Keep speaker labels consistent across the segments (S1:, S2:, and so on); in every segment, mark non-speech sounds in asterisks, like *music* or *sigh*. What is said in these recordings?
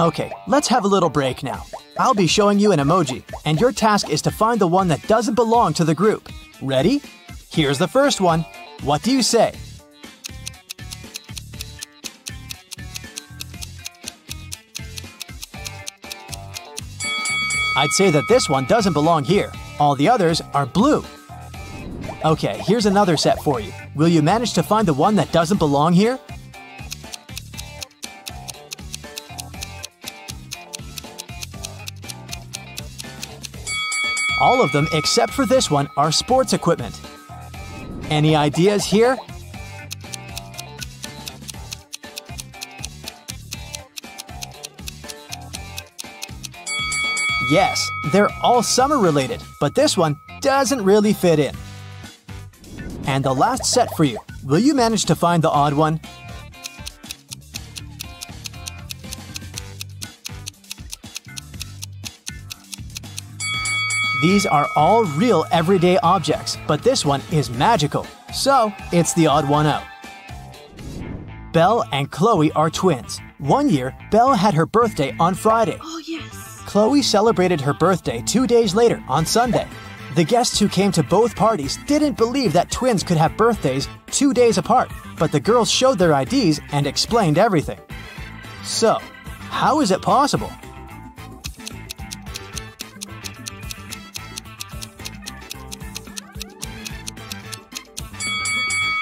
S1: Okay, let's have a little break now. I'll be showing you an emoji, and your task is to find the one that doesn't belong to the group. Ready? Here's the first one. What do you say? I'd say that this one doesn't belong here. All the others are blue. Okay, here's another set for you. Will you manage to find the one that doesn't belong here? All of them except for this one are sports equipment. Any ideas here? Yes, they're all summer related, but this one doesn't really fit in. And the last set for you. Will you manage to find the odd one? These are all real everyday objects, but this one is magical, so it's the odd one out. Belle and Chloe are twins. One year, Belle had her birthday on Friday.
S2: Oh, yes.
S1: Chloe celebrated her birthday two days later on Sunday. The guests who came to both parties didn't believe that twins could have birthdays two days apart, but the girls showed their IDs and explained everything. So, how is it possible?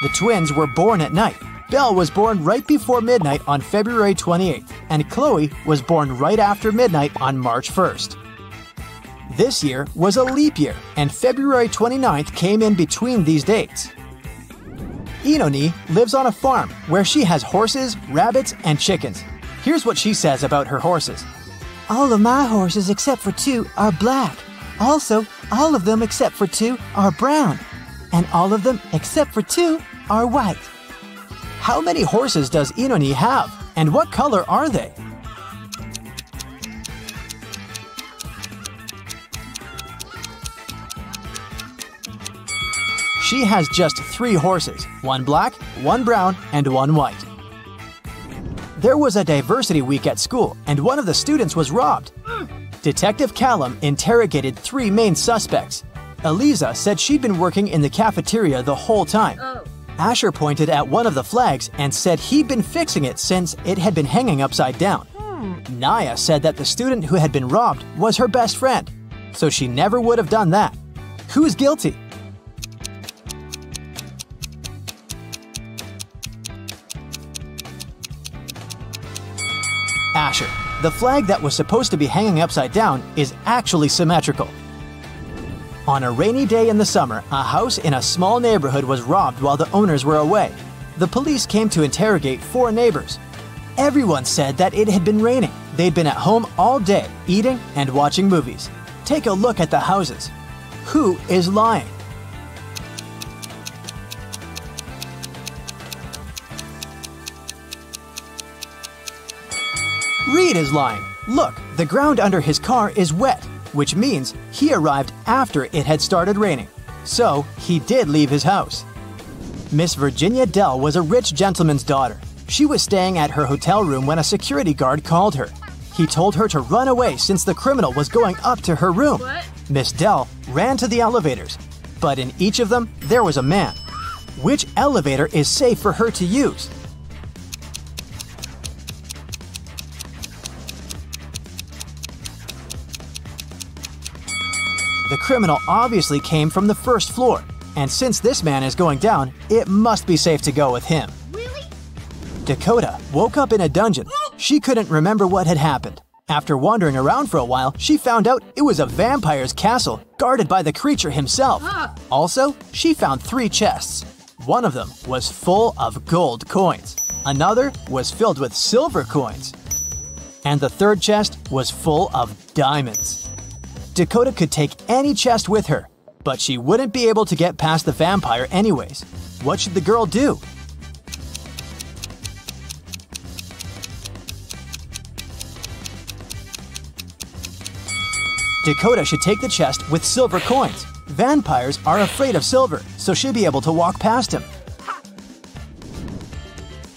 S1: The twins were born at night. Belle was born right before midnight on February 28th, and Chloe was born right after midnight on March 1st. This year was a leap year, and February 29th came in between these dates. Inoni lives on a farm where she has horses, rabbits, and chickens. Here's what she says about her horses.
S3: All of my horses except for two are black. Also, all of them except for two are brown. And all of them except for two are white.
S1: How many horses does Inoni have? And what color are they? She has just three horses one black, one brown, and one white. There was a diversity week at school, and one of the students was robbed. Detective Callum interrogated three main suspects. Eliza said she'd been working in the cafeteria the whole time.
S2: Oh.
S1: Asher pointed at one of the flags and said he'd been fixing it since it had been hanging upside down. Hmm. Naya said that the student who had been robbed was her best friend, so she never would have done that. Who's guilty? Asher. The flag that was supposed to be hanging upside down is actually symmetrical. On a rainy day in the summer, a house in a small neighborhood was robbed while the owners were away. The police came to interrogate four neighbors. Everyone said that it had been raining. They'd been at home all day, eating and watching movies. Take a look at the houses. Who is lying? Reed is lying. Look, the ground under his car is wet, which means he arrived after it had started raining. So, he did leave his house. Miss Virginia Dell was a rich gentleman's daughter. She was staying at her hotel room when a security guard called her. He told her to run away since the criminal was going up to her room. Miss Dell ran to the elevators, but in each of them, there was a man. Which elevator is safe for her to use? The criminal obviously came from the first floor, and since this man is going down, it must be safe to go with him.
S2: Really?
S1: Dakota woke up in a dungeon. She couldn't remember what had happened. After wandering around for a while, she found out it was a vampire's castle guarded by the creature himself. Also, she found three chests. One of them was full of gold coins, another was filled with silver coins, and the third chest was full of diamonds. Dakota could take any chest with her, but she wouldn't be able to get past the vampire anyways. What should the girl do? Dakota should take the chest with silver coins. Vampires are afraid of silver, so she'll be able to walk past him.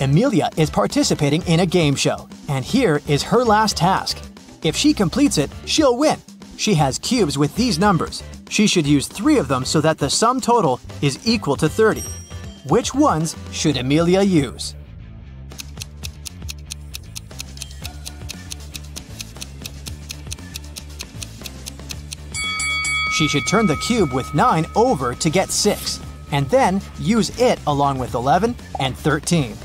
S1: Emilia is participating in a game show. And here is her last task. If she completes it, she'll win. She has cubes with these numbers. She should use three of them so that the sum total is equal to 30. Which ones should Amelia use? She should turn the cube with 9 over to get 6, and then use it along with 11 and 13.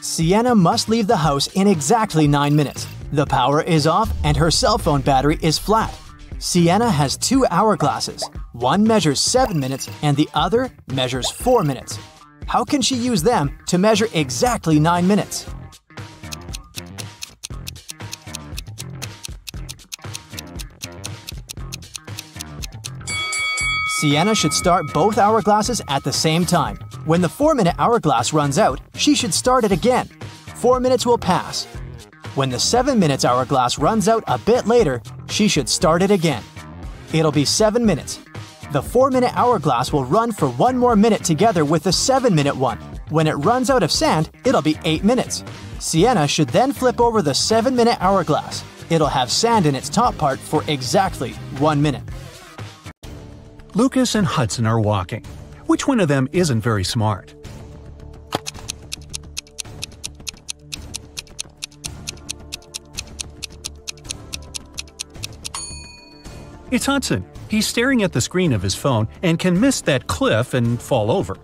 S1: Sienna must leave the house in exactly 9 minutes. The power is off and her cell phone battery is flat. Sienna has two hourglasses. One measures 7 minutes and the other measures 4 minutes. How can she use them to measure exactly 9 minutes? Sienna should start both hourglasses at the same time. When the 4 minute hourglass runs out, she should start it again. 4 minutes will pass. When the 7 minutes hourglass runs out a bit later, she should start it again. It'll be 7 minutes. The 4 minute hourglass will run for one more minute together with the 7 minute one. When it runs out of sand, it'll be 8 minutes. Sienna should then flip over the 7 minute hourglass. It'll have sand in its top part for exactly 1 minute.
S2: Lucas and Hudson are walking. Which one of them isn't very smart? It's Hudson. He's staring at the screen of his phone and can miss that cliff and fall over.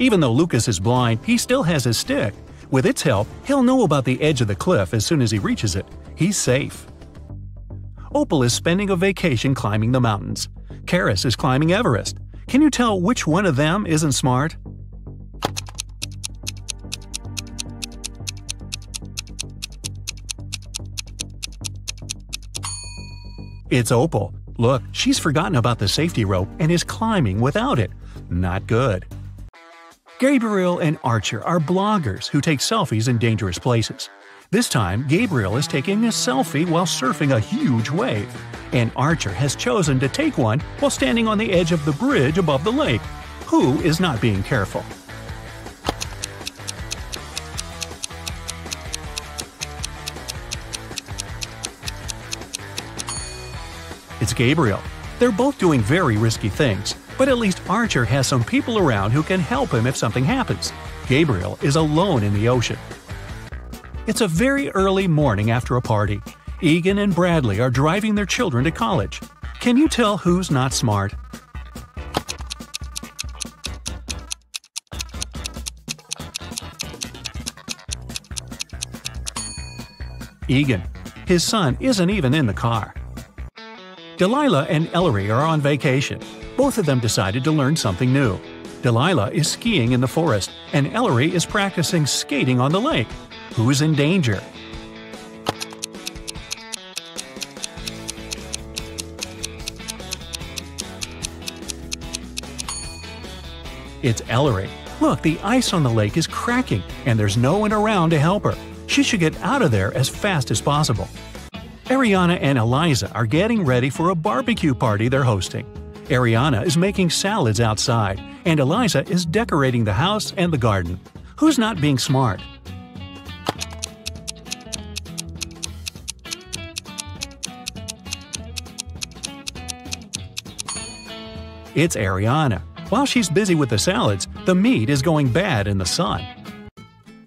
S2: Even though Lucas is blind, he still has his stick. With its help, he'll know about the edge of the cliff as soon as he reaches it. He's safe. Opal is spending a vacation climbing the mountains. Karis is climbing Everest. Can you tell which one of them isn't smart? It's Opal. Look, she's forgotten about the safety rope and is climbing without it. Not good. Gabriel and Archer are bloggers who take selfies in dangerous places. This time, Gabriel is taking a selfie while surfing a huge wave, and Archer has chosen to take one while standing on the edge of the bridge above the lake. Who is not being careful? It's Gabriel. They're both doing very risky things, but at least Archer has some people around who can help him if something happens. Gabriel is alone in the ocean. It's a very early morning after a party. Egan and Bradley are driving their children to college. Can you tell who's not smart? Egan. His son isn't even in the car. Mm-hmm. Delilah and Ellery are on vacation. Both of them decided to learn something new. Delilah is skiing in the forest, and Ellery is practicing skating on the lake. Who's in danger? It's Ellery. Look, the ice on the lake is cracking, and there's no one around to help her. She should get out of there as fast as possible. Ariana and Eliza are getting ready for a barbecue party they're hosting. Ariana is making salads outside, and Eliza is decorating the house and the garden. Who's not being smart? It's Ariana. While she's busy with the salads, the meat is going bad in the sun.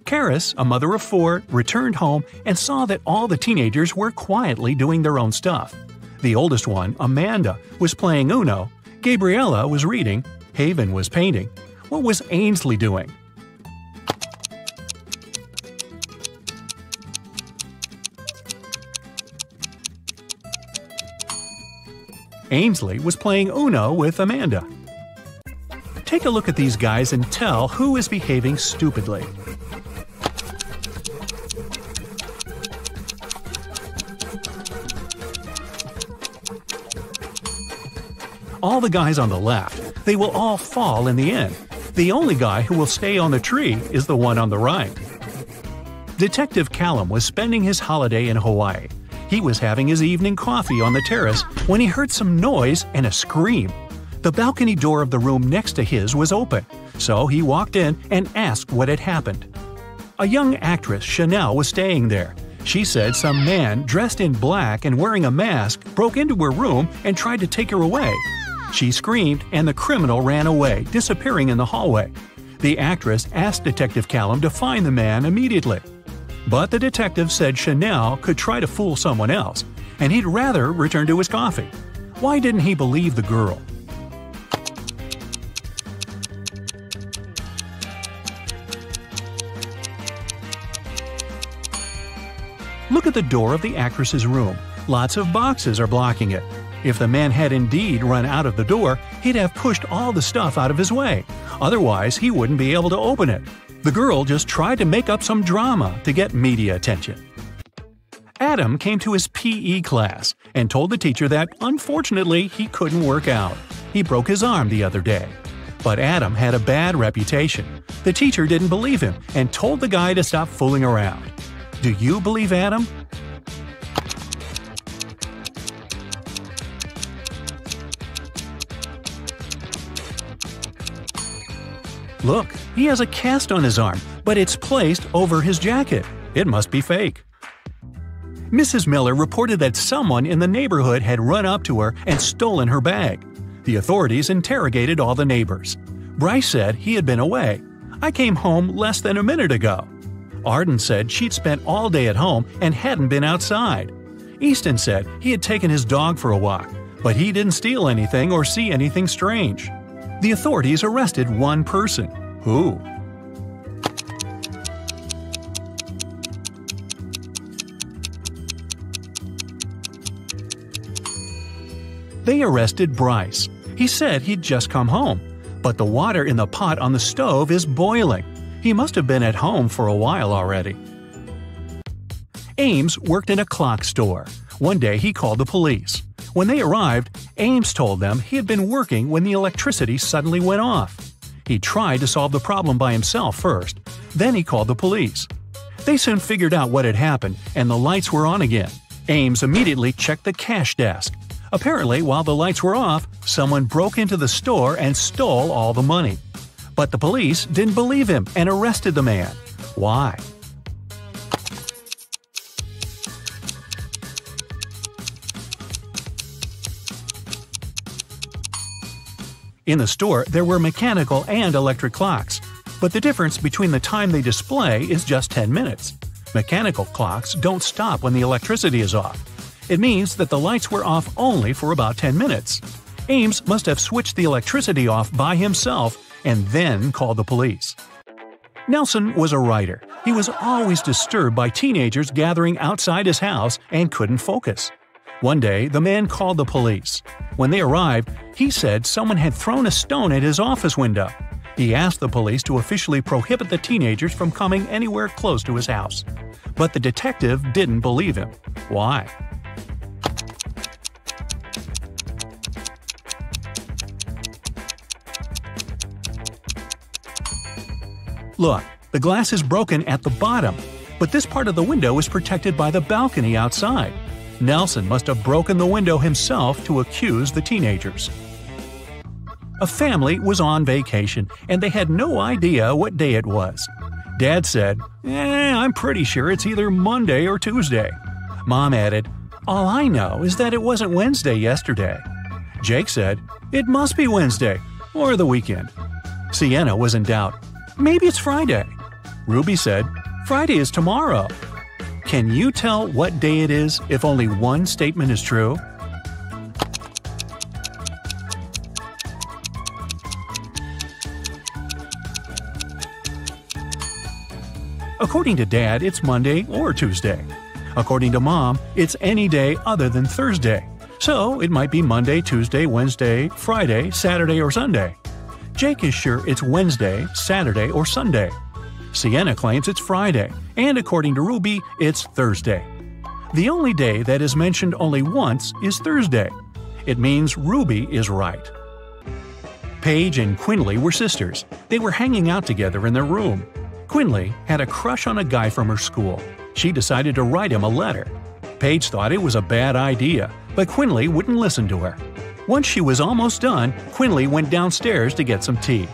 S2: Karis, a mother of four, returned home and saw that all the teenagers were quietly doing their own stuff. The oldest one, Amanda, was playing Uno, Gabriella was reading, Haven was painting. What was Ainsley doing? Ainsley was playing Uno with Amanda. Take a look at these guys and tell who is behaving stupidly. All the guys on the left, they will all fall in the end. The only guy who will stay on the tree is the one on the right. Detective Callum was spending his holiday in Hawaii. He was having his evening coffee on the terrace when he heard some noise and a scream. The balcony door of the room next to his was open, so he walked in and asked what had happened. A young actress, Chanel, was staying there. She said some man dressed in black and wearing a mask broke into her room and tried to take her away. She screamed, and the criminal ran away, disappearing in the hallway. The actress asked Detective Callum to find the man immediately. But the detective said Chanel could try to fool someone else, and he'd rather return to his coffee. Why didn't he believe the girl? Look at the door of the actress's room. Lots of boxes are blocking it. If the man had indeed run out of the door, he'd have pushed all the stuff out of his way. Otherwise, he wouldn't be able to open it. The girl just tried to make up some drama to get media attention. Adam came to his PE class and told the teacher that, unfortunately, he couldn't work out. He broke his arm the other day. But Adam had a bad reputation. The teacher didn't believe him and told the guy to stop fooling around. Do you believe Adam? Look, he has a cast on his arm, but it's placed over his jacket. It must be fake. Mrs. Miller reported that someone in the neighborhood had run up to her and stolen her bag. The authorities interrogated all the neighbors. Bryce said he had been away. I came home less than a minute ago. Arden said she'd spent all day at home and hadn't been outside. Easton said he had taken his dog for a walk, but he didn't steal anything or see anything strange. The authorities arrested one person. Who? They arrested Bryce. He said he'd just come home, but the water in the pot on the stove is boiling. He must have been at home for a while already. Ames worked in a clock store. One day he called the police. When they arrived, Ames told them he had been working when the electricity suddenly went off. He tried to solve the problem by himself first, then he called the police. They soon figured out what had happened, and the lights were on again. Ames immediately checked the cash desk. Apparently, while the lights were off, someone broke into the store and stole all the money. But the police didn't believe him and arrested the man. Why? In the store, there were mechanical and electric clocks, but the difference between the time they display is just 10 minutes. Mechanical clocks don't stop when the electricity is off. It means that the lights were off only for about 10 minutes. Ames must have switched the electricity off by himself and then called the police. Nelson was a writer. He was always disturbed by teenagers gathering outside his house and couldn't focus. One day, the man called the police. When they arrived, he said someone had thrown a stone at his office window. He asked the police to officially prohibit the teenagers from coming anywhere close to his house. But the detective didn't believe him. Why? Look, the glass is broken at the bottom, but this part of the window is protected by the balcony outside. Nelson must have broken the window himself to accuse the teenagers. A family was on vacation and they had no idea what day it was. Dad said, Eh, I'm pretty sure it's either Monday or Tuesday. Mom added, All I know is that it wasn't Wednesday yesterday. Jake said, It must be Wednesday or the weekend. Sienna was in doubt. Maybe it's Friday. Ruby said, Friday is tomorrow. Can you tell what day it is if only one statement is true? According to Dad, it's Monday or Tuesday. According to Mom, it's any day other than Thursday. So it might be Monday, Tuesday, Wednesday, Friday, Saturday, or Sunday. Jake is sure it's Wednesday, Saturday, or Sunday. Sienna claims it's Friday, and according to Ruby, it's Thursday. The only day that is mentioned only once is Thursday. It means Ruby is right. Paige and Quinley were sisters. They were hanging out together in their room. Quinley had a crush on a guy from her school. She decided to write him a letter. Paige thought it was a bad idea, but Quinley wouldn't listen to her. Once she was almost done, Quinley went downstairs to get some tea.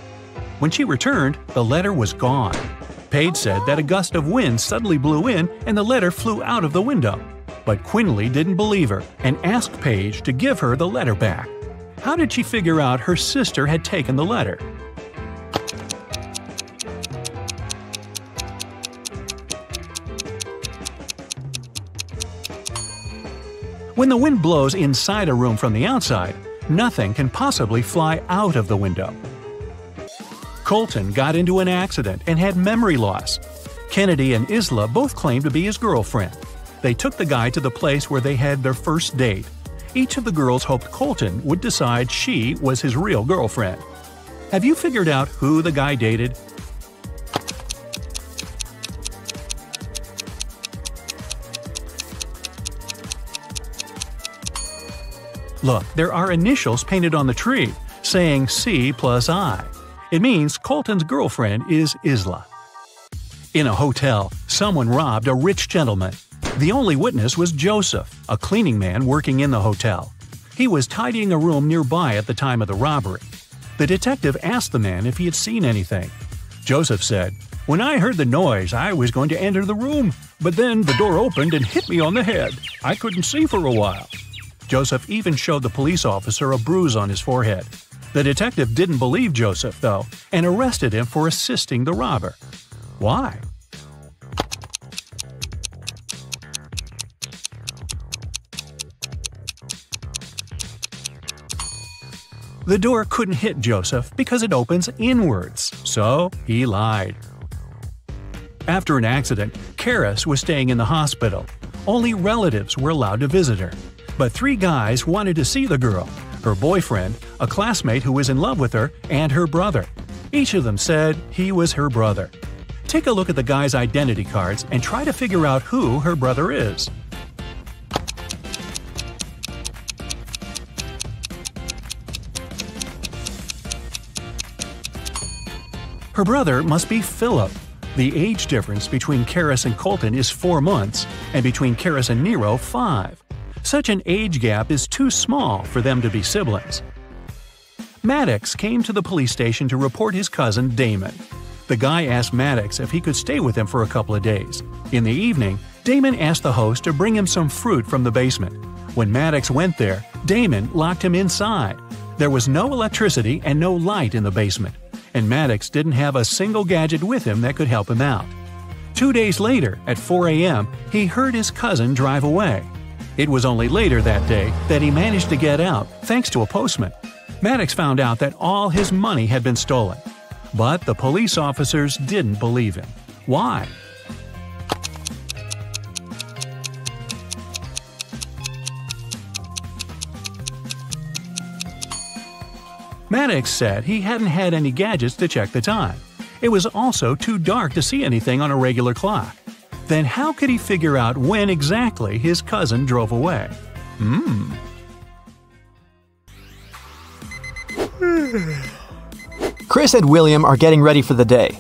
S2: When she returned, the letter was gone. Paige said that a gust of wind suddenly blew in and the letter flew out of the window. But Quinley didn't believe her and asked Paige to give her the letter back. How did she figure out her sister had taken the letter? When the wind blows inside a room from the outside, nothing can possibly fly out of the window. Colton got into an accident and had memory loss. Kennedy and Isla both claimed to be his girlfriend. They took the guy to the place where they had their first date. Each of the girls hoped Colton would decide she was his real girlfriend. Have you figured out who the guy dated? Look, there are initials painted on the tree, saying C plus I. It means Colton's girlfriend is Isla. In a hotel, someone robbed a rich gentleman. The only witness was Joseph, a cleaning man working in the hotel. He was tidying a room nearby at the time of the robbery. The detective asked the man if he had seen anything. Joseph said, When I heard the noise, I was going to enter the room, but then the door opened and hit me on the head. I couldn't see for a while. Joseph even showed the police officer a bruise on his forehead. The detective didn't believe Joseph, though, and arrested him for assisting the robber. Why? The door couldn't hit Joseph because it opens inwards, so he lied. After an accident, Karis was staying in the hospital. Only relatives were allowed to visit her. But three guys wanted to see the girl her boyfriend, a classmate who was in love with her, and her brother. Each of them said he was her brother. Take a look at the guys' identity cards and try to figure out who her brother is. Her brother must be Philip. The age difference between Karis and Colton is four months, and between Karis and Nero, five. Such an age gap is too small for them to be siblings. Maddox came to the police station to report his cousin Damon. The guy asked Maddox if he could stay with him for a couple of days. In the evening, Damon asked the host to bring him some fruit from the basement. When Maddox went there, Damon locked him inside. There was no electricity and no light in the basement and Maddox didn't have a single gadget with him that could help him out. Two days later, at 4 a.m., he heard his cousin drive away. It was only later that day that he managed to get out, thanks to a postman. Maddox found out that all his money had been stolen. But the police officers didn't believe him. Why? Maddox said he hadn't had any gadgets to check the time. It was also too dark to see anything on a regular clock. Then how could he figure out when exactly his cousin drove away? Hmm.
S1: Chris and William are getting ready for the day.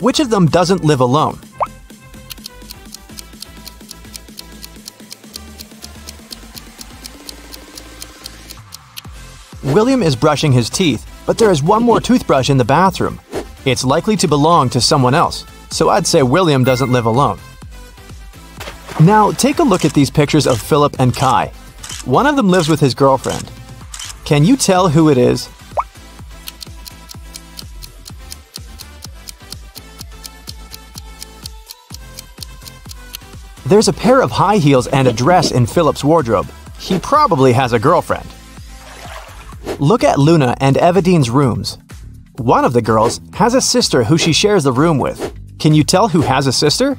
S1: Which of them doesn't live alone? William is brushing his teeth, but there is one more toothbrush in the bathroom. It's likely to belong to someone else, so I'd say William doesn't live alone. Now, take a look at these pictures of Philip and Kai. One of them lives with his girlfriend. Can you tell who it is? There's a pair of high heels and a dress in Philip's wardrobe. He probably has a girlfriend. Look at Luna and Evadine's rooms. One of the girls has a sister who she shares the room with. Can you tell who has a sister?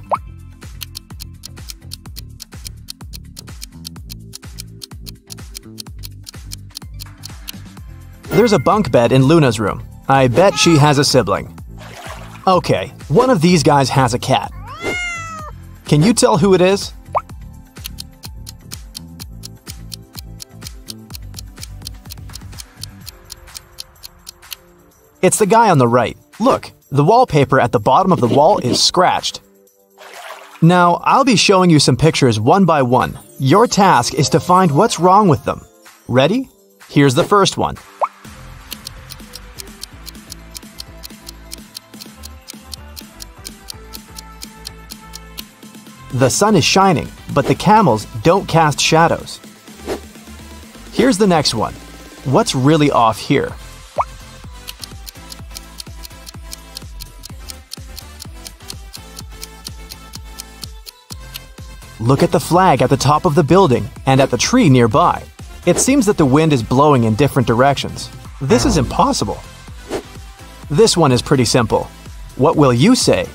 S1: There's a bunk bed in Luna's room. I bet she has a sibling. Okay, one of these guys has a cat. Can you tell who it is? It's the guy on the right. Look, the wallpaper at the bottom of the wall is scratched. Now, I'll be showing you some pictures one by one. Your task is to find what's wrong with them. Ready? Here's the first one. The sun is shining, but the camels don't cast shadows. Here's the next one. What's really off here? Look at the flag at the top of the building and at the tree nearby. It seems that the wind is blowing in different directions. This is impossible. This one is pretty simple. What will you say?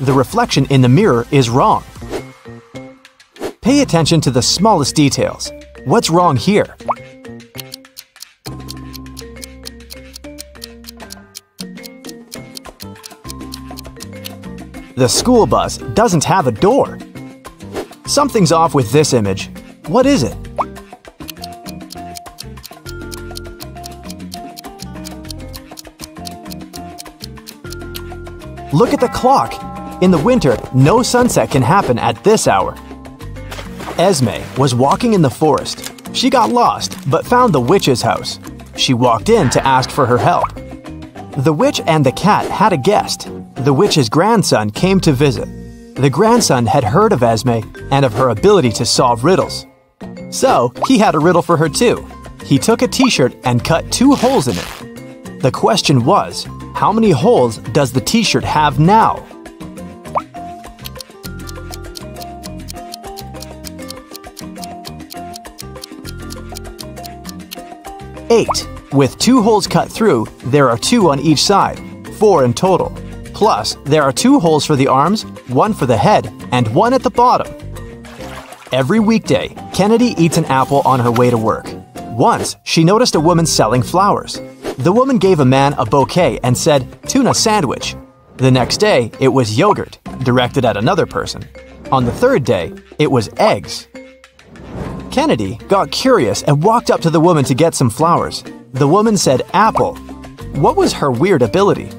S1: The reflection in the mirror is wrong. Pay attention to the smallest details. What's wrong here? The school bus doesn't have a door. Something's off with this image. What is it? Look at the clock. In the winter, no sunset can happen at this hour. Esme was walking in the forest. She got lost, but found the witch's house. She walked in to ask for her help. The witch and the cat had a guest. The witch's grandson came to visit. The grandson had heard of Esme and of her ability to solve riddles. So, he had a riddle for her too. He took a t shirt and cut two holes in it. The question was how many holes does the t shirt have now? Eight. With two holes cut through, there are two on each side, four in total. Plus, there are two holes for the arms, one for the head, and one at the bottom. Every weekday, Kennedy eats an apple on her way to work. Once, she noticed a woman selling flowers. The woman gave a man a bouquet and said, tuna sandwich. The next day, it was yogurt, directed at another person. On the third day, it was eggs. Kennedy got curious and walked up to the woman to get some flowers. The woman said apple. What was her weird ability?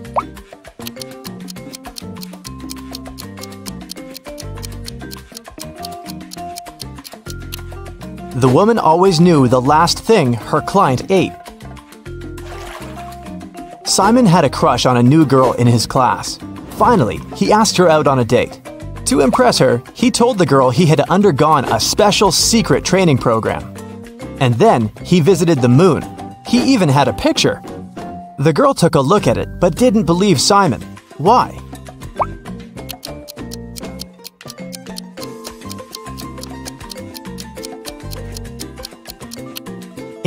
S1: The woman always knew the last thing her client ate. Simon had a crush on a new girl in his class. Finally, he asked her out on a date. To impress her, he told the girl he had undergone a special secret training program. And then he visited the moon. He even had a picture. The girl took a look at it but didn't believe Simon. Why?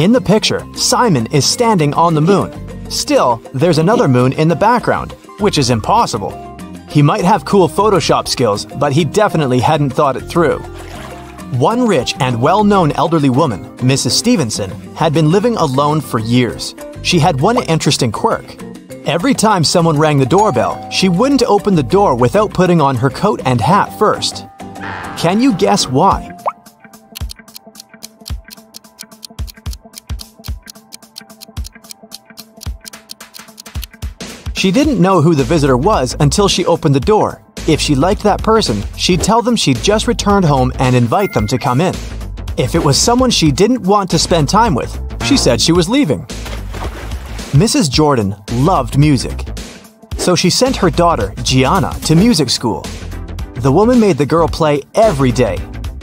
S1: In the picture, Simon is standing on the moon. Still, there's another moon in the background, which is impossible. He might have cool Photoshop skills, but he definitely hadn't thought it through. One rich and well known elderly woman, Mrs. Stevenson, had been living alone for years. She had one interesting quirk. Every time someone rang the doorbell, she wouldn't open the door without putting on her coat and hat first. Can you guess why? She didn't know who the visitor was until she opened the door. If she liked that person, she'd tell them she'd just returned home and invite them to come in. If it was someone she didn't want to spend time with, she said she was leaving. Mrs. Jordan loved music. So she sent her daughter, Gianna, to music school. The woman made the girl play every day.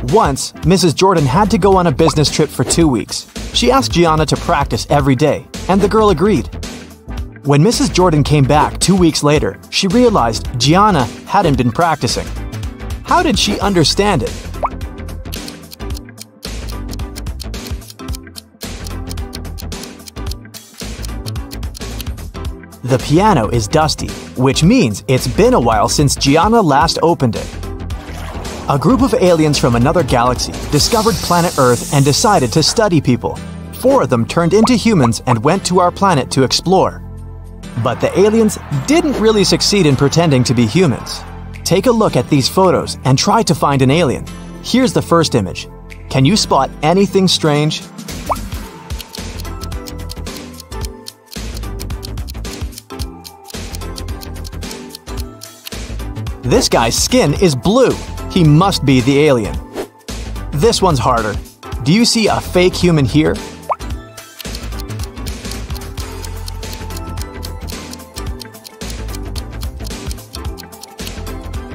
S1: Once, Mrs. Jordan had to go on a business trip for two weeks. She asked Gianna to practice every day, and the girl agreed. When Mrs. Jordan came back two weeks later, she realized Gianna hadn't been practicing. How did she understand it? The piano is dusty, which means it's been a while since Gianna last opened it. A group of aliens from another galaxy discovered planet Earth and decided to study people. Four of them turned into humans and went to our planet to explore. But the aliens didn't really succeed in pretending to be humans. Take a look at these photos and try to find an alien. Here's the first image. Can you spot anything strange? This guy's skin is blue. He must be the alien. This one's harder. Do you see a fake human here?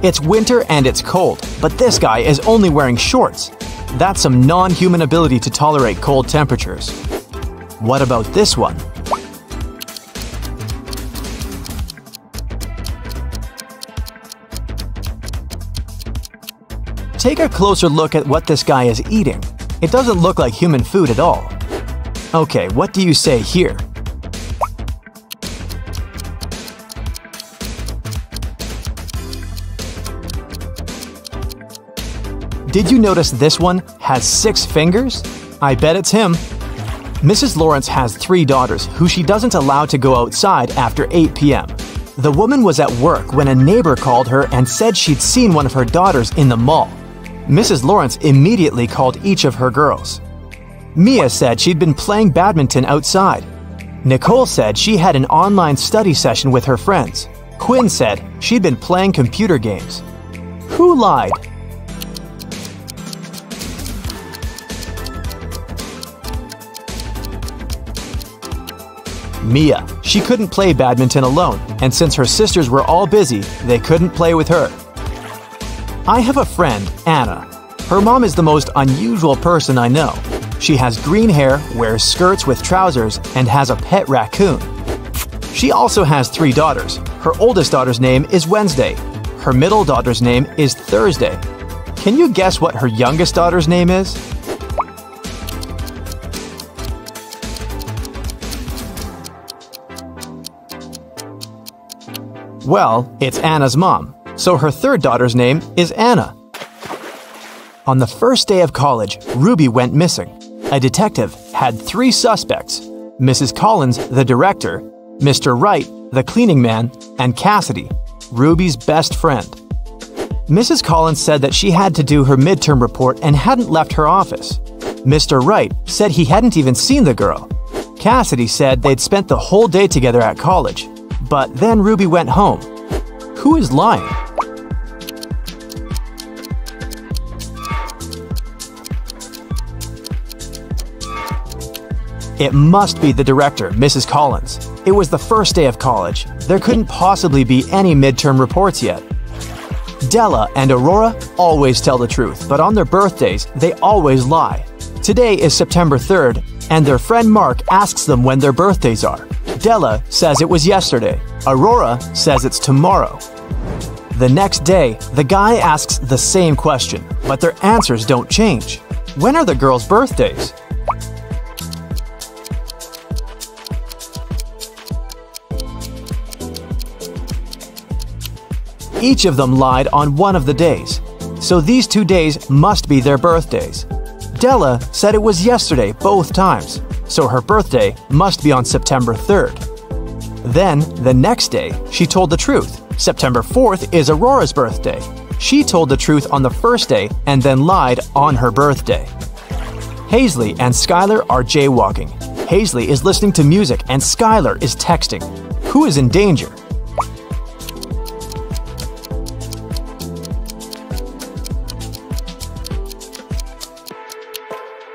S1: It's winter and it's cold, but this guy is only wearing shorts. That's some non human ability to tolerate cold temperatures. What about this one? Take a closer look at what this guy is eating. It doesn't look like human food at all. Okay, what do you say here? Did you notice this one has six fingers? I bet it's him. Mrs. Lawrence has three daughters who she doesn't allow to go outside after 8 p.m. The woman was at work when a neighbor called her and said she'd seen one of her daughters in the mall. Mrs. Lawrence immediately called each of her girls. Mia said she'd been playing badminton outside. Nicole said she had an online study session with her friends. Quinn said she'd been playing computer games. Who lied? Mia. She couldn't play badminton alone, and since her sisters were all busy, they couldn't play with her. I have a friend, Anna. Her mom is the most unusual person I know. She has green hair, wears skirts with trousers, and has a pet raccoon. She also has three daughters. Her oldest daughter's name is Wednesday. Her middle daughter's name is Thursday. Can you guess what her youngest daughter's name is? Well, it's Anna's mom, so her third daughter's name is Anna. On the first day of college, Ruby went missing. A detective had three suspects Mrs. Collins, the director, Mr. Wright, the cleaning man, and Cassidy, Ruby's best friend. Mrs. Collins said that she had to do her midterm report and hadn't left her office. Mr. Wright said he hadn't even seen the girl. Cassidy said they'd spent the whole day together at college but then Ruby went home. Who is lying? It must be the director, Mrs. Collins. It was the first day of college. There couldn't possibly be any midterm reports yet. Della and Aurora always tell the truth, but on their birthdays, they always lie. Today is September 3rd, and their friend Mark asks them when their birthdays are. Della says it was yesterday. Aurora says it's tomorrow. The next day, the guy asks the same question, but their answers don't change. When are the girls' birthdays? Each of them lied on one of the days, so these two days must be their birthdays. Della said it was yesterday both times, so her birthday must be on September 3rd. Then, the next day, she told the truth. September 4th is Aurora's birthday. She told the truth on the first day and then lied on her birthday. Hazley and Skylar are jaywalking. Hazley is listening to music and Skylar is texting. Who is in danger?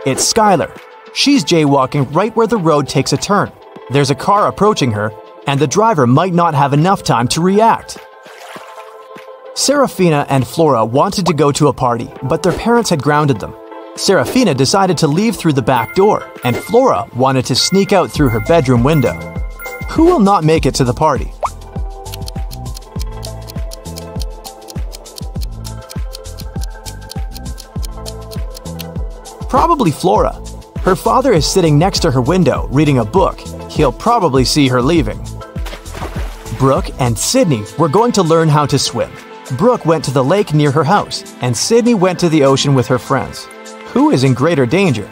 S1: It's Skylar. She's jaywalking right where the road takes a turn. There's a car approaching her, and the driver might not have enough time to react. Serafina and Flora wanted to go to a party, but their parents had grounded them. Serafina decided to leave through the back door, and Flora wanted to sneak out through her bedroom window. Who will not make it to the party? Probably Flora. Her father is sitting next to her window reading a book. He'll probably see her leaving. Brooke and Sydney were going to learn how to swim. Brooke went to the lake near her house, and Sydney went to the ocean with her friends. Who is in greater danger?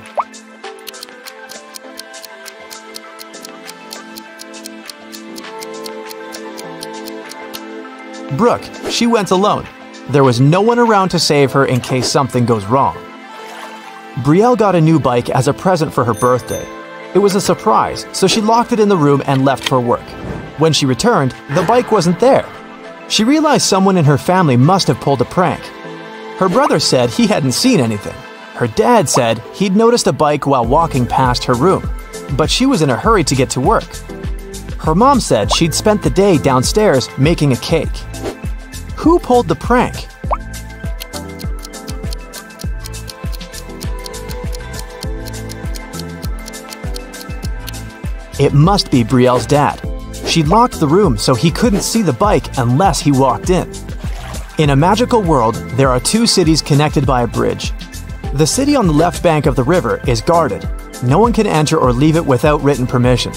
S1: Brooke, she went alone. There was no one around to save her in case something goes wrong. Brielle got a new bike as a present for her birthday. It was a surprise, so she locked it in the room and left for work. When she returned, the bike wasn't there. She realized someone in her family must have pulled a prank. Her brother said he hadn't seen anything. Her dad said he'd noticed a bike while walking past her room, but she was in a hurry to get to work. Her mom said she'd spent the day downstairs making a cake. Who pulled the prank? It must be Brielle's dad. She locked the room so he couldn't see the bike unless he walked in. In a magical world, there are two cities connected by a bridge. The city on the left bank of the river is guarded. No one can enter or leave it without written permission.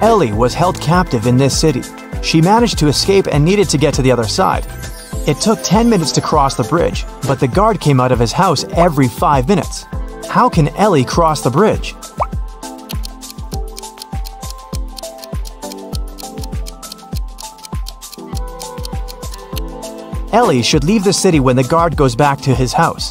S1: Ellie was held captive in this city. She managed to escape and needed to get to the other side. It took 10 minutes to cross the bridge, but the guard came out of his house every 5 minutes. How can Ellie cross the bridge? Ellie should leave the city when the guard goes back to his house.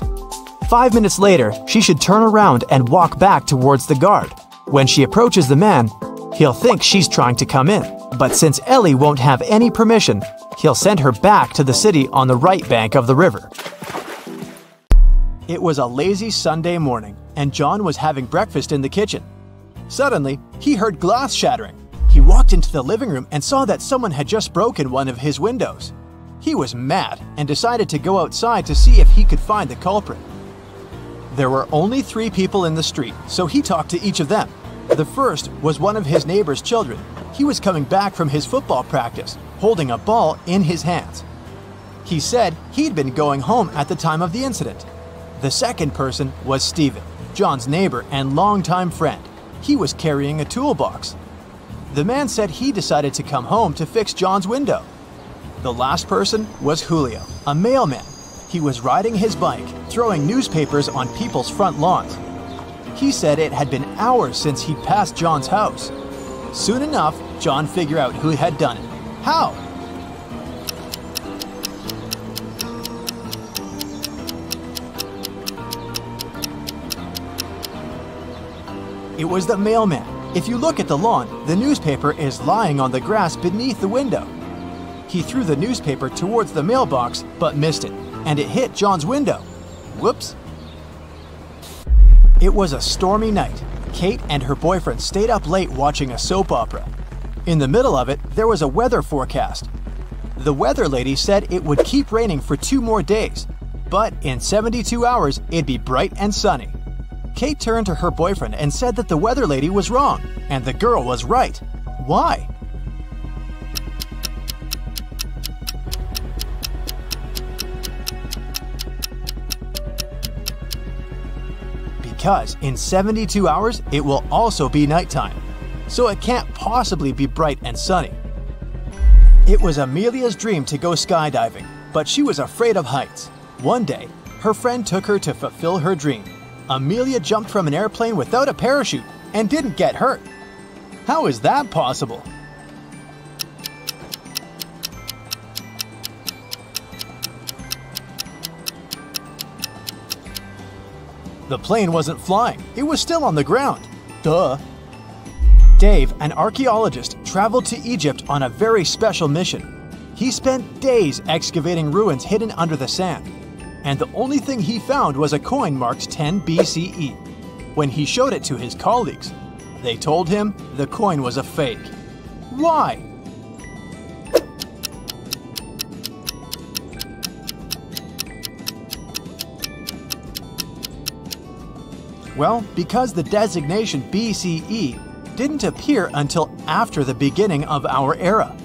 S1: Five minutes later, she should turn around and walk back towards the guard. When she approaches the man, he'll think she's trying to come in. But since Ellie won't have any permission, he'll send her back to the city on the right bank of the river. It was a lazy Sunday morning, and John was having breakfast in the kitchen. Suddenly, he heard glass shattering. He walked into the living room and saw that someone had just broken one of his windows. He was mad and decided to go outside to see if he could find the culprit. There were only three people in the street, so he talked to each of them. The first was one of his neighbor's children. He was coming back from his football practice, holding a ball in his hands. He said he'd been going home at the time of the incident. The second person was Stephen, John's neighbor and longtime friend. He was carrying a toolbox. The man said he decided to come home to fix John's window. The last person was Julio, a mailman. He was riding his bike, throwing newspapers on people's front lawns. He said it had been hours since he passed John's house. Soon enough, John figured out who had done it. How? It was the mailman. If you look at the lawn, the newspaper is lying on the grass beneath the window. He threw the newspaper towards the mailbox but missed it, and it hit John's window. Whoops. It was a stormy night. Kate and her boyfriend stayed up late watching a soap opera. In the middle of it, there was a weather forecast. The weather lady said it would keep raining for two more days, but in 72 hours, it'd be bright and sunny. Kate turned to her boyfriend and said that the weather lady was wrong, and the girl was right. Why? Because in 72 hours it will also be nighttime, so it can't possibly be bright and sunny. It was Amelia's dream to go skydiving, but she was afraid of heights. One day, her friend took her to fulfill her dream. Amelia jumped from an airplane without a parachute and didn't get hurt. How is that possible? The plane wasn't flying, it was still on the ground. Duh. Dave, an archaeologist, traveled to Egypt on a very special mission. He spent days excavating ruins hidden under the sand, and the only thing he found was a coin marked 10 BCE. When he showed it to his colleagues, they told him the coin was a fake. Why? Well, because the designation BCE didn't appear until after the beginning of our era.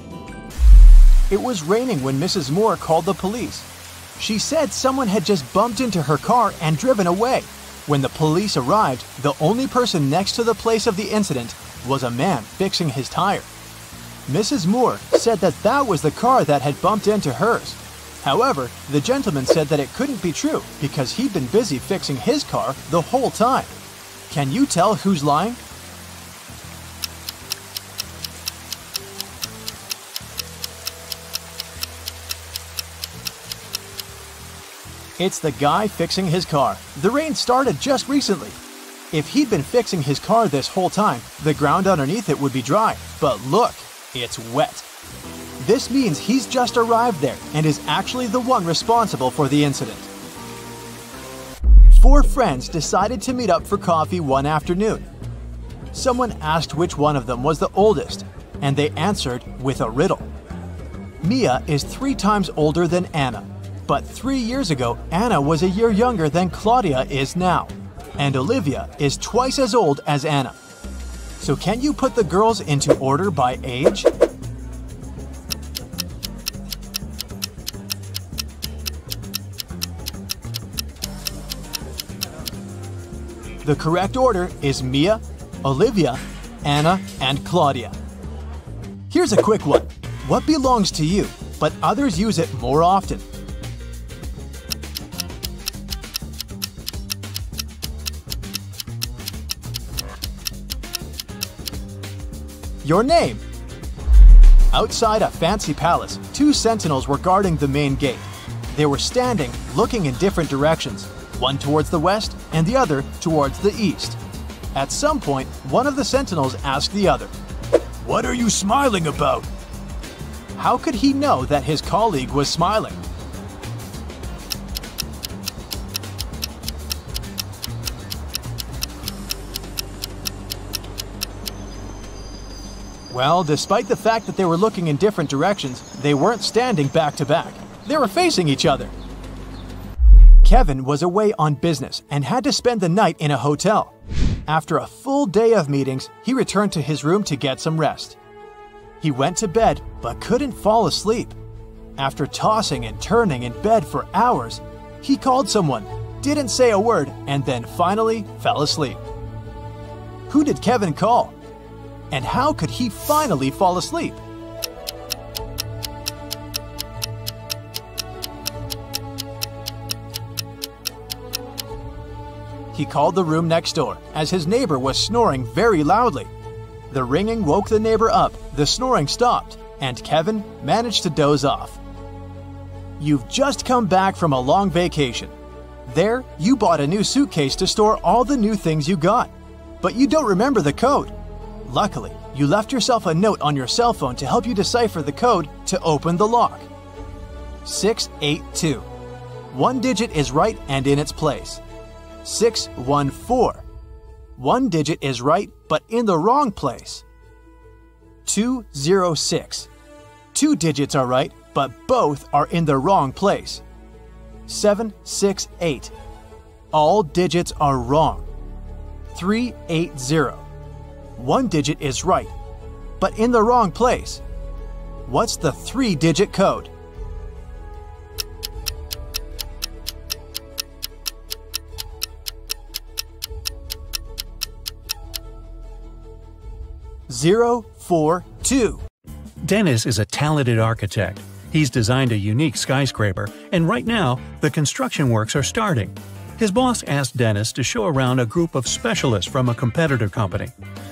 S1: It was raining when Mrs. Moore called the police. She said someone had just bumped into her car and driven away. When the police arrived, the only person next to the place of the incident was a man fixing his tire. Mrs. Moore said that that was the car that had bumped into hers. However, the gentleman said that it couldn't be true because he'd been busy fixing his car the whole time. Can you tell who's lying? It's the guy fixing his car. The rain started just recently. If he'd been fixing his car this whole time, the ground underneath it would be dry. But look, it's wet. This means he's just arrived there and is actually the one responsible for the incident. Four friends decided to meet up for coffee one afternoon. Someone asked which one of them was the oldest, and they answered with a riddle. Mia is three times older than Anna. But three years ago, Anna was a year younger than Claudia is now. And Olivia is twice as old as Anna. So can you put the girls into order by age? The correct order is Mia, Olivia, Anna, and Claudia. Here's a quick one. What belongs to you, but others use it more often? Your name. Outside a fancy palace, two sentinels were guarding the main gate. They were standing, looking in different directions, one towards the west and the other towards the east. At some point, one of the sentinels asked the other, What are you smiling about? How could he know that his colleague was smiling? Well, despite the fact that they were looking in different directions, they weren't standing back to back. They were facing each other. Kevin was away on business and had to spend the night in a hotel. After a full day of meetings, he returned to his room to get some rest. He went to bed but couldn't fall asleep. After tossing and turning in bed for hours, he called someone, didn't say a word, and then finally fell asleep. Who did Kevin call? And how could he finally fall asleep? He called the room next door as his neighbor was snoring very loudly. The ringing woke the neighbor up, the snoring stopped, and Kevin managed to doze off. You've just come back from a long vacation. There, you bought a new suitcase to store all the new things you got, but you don't remember the code. Luckily, you left yourself a note on your cell phone to help you decipher the code to open the lock. 682. One digit is right and in its place. 614. One digit is right but in the wrong place. 206. Two digits are right but both are in the wrong place. 768. All digits are wrong. 380. One digit is right, but in the wrong place. What's the three digit code? Zero, four, two.
S2: Dennis is a talented architect. He's designed a unique skyscraper, and right now, the construction works are starting. His boss asked Dennis to show around a group of specialists from a competitor company.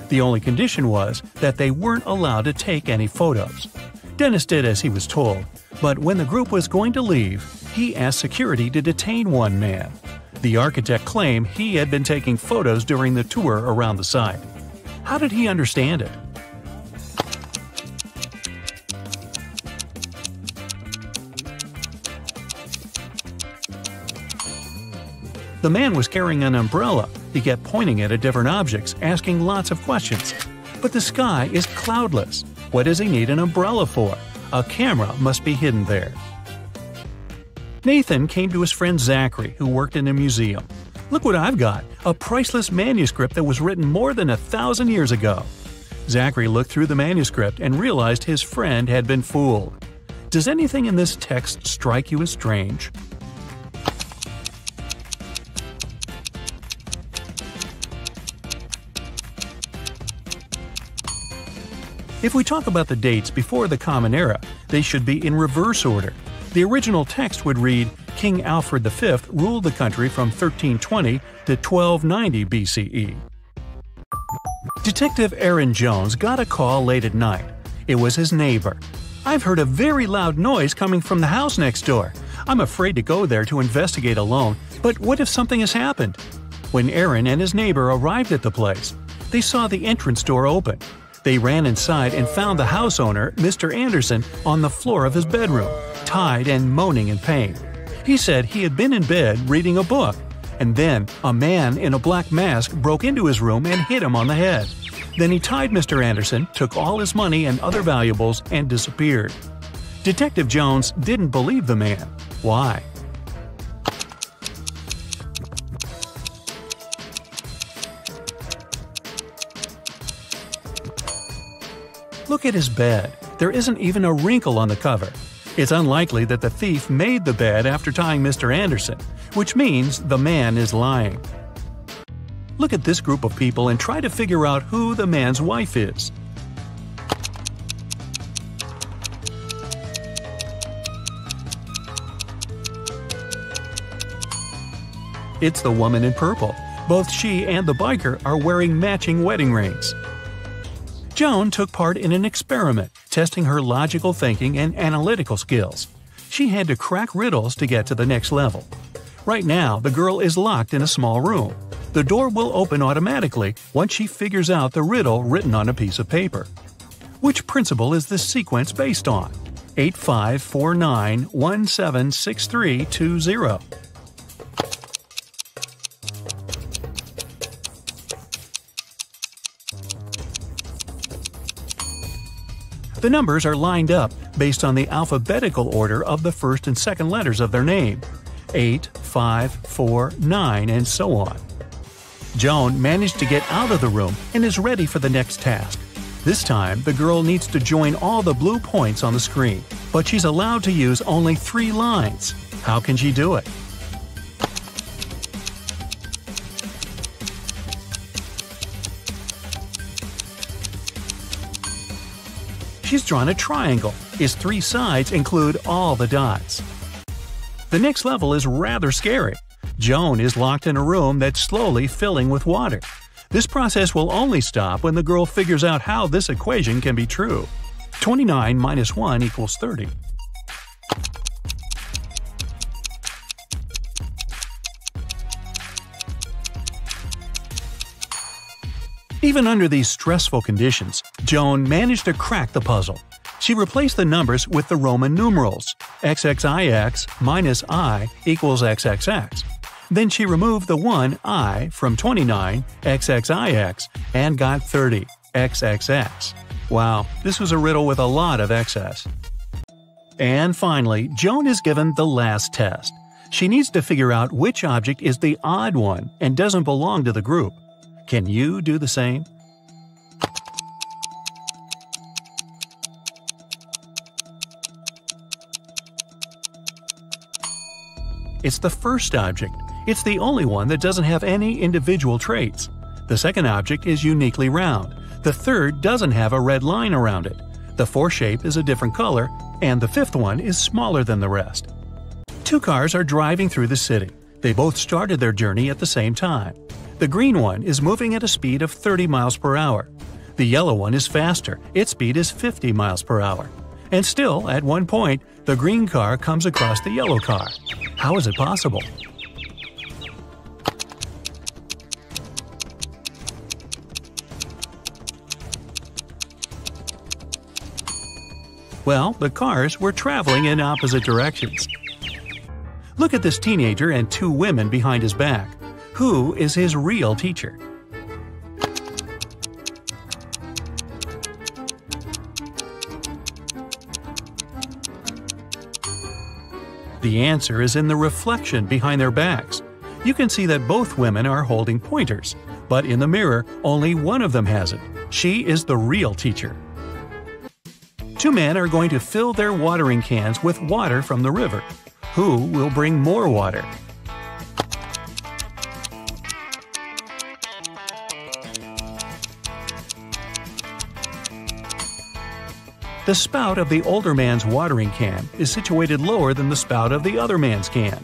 S2: The only condition was that they weren't allowed to take any photos. Dennis did as he was told, but when the group was going to leave, he asked security to detain one man. The architect claimed he had been taking photos during the tour around the site. How did he understand it? The man was carrying an umbrella. He kept pointing it at different objects, asking lots of questions. But the sky is cloudless. What does he need an umbrella for? A camera must be hidden there. Nathan came to his friend Zachary, who worked in a museum. Look what I've got a priceless manuscript that was written more than a thousand years ago. Zachary looked through the manuscript and realized his friend had been fooled. Does anything in this text strike you as strange? If we talk about the dates before the Common Era, they should be in reverse order. The original text would read King Alfred V ruled the country from 1320 to 1290 BCE. Detective Aaron Jones got a call late at night. It was his neighbor. I've heard a very loud noise coming from the house next door. I'm afraid to go there to investigate alone, but what if something has happened? When Aaron and his neighbor arrived at the place, they saw the entrance door open. They ran inside and found the house owner, Mr. Anderson, on the floor of his bedroom, tied and moaning in pain. He said he had been in bed reading a book, and then a man in a black mask broke into his room and hit him on the head. Then he tied Mr. Anderson, took all his money and other valuables, and disappeared. Detective Jones didn't believe the man. Why? Look at his bed. There isn't even a wrinkle on the cover. It's unlikely that the thief made the bed after tying Mr. Anderson, which means the man is lying. Look at this group of people and try to figure out who the man's wife is. It's the woman in purple. Both she and the biker are wearing matching wedding rings. Joan took part in an experiment, testing her logical thinking and analytical skills. She had to crack riddles to get to the next level. Right now, the girl is locked in a small room. The door will open automatically once she figures out the riddle written on a piece of paper. Which principle is this sequence based on? 8549176320. The numbers are lined up based on the alphabetical order of the first and second letters of their name 8, 5, 4, 9, and so on. Joan managed to get out of the room and is ready for the next task. This time, the girl needs to join all the blue points on the screen, but she's allowed to use only three lines. How can she do it? She's drawn a triangle. Its three sides include all the dots. The next level is rather scary. Joan is locked in a room that's slowly filling with water. This process will only stop when the girl figures out how this equation can be true. 29 minus 1 equals 30. Even under these stressful conditions, Joan managed to crack the puzzle. She replaced the numbers with the Roman numerals XXIX minus I equals XXX. Then she removed the 1 I from 29 XXIX and got 30 XXX. Wow, this was a riddle with a lot of excess. And finally, Joan is given the last test. She needs to figure out which object is the odd one and doesn't belong to the group. Can you do the same? It's the first object. It's the only one that doesn't have any individual traits. The second object is uniquely round. The third doesn't have a red line around it. The fourth shape is a different color, and the fifth one is smaller than the rest. Two cars are driving through the city. They both started their journey at the same time. The green one is moving at a speed of 30 miles per hour. The yellow one is faster, its speed is 50 miles per hour. And still, at one point, the green car comes across the yellow car. How is it possible? Well, the cars were traveling in opposite directions. Look at this teenager and two women behind his back. Who is his real teacher? The answer is in the reflection behind their backs. You can see that both women are holding pointers, but in the mirror, only one of them has it. She is the real teacher. Two men are going to fill their watering cans with water from the river. Who will bring more water? The spout of the older man's watering can is situated lower than the spout of the other man's can,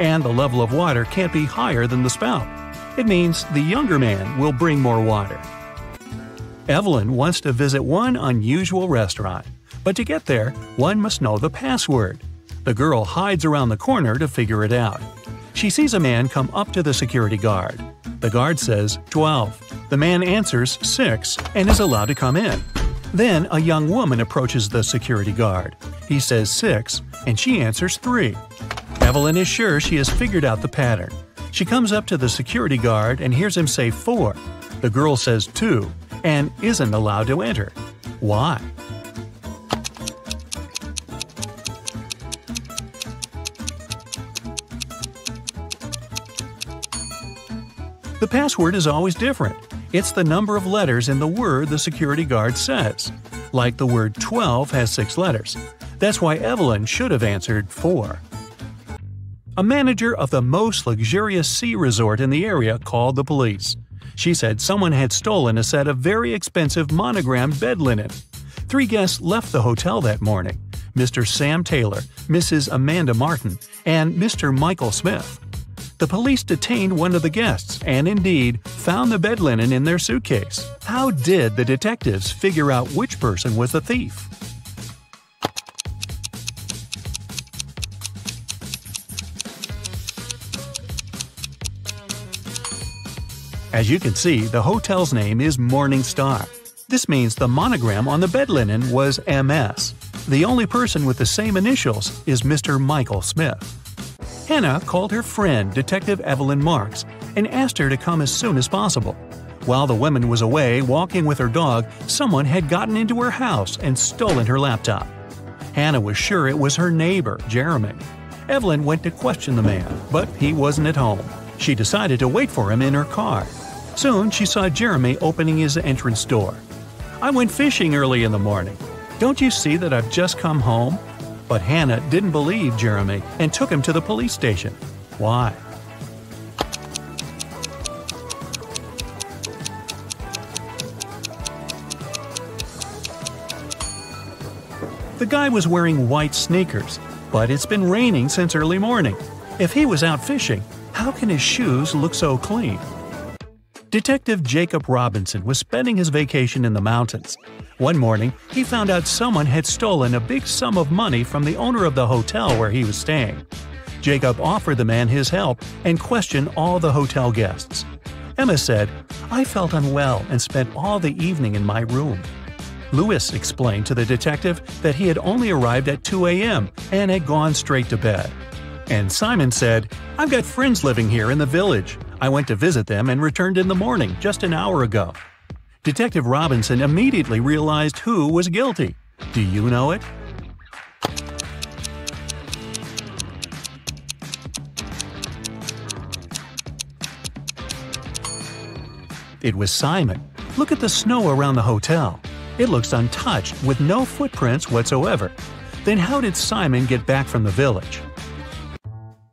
S2: and the level of water can't be higher than the spout. It means the younger man will bring more water. Evelyn wants to visit one unusual restaurant, but to get there, one must know the password. The girl hides around the corner to figure it out. She sees a man come up to the security guard. The guard says 12. The man answers 6 and is allowed to come in. Then a young woman approaches the security guard. He says 6, and she answers 3. Evelyn is sure she has figured out the pattern. She comes up to the security guard and hears him say 4. The girl says 2 and isn't allowed to enter. Why? The password is always different. It's the number of letters in the word the security guard says. Like the word 12 has six letters. That's why Evelyn should have answered 4. A manager of the most luxurious sea resort in the area called the police. She said someone had stolen a set of very expensive monogrammed bed linen. Three guests left the hotel that morning Mr. Sam Taylor, Mrs. Amanda Martin, and Mr. Michael Smith. The police detained one of the guests and indeed found the bed linen in their suitcase. How did the detectives figure out which person was the thief? As you can see, the hotel's name is Morning Star. This means the monogram on the bed linen was MS. The only person with the same initials is Mr. Michael Smith. Hannah called her friend, Detective Evelyn Marks, and asked her to come as soon as possible. While the woman was away walking with her dog, someone had gotten into her house and stolen her laptop. Hannah was sure it was her neighbor, Jeremy. Evelyn went to question the man, but he wasn't at home. She decided to wait for him in her car. Soon she saw Jeremy opening his entrance door. I went fishing early in the morning. Don't you see that I've just come home? But Hannah didn't believe Jeremy and took him to the police station. Why? The guy was wearing white sneakers, but it's been raining since early morning. If he was out fishing, how can his shoes look so clean? Detective Jacob Robinson was spending his vacation in the mountains. One morning, he found out someone had stolen a big sum of money from the owner of the hotel where he was staying. Jacob offered the man his help and questioned all the hotel guests. Emma said, I felt unwell and spent all the evening in my room. Lewis explained to the detective that he had only arrived at 2 a.m. and had gone straight to bed. And Simon said, I've got friends living here in the village. I went to visit them and returned in the morning, just an hour ago. Detective Robinson immediately realized who was guilty. Do you know it? It was Simon. Look at the snow around the hotel. It looks untouched, with no footprints whatsoever. Then how did Simon get back from the village?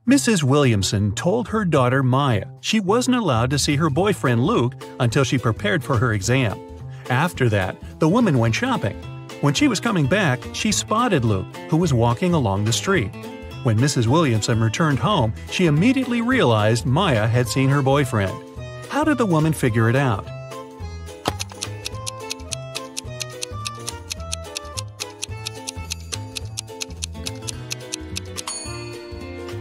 S2: Mrs. Williamson told her daughter Maya she wasn't allowed to see her boyfriend Luke until she prepared for her exam. After that, the woman went shopping. When she was coming back, she spotted Luke, who was walking along the street. When Mrs. Williamson returned home, she immediately realized Maya had seen her boyfriend. How did the woman figure it out?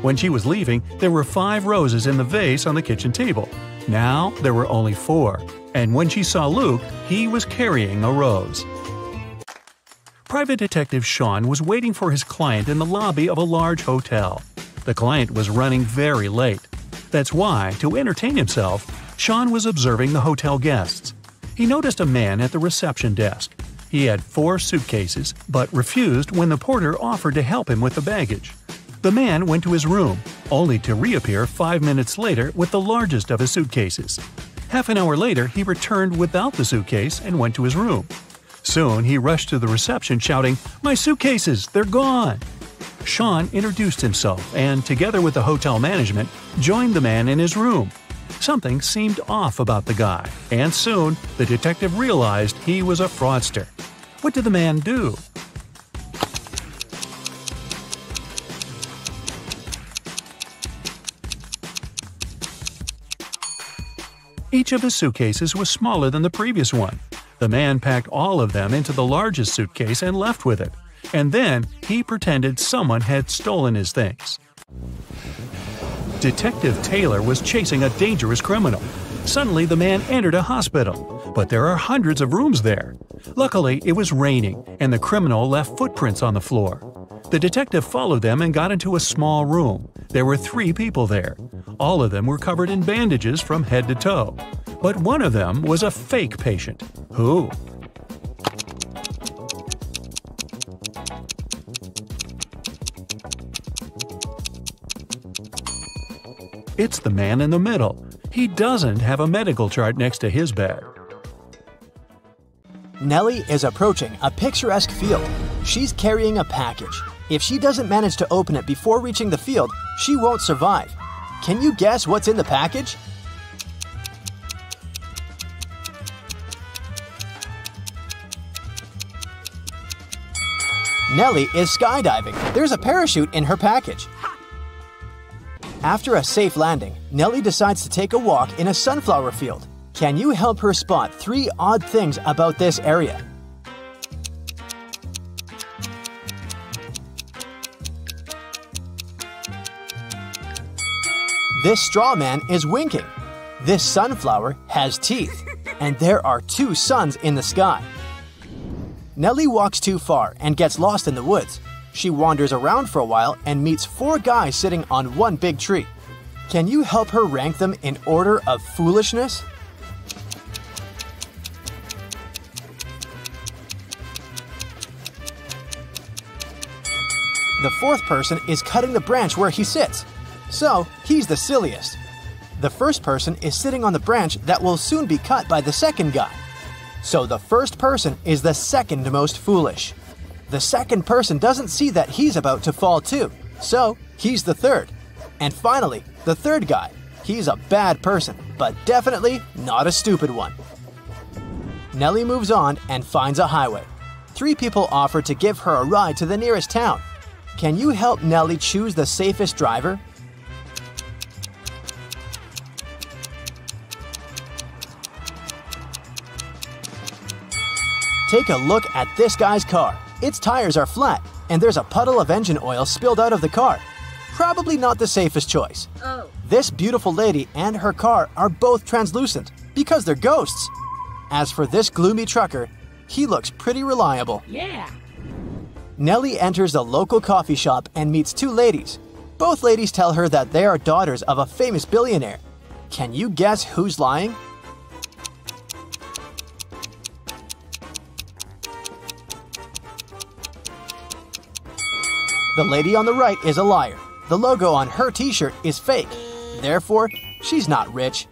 S2: When she was leaving, there were five roses in the vase on the kitchen table. Now there were only four, and when she saw Luke, he was carrying a rose. Private Detective Sean was waiting for his client in the lobby of a large hotel. The client was running very late. That's why, to entertain himself, Sean was observing the hotel guests. He noticed a man at the reception desk. He had four suitcases, but refused when the porter offered to help him with the baggage. The man went to his room, only to reappear five minutes later with the largest of his suitcases. Half an hour later, he returned without the suitcase and went to his room. Soon, he rushed to the reception shouting, My suitcases, they're gone! Sean introduced himself and, together with the hotel management, joined the man in his room. Something seemed off about the guy, and soon the detective realized he was a fraudster. What did the man do? Each of his suitcases was smaller than the previous one. The man packed all of them into the largest suitcase and left with it. And then he pretended someone had stolen his things. Detective Taylor was chasing a dangerous criminal. Suddenly, the man entered a hospital, but there are hundreds of rooms there. Luckily, it was raining, and the criminal left footprints on the floor. The detective followed them and got into a small room. There were three people there. All of them were covered in bandages from head to toe. But one of them was a fake patient. Who? It's the man in the middle. He doesn't have a medical chart next to his bed.
S1: Nellie is approaching a picturesque field. She's carrying a package. If she doesn't manage to open it before reaching the field, she won't survive. Can you guess what's in the package? Nellie is skydiving. There's a parachute in her package. After a safe landing, Nellie decides to take a walk in a sunflower field. Can you help her spot three odd things about this area? This straw man is winking. This sunflower has teeth, *laughs* and there are two suns in the sky. Nellie walks too far and gets lost in the woods. She wanders around for a while and meets four guys sitting on one big tree. Can you help her rank them in order of foolishness? Fourth person is cutting the branch where he sits. So, he's the silliest. The first person is sitting on the branch that will soon be cut by the second guy. So the first person is the second most foolish. The second person doesn't see that he's about to fall too, so he's the third. And finally, the third guy. He's a bad person, but definitely not a stupid one. Nellie moves on and finds a highway. Three people offer to give her a ride to the nearest town. Can you help Nellie choose the safest driver? Take a look at this guy's car. Its tires are flat, and there's a puddle of engine oil spilled out of the car. Probably not the safest choice.
S4: Oh.
S1: This beautiful lady and her car are both translucent because they're ghosts. As for this gloomy trucker, he looks pretty reliable.
S4: Yeah.
S1: Nellie enters a local coffee shop and meets two ladies. Both ladies tell her that they are daughters of a famous billionaire. Can you guess who's lying? The lady on the right is a liar. The logo on her t shirt is fake. Therefore, she's not rich.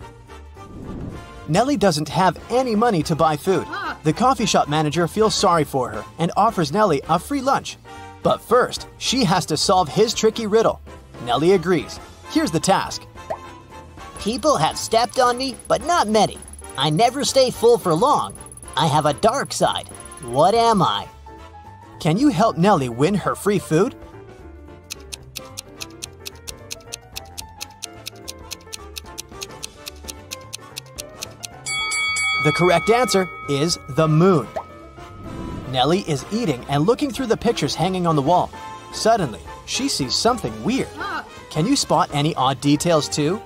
S1: Nellie doesn't have any money to buy food. The coffee shop manager feels sorry for her and offers Nellie a free lunch. But first, she has to solve his tricky riddle. Nellie agrees. Here's the task
S5: People have stepped on me, but not many. I never stay full for long. I have a dark side. What am I?
S1: Can you help Nellie win her free food? The correct answer is the moon. Nellie is eating and looking through the pictures hanging on the wall. Suddenly, she sees something weird. Can you spot any odd details too?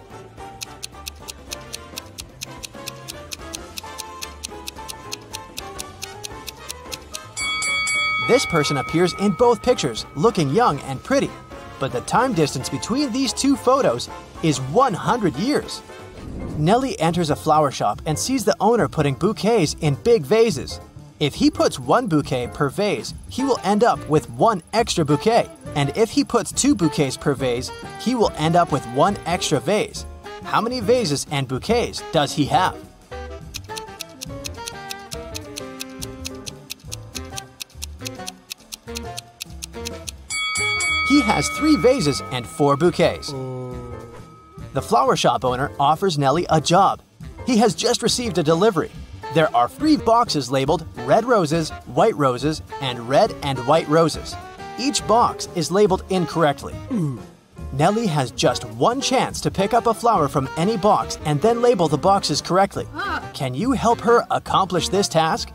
S1: This person appears in both pictures, looking young and pretty, but the time distance between these two photos is 100 years. Nellie enters a flower shop and sees the owner putting bouquets in big vases. If he puts one bouquet per vase, he will end up with one extra bouquet. And if he puts two bouquets per vase, he will end up with one extra vase. How many vases and bouquets does he have? He has three vases and four bouquets. The flower shop owner offers Nellie a job. He has just received a delivery. There are three boxes labeled red roses, white roses, and red and white roses. Each box is labeled incorrectly. Nellie has just one chance to pick up a flower from any box and then label the boxes correctly. Ah. Can you help her accomplish this task?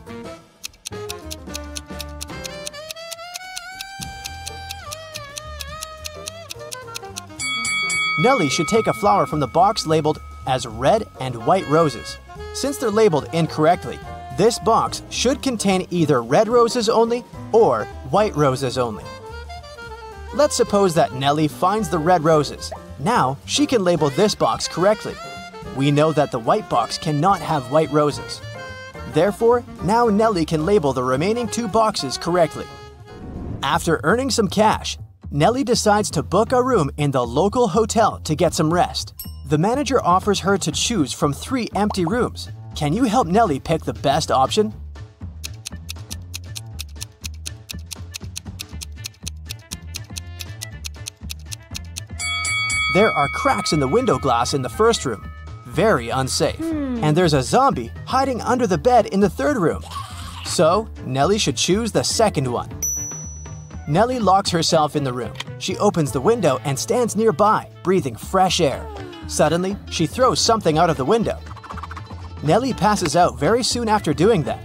S1: Nellie should take a flower from the box labeled as red and white roses. Since they're labeled incorrectly, this box should contain either red roses only or white roses only. Let's suppose that Nellie finds the red roses. Now she can label this box correctly. We know that the white box cannot have white roses. Therefore, now Nellie can label the remaining two boxes correctly. After earning some cash, Nellie decides to book a room in the local hotel to get some rest. The manager offers her to choose from three empty rooms. Can you help Nellie pick the best option? There are cracks in the window glass in the first room. Very unsafe. Hmm. And there's a zombie hiding under the bed in the third room. So, Nellie should choose the second one. Nellie locks herself in the room. She opens the window and stands nearby, breathing fresh air. Suddenly, she throws something out of the window. Nellie passes out very soon after doing that.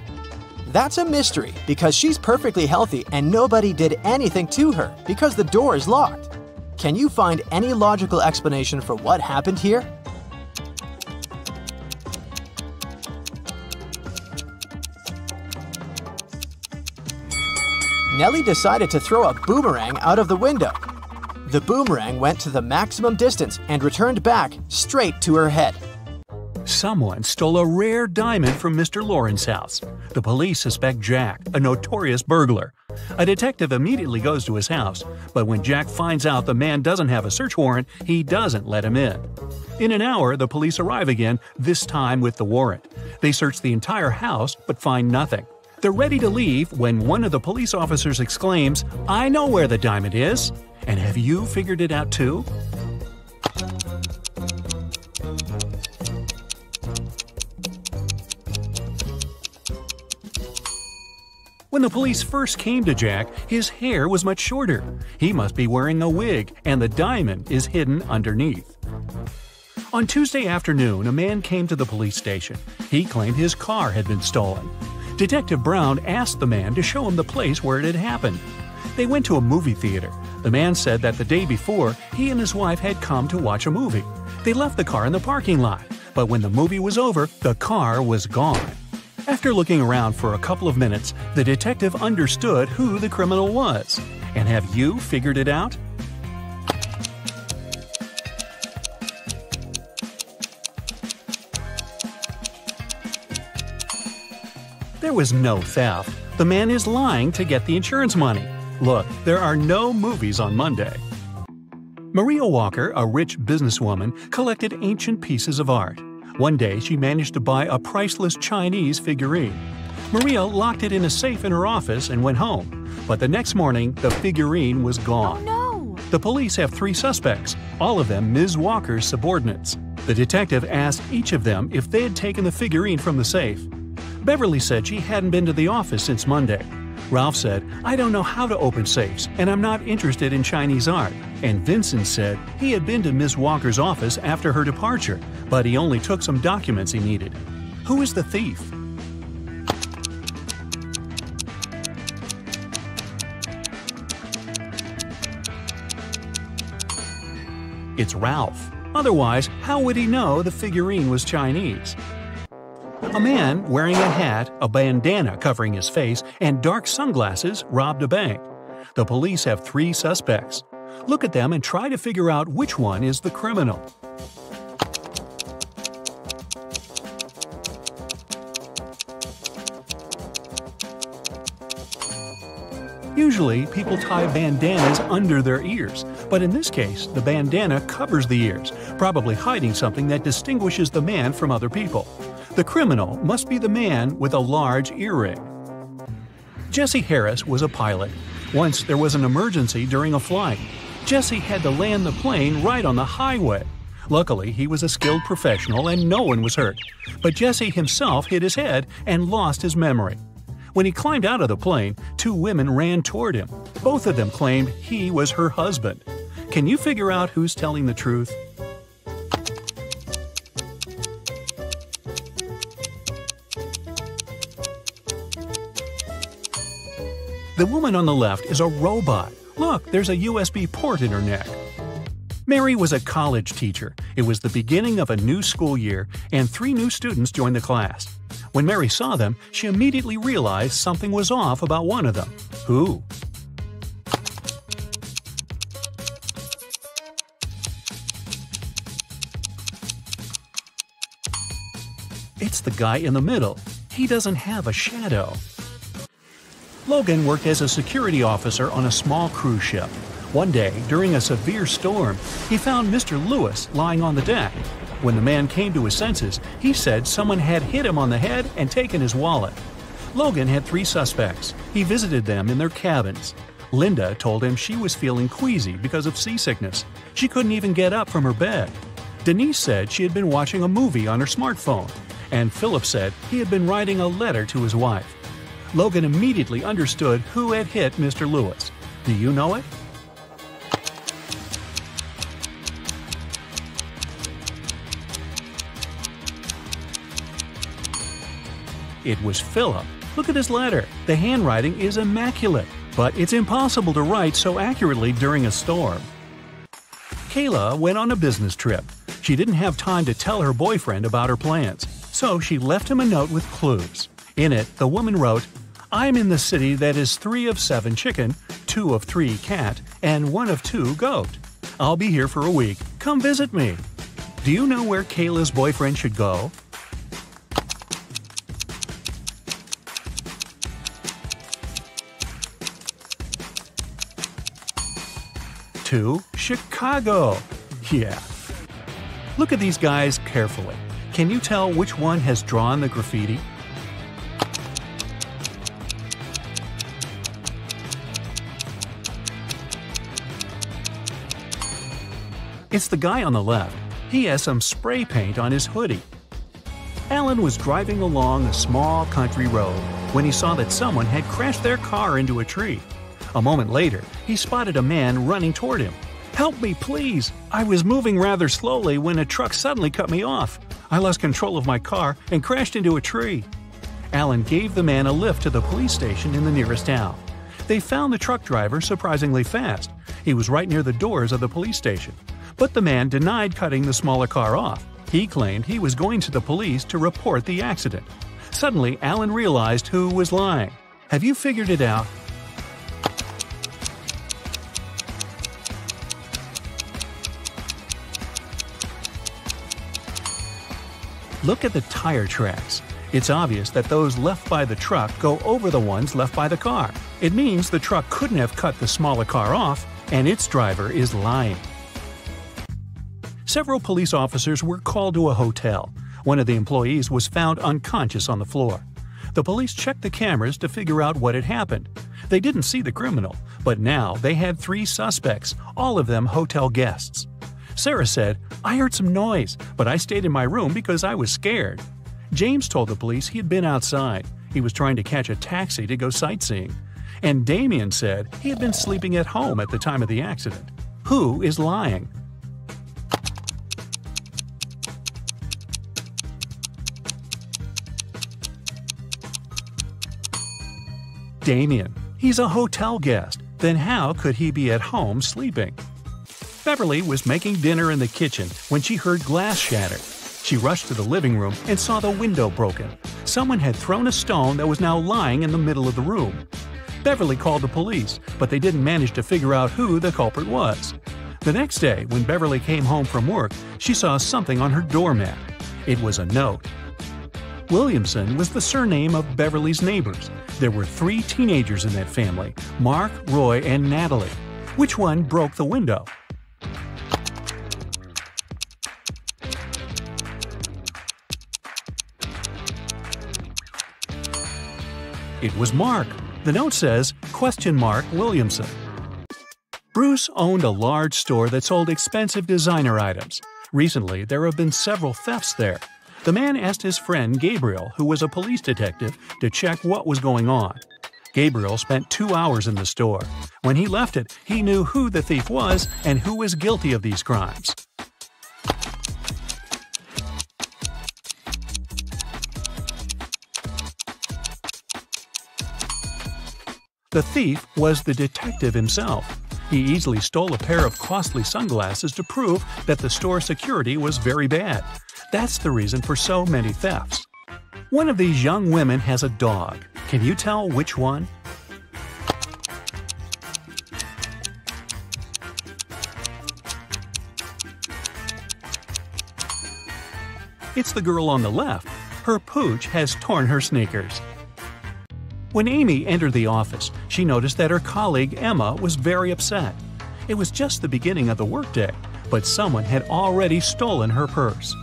S1: That's a mystery because she's perfectly healthy and nobody did anything to her because the door is locked. Can you find any logical explanation for what happened here? Nellie decided to throw a boomerang out of the window. The boomerang went to the maximum distance and returned back straight to her head.
S2: Someone stole a rare diamond from Mr. Lauren's house. The police suspect Jack, a notorious burglar. A detective immediately goes to his house, but when Jack finds out the man doesn't have a search warrant, he doesn't let him in. In an hour, the police arrive again, this time with the warrant. They search the entire house but find nothing. They're ready to leave when one of the police officers exclaims, I know where the diamond is! And have you figured it out too? When the police first came to Jack, his hair was much shorter. He must be wearing a wig, and the diamond is hidden underneath. On Tuesday afternoon, a man came to the police station. He claimed his car had been stolen. Detective Brown asked the man to show him the place where it had happened. They went to a movie theater. The man said that the day before, he and his wife had come to watch a movie. They left the car in the parking lot, but when the movie was over, the car was gone. After looking around for a couple of minutes, the detective understood who the criminal was. And have you figured it out? There was no theft. The man is lying to get the insurance money. Look, there are no movies on Monday. Maria Walker, a rich businesswoman, collected ancient pieces of art. One day, she managed to buy a priceless Chinese figurine. Maria locked it in a safe in her office and went home. But the next morning, the figurine was gone.
S4: Oh, no!
S2: The police have three suspects, all of them Ms. Walker's subordinates. The detective asked each of them if they had taken the figurine from the safe. Beverly said she hadn't been to the office since Monday. Ralph said, I don't know how to open safes, and I'm not interested in Chinese art. And Vincent said he had been to Miss Walker's office after her departure, but he only took some documents he needed. Who is the thief? It's Ralph. Otherwise, how would he know the figurine was Chinese? A man wearing a hat, a bandana covering his face, and dark sunglasses robbed a bank. The police have three suspects. Look at them and try to figure out which one is the criminal. Usually, people tie bandanas under their ears, but in this case, the bandana covers the ears, probably hiding something that distinguishes the man from other people. The criminal must be the man with a large earring. Jesse Harris was a pilot. Once there was an emergency during a flight. Jesse had to land the plane right on the highway. Luckily, he was a skilled professional and no one was hurt. But Jesse himself hit his head and lost his memory. When he climbed out of the plane, two women ran toward him. Both of them claimed he was her husband. Can you figure out who's telling the truth? The woman on the left is a robot. Look, there's a USB port in her neck. Mary was a college teacher. It was the beginning of a new school year, and three new students joined the class. When Mary saw them, she immediately realized something was off about one of them. Who? It's the guy in the middle. He doesn't have a shadow. Logan worked as a security officer on a small cruise ship. One day, during a severe storm, he found Mr. Lewis lying on the deck. When the man came to his senses, he said someone had hit him on the head and taken his wallet. Logan had three suspects. He visited them in their cabins. Linda told him she was feeling queasy because of seasickness. She couldn't even get up from her bed. Denise said she had been watching a movie on her smartphone. And Philip said he had been writing a letter to his wife. Logan immediately understood who had hit Mr. Lewis. Do you know it? It was Philip. Look at his letter. The handwriting is immaculate, but it's impossible to write so accurately during a storm. Kayla went on a business trip. She didn't have time to tell her boyfriend about her plans, so she left him a note with clues. In it, the woman wrote, I'm in the city that is three of seven chicken, two of three cat, and one of two goat. I'll be here for a week. Come visit me. Do you know where Kayla's boyfriend should go? to Chicago. Yeah. Look at these guys carefully. Can you tell which one has drawn the graffiti? It's the guy on the left. He has some spray paint on his hoodie. Alan was driving along a small country road when he saw that someone had crashed their car into a tree. A moment later, he spotted a man running toward him. Help me, please! I was moving rather slowly when a truck suddenly cut me off. I lost control of my car and crashed into a tree. Alan gave the man a lift to the police station in the nearest town. They found the truck driver surprisingly fast. He was right near the doors of the police station. But the man denied cutting the smaller car off. He claimed he was going to the police to report the accident. Suddenly, Alan realized who was lying. Have you figured it out? Look at the tire tracks. It's obvious that those left by the truck go over the ones left by the car. It means the truck couldn't have cut the smaller car off, and its driver is lying. Several police officers were called to a hotel. One of the employees was found unconscious on the floor. The police checked the cameras to figure out what had happened. They didn't see the criminal, but now they had three suspects, all of them hotel guests. Sarah said, I heard some noise, but I stayed in my room because I was scared. James told the police he had been outside. He was trying to catch a taxi to go sightseeing. And Damien said he had been sleeping at home at the time of the accident. Who is lying? Damien. He's a hotel guest. Then how could he be at home sleeping? Beverly was making dinner in the kitchen when she heard glass shatter. She rushed to the living room and saw the window broken. Someone had thrown a stone that was now lying in the middle of the room. Beverly called the police, but they didn't manage to figure out who the culprit was. The next day, when Beverly came home from work, she saw something on her doormat. It was a note. Williamson was the surname of Beverly's neighbors. There were three teenagers in that family Mark, Roy, and Natalie. Which one broke the window? It was Mark. The note says, question mark Williamson. Bruce owned a large store that sold expensive designer items. Recently, there have been several thefts there. The man asked his friend Gabriel, who was a police detective, to check what was going on. Gabriel spent two hours in the store. When he left it, he knew who the thief was and who was guilty of these crimes. The thief was the detective himself. He easily stole a pair of costly sunglasses to prove that the store security was very bad. That's the reason for so many thefts. One of these young women has a dog. Can you tell which one? It's the girl on the left. Her pooch has torn her sneakers. When Amy entered the office, she noticed that her colleague Emma was very upset. It was just the beginning of the workday, but someone had already stolen her purse.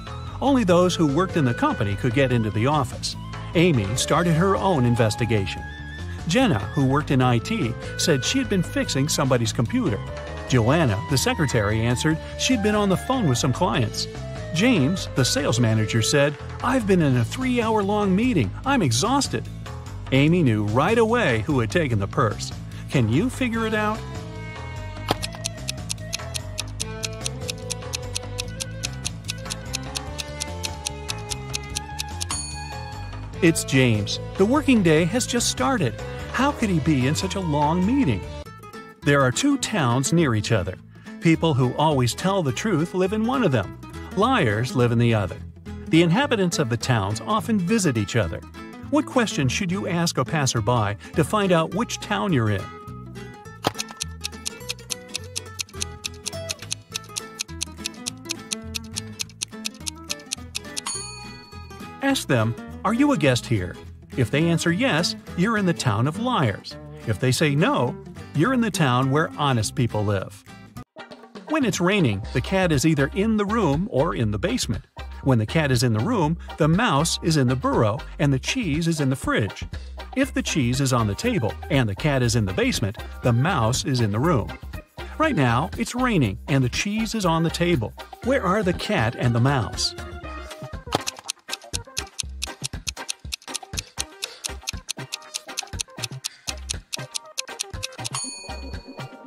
S2: Only those who worked in the company could get into the office. Amy started her own investigation. Jenna, who worked in IT, said she had been fixing somebody's computer. Joanna, the secretary, answered she'd been on the phone with some clients. James, the sales manager, said, I've been in a three hour long meeting. I'm exhausted. Amy knew right away who had taken the purse. Can you figure it out? It's James. The working day has just started. How could he be in such a long meeting? There are two towns near each other. People who always tell the truth live in one of them. Liars live in the other. The inhabitants of the towns often visit each other. What question should you ask a passerby to find out which town you're in? Ask them, Are you a guest here? If they answer yes, you're in the town of liars. If they say no, you're in the town where honest people live. When it's raining, the cat is either in the room or in the basement. When the cat is in the room, the mouse is in the burrow and the cheese is in the fridge. If the cheese is on the table and the cat is in the basement, the mouse is in the room. Right now, it's raining and the cheese is on the table. Where are the cat and the mouse?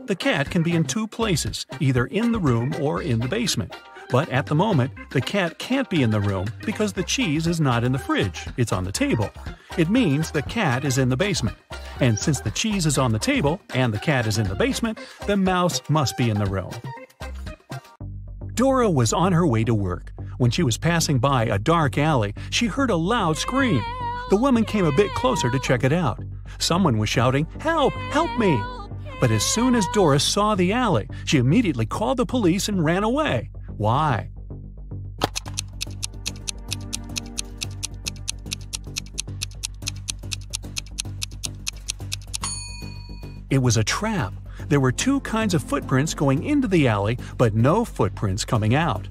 S2: The cat can be in two places, either in the room or in the basement. But at the moment, the cat can't be in the room because the cheese is not in the fridge, it's on the table. It means the cat is in the basement. And since the cheese is on the table and the cat is in the basement, the mouse must be in the room. Dora was on her way to work. When she was passing by a dark alley, she heard a loud scream. The woman came a bit closer to check it out. Someone was shouting, Help! Help me! But as soon as Doris saw the alley, she immediately called the police and ran away. Why? It was a trap. There were two kinds of footprints going into the alley, but no footprints coming out.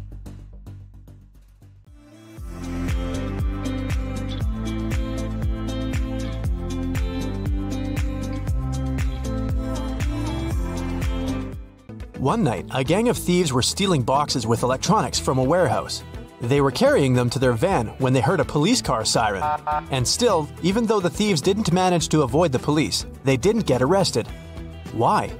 S1: One night, a gang of thieves were stealing boxes with electronics from a warehouse. They were carrying them to their van when they heard a police car siren. And still, even though the thieves didn't manage to avoid the police, they didn't get arrested. Why?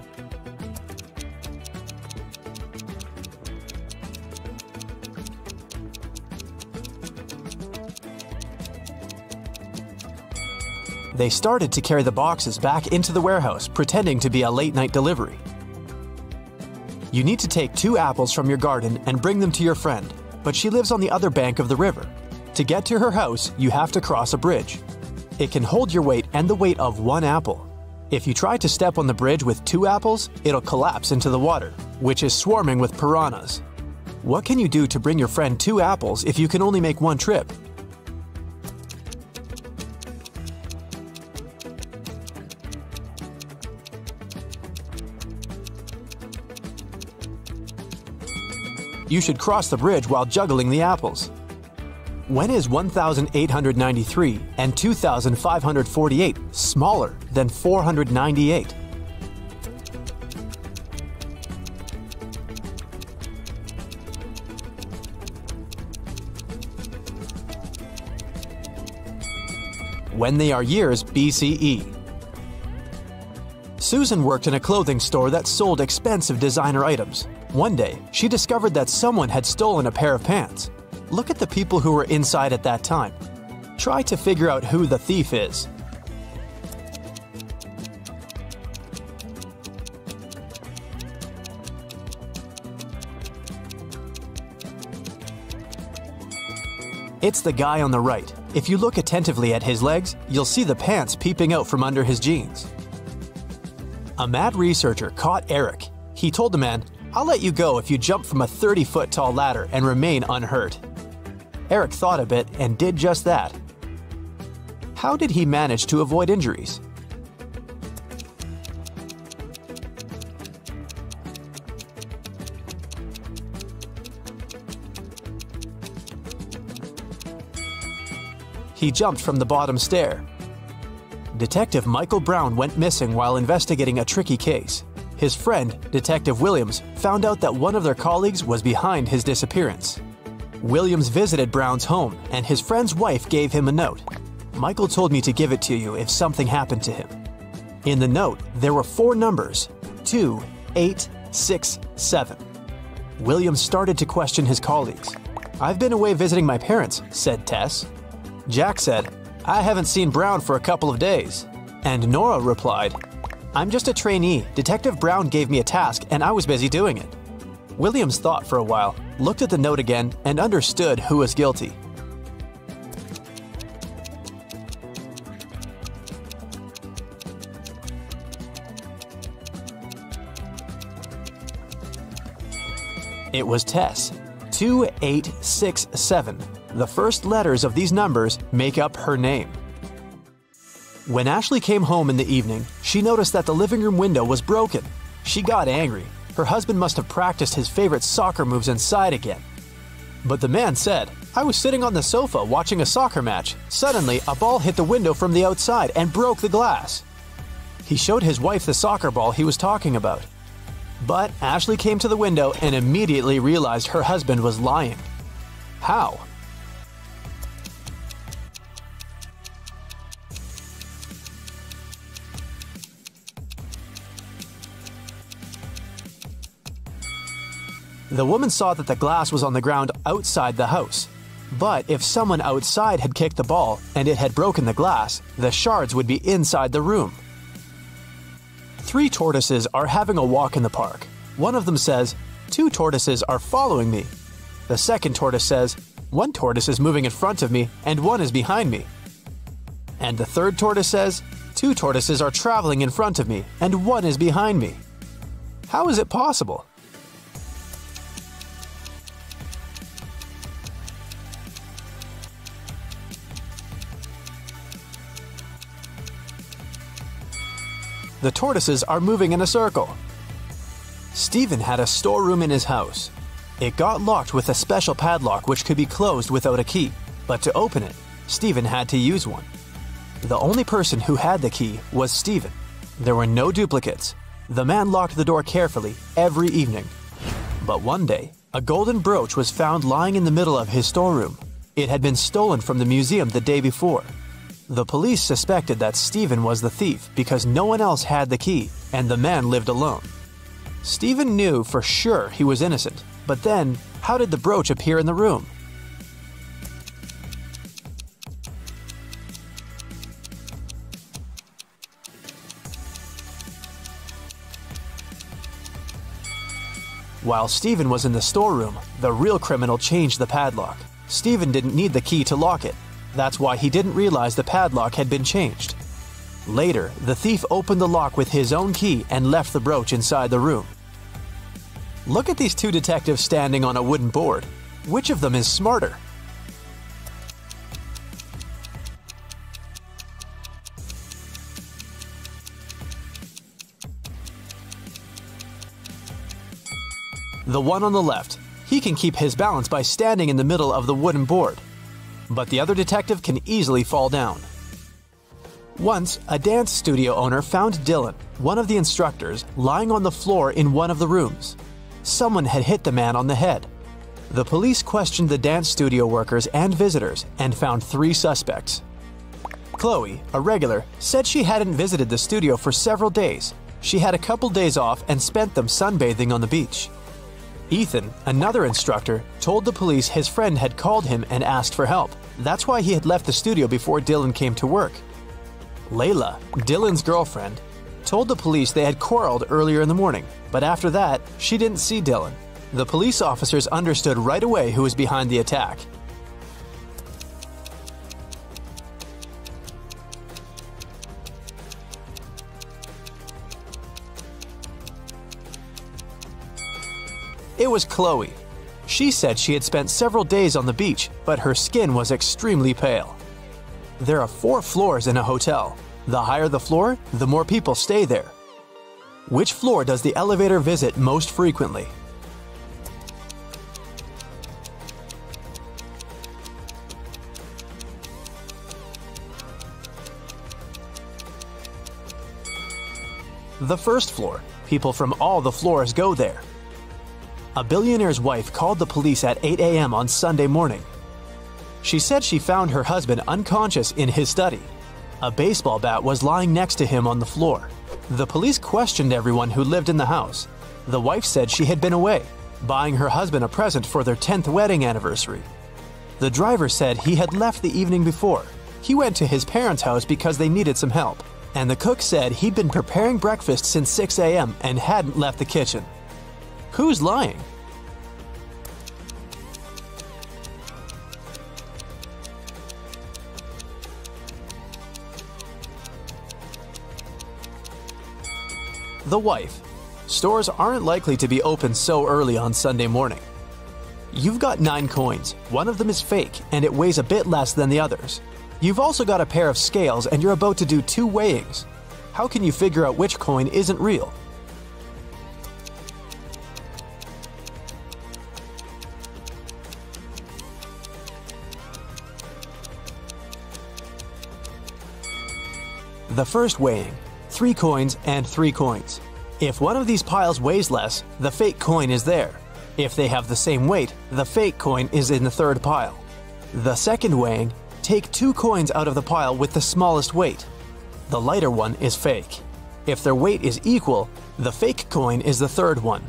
S1: They started to carry the boxes back into the warehouse, pretending to be a late night delivery. You need to take two apples from your garden and bring them to your friend, but she lives on the other bank of the river. To get to her house, you have to cross a bridge. It can hold your weight and the weight of one apple. If you try to step on the bridge with two apples, it'll collapse into the water, which is swarming with piranhas. What can you do to bring your friend two apples if you can only make one trip? You should cross the bridge while juggling the apples. When is 1893 and 2548 smaller than 498? When they are years BCE. Susan worked in a clothing store that sold expensive designer items. One day, she discovered that someone had stolen a pair of pants. Look at the people who were inside at that time. Try to figure out who the thief is. It's the guy on the right. If you look attentively at his legs, you'll see the pants peeping out from under his jeans. A mad researcher caught Eric. He told the man, I'll let you go if you jump from a 30 foot tall ladder and remain unhurt. Eric thought a bit and did just that. How did he manage to avoid injuries? He jumped from the bottom stair. Detective Michael Brown went missing while investigating a tricky case. His friend, Detective Williams, found out that one of their colleagues was behind his disappearance. Williams visited Brown's home, and his friend's wife gave him a note. Michael told me to give it to you if something happened to him. In the note, there were four numbers 2, 8, 6, 7. Williams started to question his colleagues. I've been away visiting my parents, said Tess. Jack said, I haven't seen Brown for a couple of days. And Nora replied, I'm just a trainee. Detective Brown gave me a task and I was busy doing it. Williams thought for a while, looked at the note again, and understood who was guilty. It was Tess. 2867. The first letters of these numbers make up her name. When Ashley came home in the evening, she noticed that the living room window was broken. She got angry. Her husband must have practiced his favorite soccer moves inside again. But the man said, I was sitting on the sofa watching a soccer match. Suddenly, a ball hit the window from the outside and broke the glass. He showed his wife the soccer ball he was talking about. But Ashley came to the window and immediately realized her husband was lying. How? The woman saw that the glass was on the ground outside the house. But if someone outside had kicked the ball and it had broken the glass, the shards would be inside the room. Three tortoises are having a walk in the park. One of them says, Two tortoises are following me. The second tortoise says, One tortoise is moving in front of me and one is behind me. And the third tortoise says, Two tortoises are traveling in front of me and one is behind me. How is it possible? The tortoises are moving in a circle. Stephen had a storeroom in his house. It got locked with a special padlock which could be closed without a key, but to open it, Stephen had to use one. The only person who had the key was Stephen. There were no duplicates. The man locked the door carefully every evening. But one day, a golden brooch was found lying in the middle of his storeroom. It had been stolen from the museum the day before. The police suspected that Stephen was the thief because no one else had the key and the man lived alone. Stephen knew for sure he was innocent, but then, how did the brooch appear in the room? While Stephen was in the storeroom, the real criminal changed the padlock. Stephen didn't need the key to lock it, that's why he didn't realize the padlock had been changed. Later, the thief opened the lock with his own key and left the brooch inside the room. Look at these two detectives standing on a wooden board. Which of them is smarter? The one on the left. He can keep his balance by standing in the middle of the wooden board but the other detective can easily fall down. Once, a dance studio owner found Dylan, one of the instructors, lying on the floor in one of the rooms. Someone had hit the man on the head. The police questioned the dance studio workers and visitors and found three suspects. Chloe, a regular, said she hadn't visited the studio for several days. She had a couple days off and spent them sunbathing on the beach. Ethan, another instructor, told the police his friend had called him and asked for help. That's why he had left the studio before Dylan came to work. Layla, Dylan's girlfriend, told the police they had quarreled earlier in the morning, but after that, she didn't see Dylan. The police officers understood right away who was behind the attack. It was Chloe. She said she had spent several days on the beach, but her skin was extremely pale. There are four floors in a hotel. The higher the floor, the more people stay there. Which floor does the elevator visit most frequently? The first floor. People from all the floors go there. A billionaire's wife called the police at 8 a.m. on Sunday morning. She said she found her husband unconscious in his study. A baseball bat was lying next to him on the floor. The police questioned everyone who lived in the house. The wife said she had been away, buying her husband a present for their 10th wedding anniversary. The driver said he had left the evening before. He went to his parents' house because they needed some help. And the cook said he'd been preparing breakfast since 6 a.m. and hadn't left the kitchen. Who's lying? The wife. Stores aren't likely to be open so early on Sunday morning. You've got nine coins, one of them is fake, and it weighs a bit less than the others. You've also got a pair of scales and you're about to do two weighings. How can you figure out which coin isn't real? The first weighing three coins and three coins. If one of these piles weighs less, the fake coin is there. If they have the same weight, the fake coin is in the third pile. The second weighing, take two coins out of the pile with the smallest weight. The lighter one is fake. If their weight is equal, the fake coin is the third one.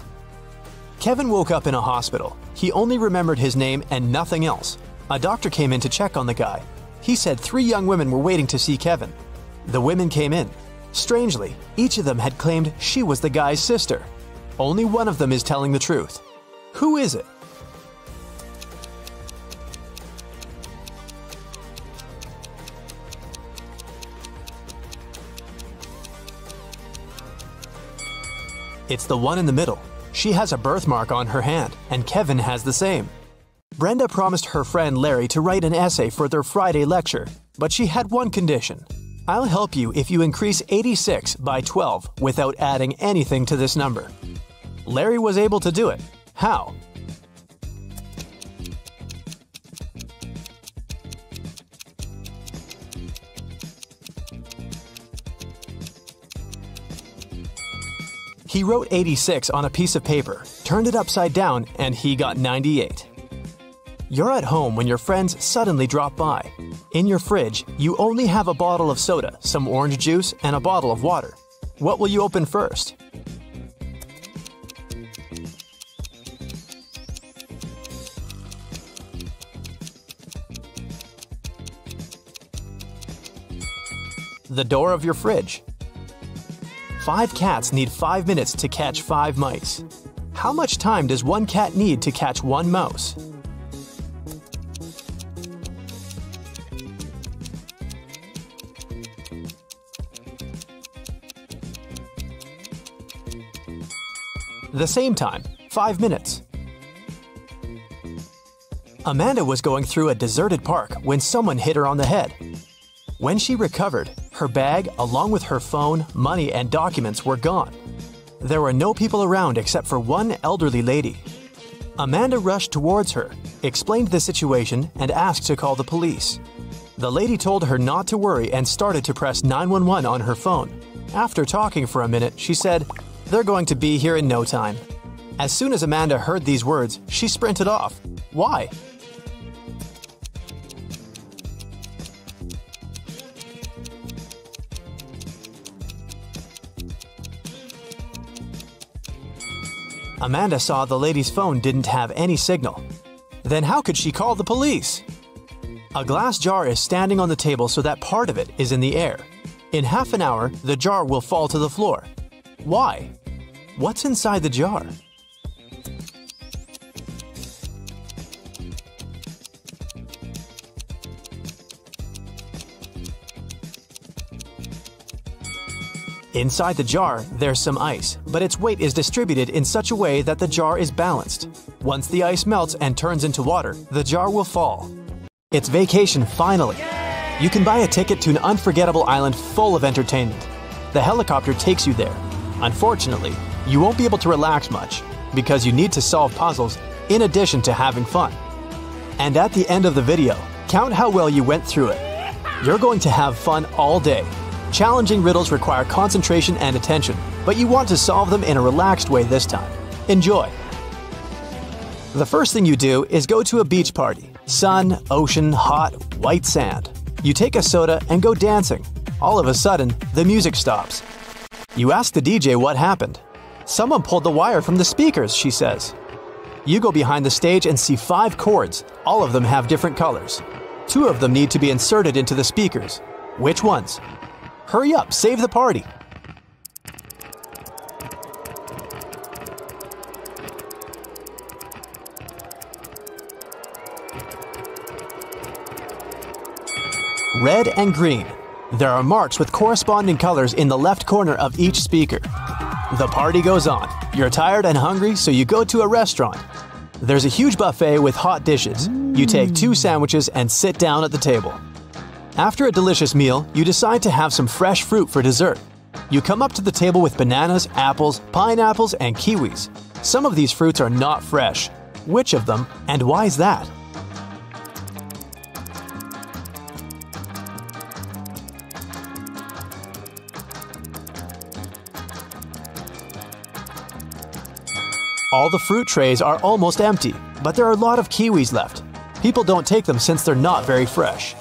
S1: Kevin woke up in a hospital. He only remembered his name and nothing else. A doctor came in to check on the guy. He said three young women were waiting to see Kevin. The women came in. Strangely, each of them had claimed she was the guy's sister. Only one of them is telling the truth. Who is it? It's the one in the middle. She has a birthmark on her hand, and Kevin has the same. Brenda promised her friend Larry to write an essay for their Friday lecture, but she had one condition I'll help you if you increase 86 by 12 without adding anything to this number. Larry was able to do it. How? He wrote 86 on a piece of paper, turned it upside down, and he got 98. You're at home when your friends suddenly drop by. In your fridge, you only have a bottle of soda, some orange juice, and a bottle of water. What will you open first? The door of your fridge. Five cats need five minutes to catch five mice. How much time does one cat need to catch one mouse? The same time, 5 minutes. Amanda was going through a deserted park when someone hit her on the head. When she recovered, her bag, along with her phone, money, and documents, were gone. There were no people around except for one elderly lady. Amanda rushed towards her, explained the situation, and asked to call the police. The lady told her not to worry and started to press 911 on her phone. After talking for a minute, she said, they're going to be here in no time. As soon as Amanda heard these words, she sprinted off. Why? Amanda saw the lady's phone didn't have any signal. Then how could she call the police? A glass jar is standing on the table so that part of it is in the air. In half an hour, the jar will fall to the floor. Why? What's inside the jar? Inside the jar, there's some ice, but its weight is distributed in such a way that the jar is balanced. Once the ice melts and turns into water, the jar will fall. It's vacation finally! You can buy a ticket to an unforgettable island full of entertainment. The helicopter takes you there. Unfortunately, you won't be able to relax much because you need to solve puzzles in addition to having fun. And at the end of the video, count how well you went through it. You're going to have fun all day. Challenging riddles require concentration and attention, but you want to solve them in a relaxed way this time. Enjoy! The first thing you do is go to a beach party. Sun, ocean, hot, white sand. You take a soda and go dancing. All of a sudden, the music stops. You ask the DJ what happened. Someone pulled the wire from the speakers, she says. You go behind the stage and see five cords. All of them have different colors. Two of them need to be inserted into the speakers. Which ones? Hurry up, save the party. Red and green. There are marks with corresponding colors in the left corner of each speaker. The party goes on. You're tired and hungry, so you go to a restaurant. There's a huge buffet with hot dishes. You take two sandwiches and sit down at the table. After a delicious meal, you decide to have some fresh fruit for dessert. You come up to the table with bananas, apples, pineapples, and kiwis. Some of these fruits are not fresh. Which of them, and why is that? All the fruit trays are almost empty, but there are a lot of kiwis left. People don't take them since they're not very fresh.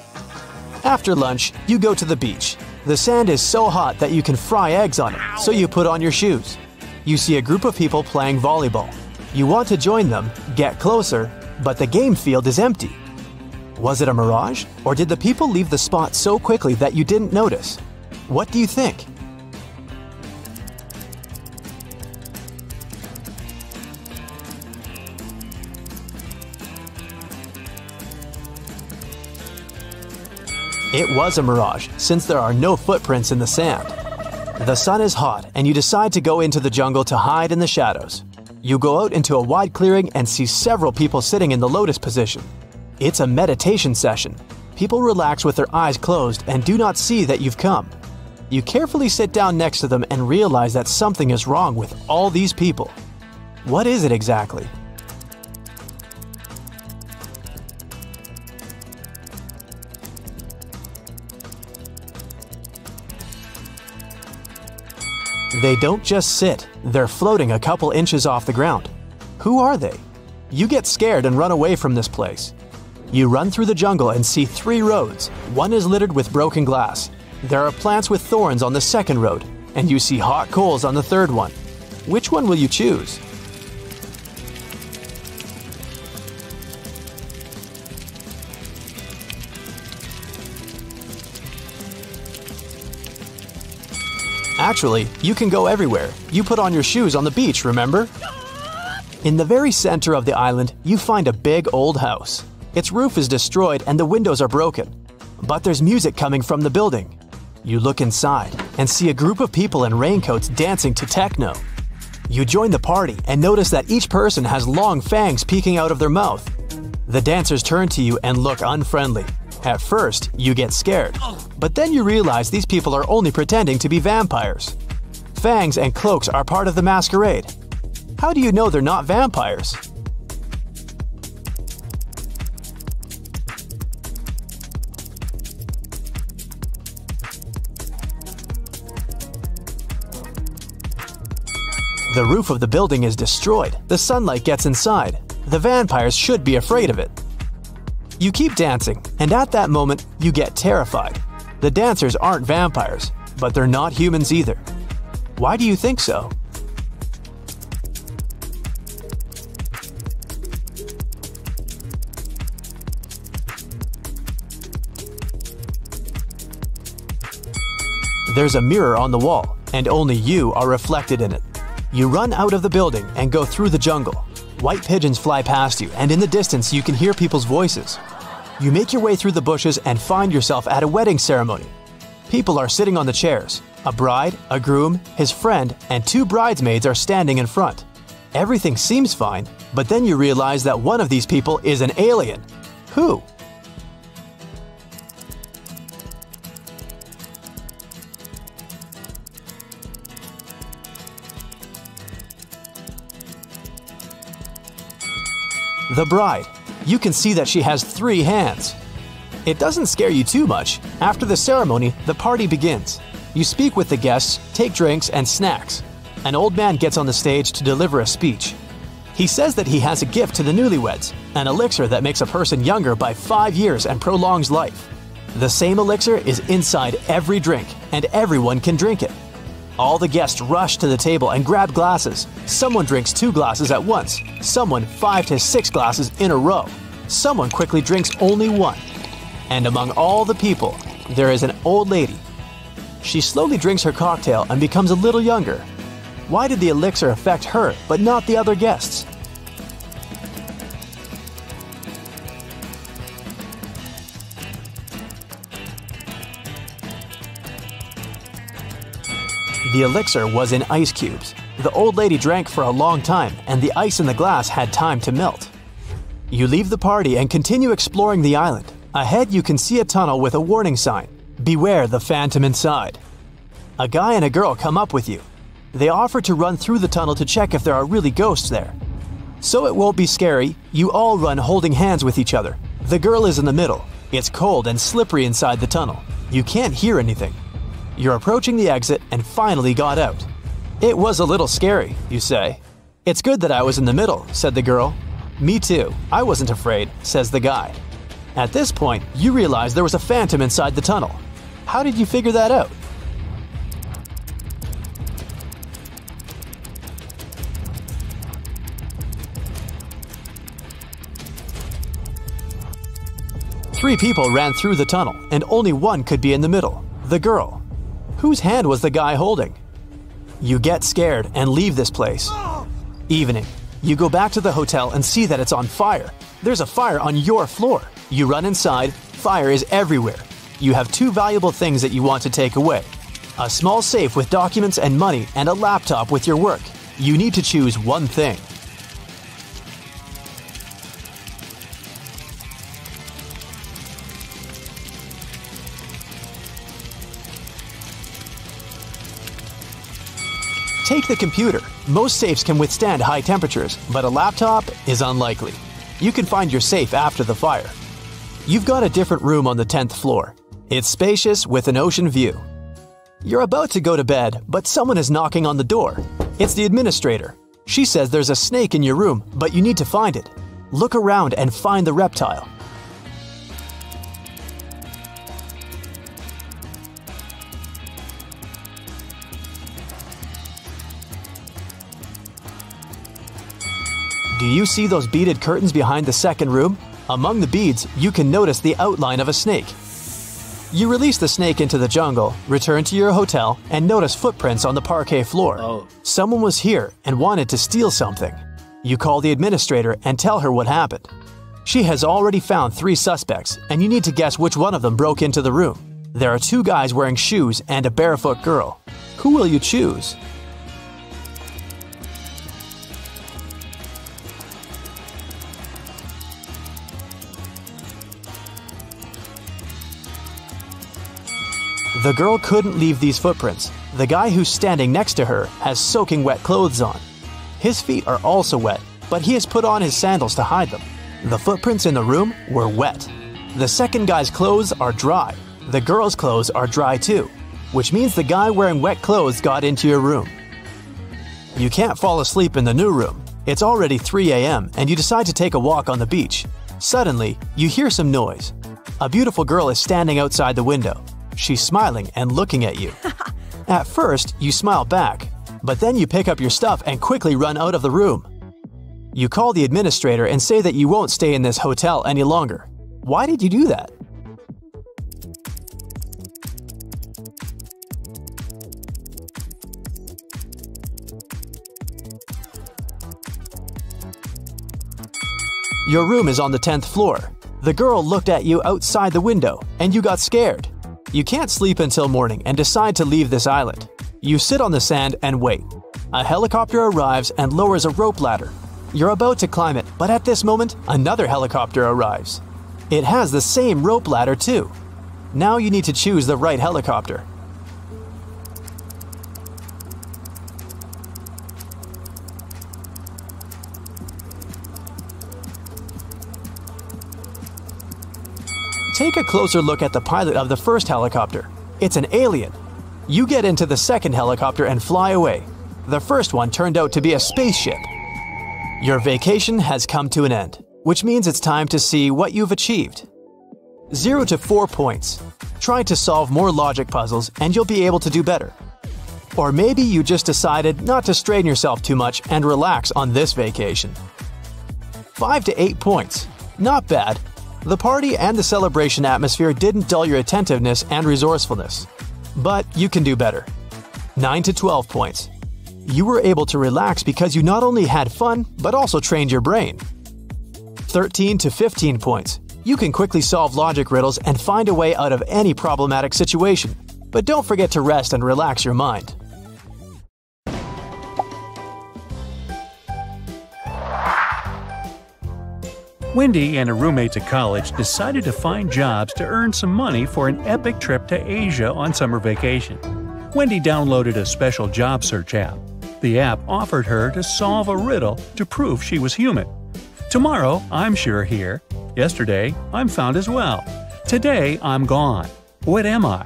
S1: After lunch, you go to the beach. The sand is so hot that you can fry eggs on it, so you put on your shoes. You see a group of people playing volleyball. You want to join them, get closer, but the game field is empty. Was it a mirage, or did the people leave the spot so quickly that you didn't notice? What do you think? It was a mirage, since there are no footprints in the sand. The sun is hot, and you decide to go into the jungle to hide in the shadows. You go out into a wide clearing and see several people sitting in the lotus position. It's a meditation session. People relax with their eyes closed and do not see that you've come. You carefully sit down next to them and realize that something is wrong with all these people. What is it exactly? They don't just sit, they're floating a couple inches off the ground. Who are they? You get scared and run away from this place. You run through the jungle and see three roads. One is littered with broken glass. There are plants with thorns on the second road, and you see hot coals on the third one. Which one will you choose? Actually, you can go everywhere. You put on your shoes on the beach, remember? In the very center of the island, you find a big old house. Its roof is destroyed and the windows are broken. But there's music coming from the building. You look inside and see a group of people in raincoats dancing to techno. You join the party and notice that each person has long fangs peeking out of their mouth. The dancers turn to you and look unfriendly. At first, you get scared, but then you realize these people are only pretending to be vampires. Fangs and cloaks are part of the masquerade. How do you know they're not vampires? The roof of the building is destroyed. The sunlight gets inside. The vampires should be afraid of it. You keep dancing, and at that moment, you get terrified. The dancers aren't vampires, but they're not humans either. Why do you think so? There's a mirror on the wall, and only you are reflected in it. You run out of the building and go through the jungle. White pigeons fly past you, and in the distance, you can hear people's voices. You make your way through the bushes and find yourself at a wedding ceremony. People are sitting on the chairs. A bride, a groom, his friend, and two bridesmaids are standing in front. Everything seems fine, but then you realize that one of these people is an alien. Who? The bride. You can see that she has three hands. It doesn't scare you too much. After the ceremony, the party begins. You speak with the guests, take drinks and snacks. an old man gets on the stage to deliver a speech. He says that he has a gift to the newlyweds, an elixir that makes a person younger by five years and prolongs life. The same elixir is inside every drink, and everyone can drink it. All the guests rush to the table and grab glasses. Someone drinks two glasses at once, someone five to six glasses in a row. Someone quickly drinks only one. And among all the people, there is an old lady. She slowly drinks her cocktail and becomes a little younger. Why did the elixir affect her but not the other guests? The elixir was in ice cubes. The old lady drank for a long time, and the ice in the glass had time to melt. You leave the party and continue exploring the island. Ahead, you can see a tunnel with a warning sign Beware the phantom inside. A guy and a girl come up with you. They offer to run through the tunnel to check if there are really ghosts there. So it won't be scary, you all run holding hands with each other. The girl is in the middle. It's cold and slippery inside the tunnel. You can't hear anything. You're approaching the exit and finally got out. It was a little scary, you say. It's good that I was in the middle, said the girl. Me too. I wasn't afraid, says the guy. At this point, you realize there was a phantom inside the tunnel. How did you figure that out? Three people ran through the tunnel, and only one could be in the middle the girl. Whose hand was the guy holding? You get scared and leave this place. Evening. You go back to the hotel and see that it's on fire. There's a fire on your floor. You run inside, fire is everywhere. You have two valuable things that you want to take away a small safe with documents and money, and a laptop with your work. You need to choose one thing. Take the computer. Most safes can withstand high temperatures, but a laptop is unlikely. You can find your safe after the fire. You've got a different room on the 10th floor. It's spacious with an ocean view. You're about to go to bed, but someone is knocking on the door. It's the administrator. She says there's a snake in your room, but you need to find it. Look around and find the reptile. Do you see those beaded curtains behind the second room? Among the beads, you can notice the outline of a snake. You release the snake into the jungle, return to your hotel, and notice footprints on the parquet floor.
S4: Oh.
S1: Someone was here and wanted to steal something. You call the administrator and tell her what happened. She has already found three suspects, and you need to guess which one of them broke into the room. There are two guys wearing shoes and a barefoot girl. Who will you choose? The girl couldn't leave these footprints. The guy who's standing next to her has soaking wet clothes on. His feet are also wet, but he has put on his sandals to hide them. The footprints in the room were wet. The second guy's clothes are dry. The girl's clothes are dry too, which means the guy wearing wet clothes got into your room. You can't fall asleep in the new room. It's already 3 a.m., and you decide to take a walk on the beach. Suddenly, you hear some noise. A beautiful girl is standing outside the window. She's smiling and looking at you. *laughs* At first, you smile back, but then you pick up your stuff and quickly run out of the room. You call the administrator and say that you won't stay in this hotel any longer. Why did you do that? Your room is on the 10th floor. The girl looked at you outside the window, and you got scared. You can't sleep until morning and decide to leave this island. You sit on the sand and wait. A helicopter arrives and lowers a rope ladder. You're about to climb it, but at this moment, another helicopter arrives. It has the same rope ladder too. Now you need to choose the right helicopter. Take a closer look at the pilot of the first helicopter. It's an alien. You get into the second helicopter and fly away. The first one turned out to be a spaceship. Your vacation has come to an end, which means it's time to see what you've achieved. 0 to 4 points. Try to solve more logic puzzles and you'll be able to do better. Or maybe you just decided not to strain yourself too much and relax on this vacation. 5 to 8 points. Not bad. The party and the celebration atmosphere didn't dull your attentiveness and resourcefulness. But you can do better. 9 to 12 points. You were able to relax because you not only had fun, but also trained your brain. 13 to 15 points. You can quickly solve logic riddles and find a way out of any problematic situation. But don't forget to rest and relax your mind.
S2: Wendy and her roommates at college decided to find jobs to earn some money for an epic trip to Asia on summer vacation. Wendy downloaded a special job search app. The app offered her to solve a riddle to prove she was human. Tomorrow, I'm sure here. Yesterday, I'm found as well. Today, I'm gone. What am I?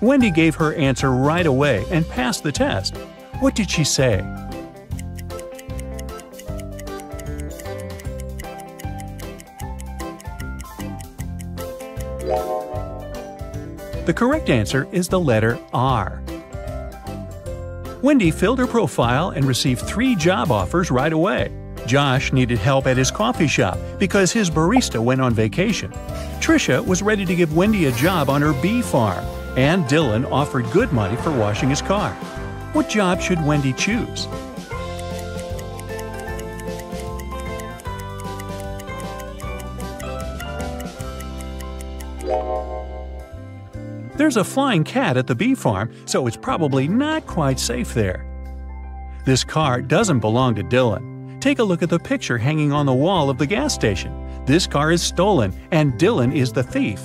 S2: Wendy gave her answer right away and passed the test. What did she say? The correct answer is the letter R. Wendy filled her profile and received three job offers right away. Josh needed help at his coffee shop because his barista went on vacation. Trisha was ready to give Wendy a job on her bee farm, and Dylan offered good money for washing his car. What job should Wendy choose? There's a flying cat at the bee farm, so it's probably not quite safe there. This car doesn't belong to Dylan. Take a look at the picture hanging on the wall of the gas station. This car is stolen, and Dylan is the thief.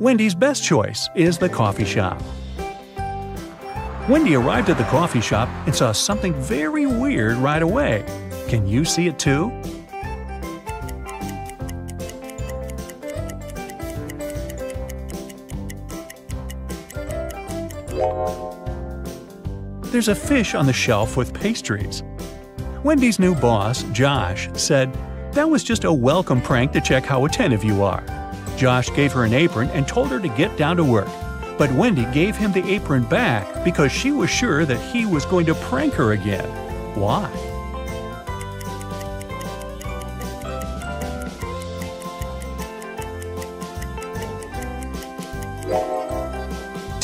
S2: Wendy's best choice is the coffee shop. Wendy arrived at the coffee shop and saw something very weird right away. Can you see it too? There's a fish on the shelf with pastries. Wendy's new boss, Josh, said, That was just a welcome prank to check how attentive you are. Josh gave her an apron and told her to get down to work. But Wendy gave him the apron back because she was sure that he was going to prank her again. Why?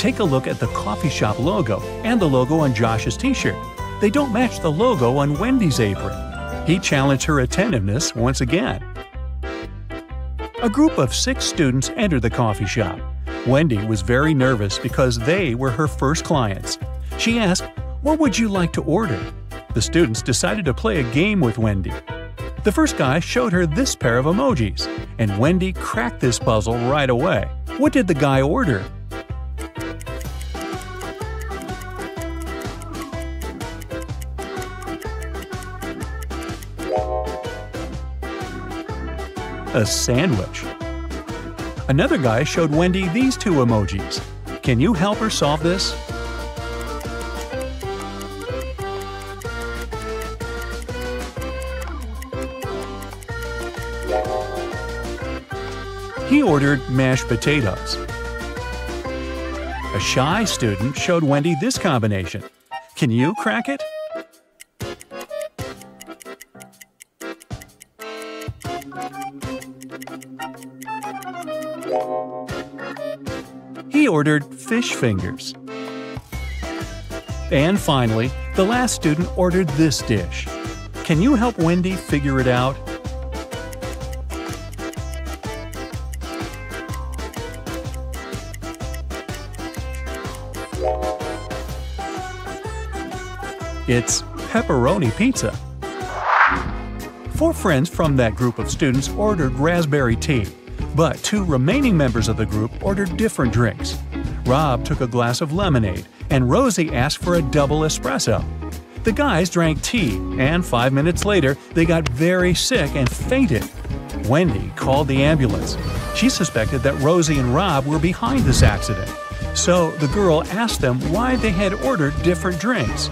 S2: Take a look at the coffee shop logo and the logo on Josh's t shirt. They don't match the logo on Wendy's apron. He challenged her attentiveness once again. A group of six students entered the coffee shop. Wendy was very nervous because they were her first clients. She asked, What would you like to order? The students decided to play a game with Wendy. The first guy showed her this pair of emojis, and Wendy cracked this puzzle right away. What did the guy order? A sandwich. Another guy showed Wendy these two emojis. Can you help her solve this? He ordered mashed potatoes. A shy student showed Wendy this combination. Can you crack it? Ordered fish fingers. And finally, the last student ordered this dish. Can you help Wendy figure it out? It's pepperoni pizza. Four friends from that group of students ordered raspberry tea, but two remaining members of the group ordered different drinks. Rob took a glass of lemonade, and Rosie asked for a double espresso. The guys drank tea, and five minutes later, they got very sick and fainted. Wendy called the ambulance. She suspected that Rosie and Rob were behind this accident. So the girl asked them why they had ordered different drinks.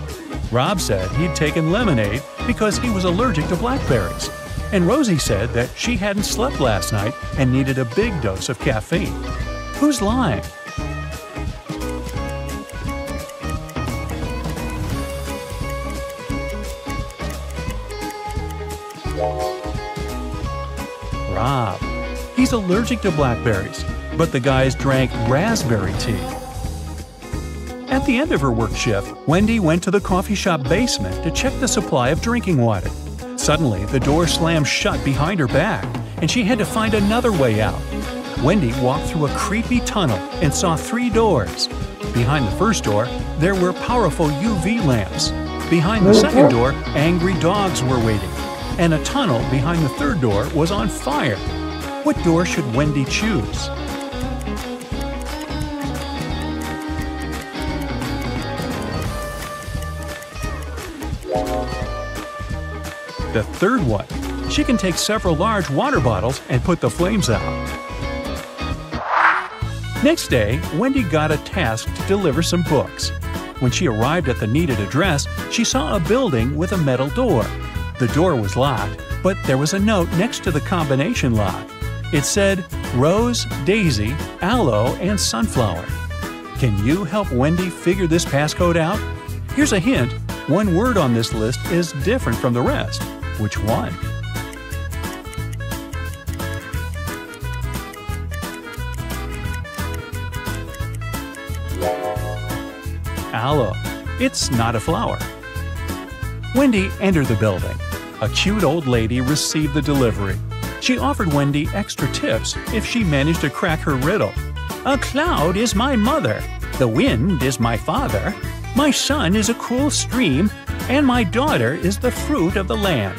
S2: Rob said he'd taken lemonade because he was allergic to blackberries. And Rosie said that she hadn't slept last night and needed a big dose of caffeine. Who's lying? Rob. He's allergic to blackberries, but the guys drank raspberry tea. At the end of her work shift, Wendy went to the coffee shop basement to check the supply of drinking water. Suddenly, the door slammed shut behind her back, and she had to find another way out. Wendy walked through a creepy tunnel and saw three doors. Behind the first door, there were powerful UV lamps. Behind the second door, angry dogs were waiting. And a tunnel behind the third door was on fire. What door should Wendy choose? The third one. She can take several large water bottles and put the flames out. Next day, Wendy got a task to deliver some books. When she arrived at the needed address, she saw a building with a metal door. The door was locked, but there was a note next to the combination lock. It said Rose, Daisy, Aloe, and Sunflower. Can you help Wendy figure this passcode out? Here's a hint one word on this list is different from the rest. Which one? Aloe. It's not a flower. Wendy entered the building. A cute old lady received the delivery. She offered Wendy extra tips if she managed to crack her riddle. A cloud is my mother. The wind is my father. My son is a cool stream. And my daughter is the fruit of the land.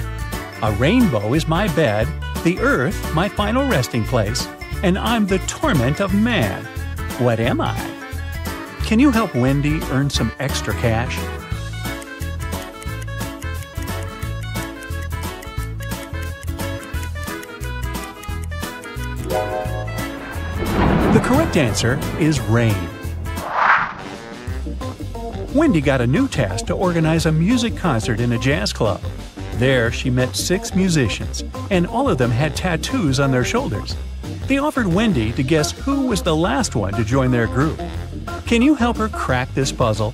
S2: A rainbow is my bed. The earth my final resting place. And I'm the torment of man. What am I? Can you help Wendy earn some extra cash? Correct answer is rain. Wendy got a new task to organize a music concert in a jazz club. There, she met six musicians, and all of them had tattoos on their shoulders. They offered Wendy to guess who was the last one to join their group. Can you help her crack this puzzle?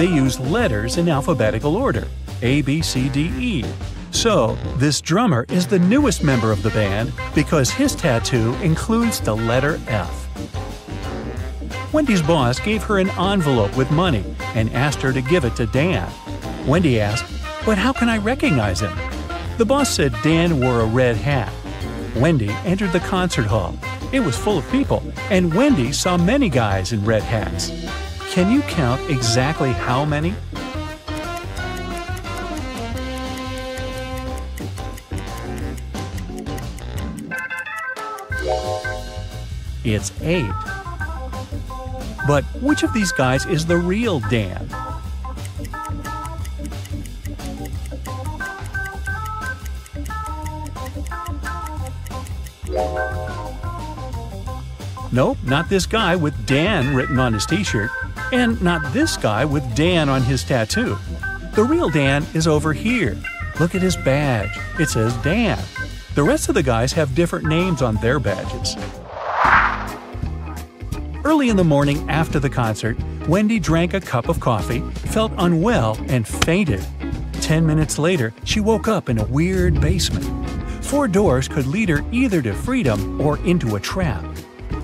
S2: They use letters in alphabetical order A, B, C, D, E. So, this drummer is the newest member of the band because his tattoo includes the letter F. Wendy's boss gave her an envelope with money and asked her to give it to Dan. Wendy asked, But how can I recognize him? The boss said Dan wore a red hat. Wendy entered the concert hall. It was full of people, and Wendy saw many guys in red hats. Can you count exactly how many? It's eight. But which of these guys is the real Dan? Nope, not this guy with Dan written on his t shirt, and not this guy with Dan on his tattoo. The real Dan is over here. Look at his badge. It says Dan. The rest of the guys have different names on their badges. Early in the morning after the concert, Wendy drank a cup of coffee, felt unwell, and fainted. Ten minutes later, she woke up in a weird basement. Four doors could lead her either to freedom or into a trap.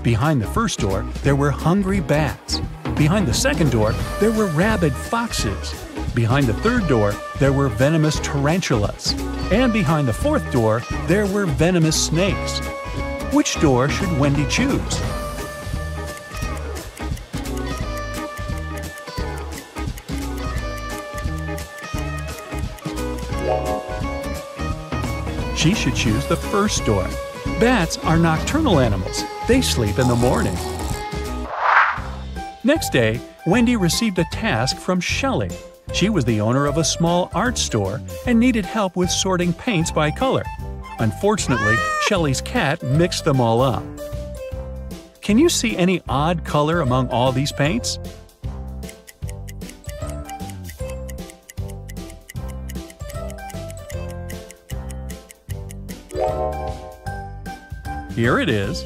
S2: Behind the first door, there were hungry bats. Behind the second door, there were rabid foxes. Behind the third door, there were venomous tarantulas. And behind the fourth door, there were venomous snakes. Which door should Wendy choose? She should choose the first door. Bats are nocturnal animals. They sleep in the morning. Next day, Wendy received a task from Shelley. She was the owner of a small art store and needed help with sorting paints by color. Unfortunately, Shelley's cat mixed them all up. Can you see any odd color among all these paints? Here it is.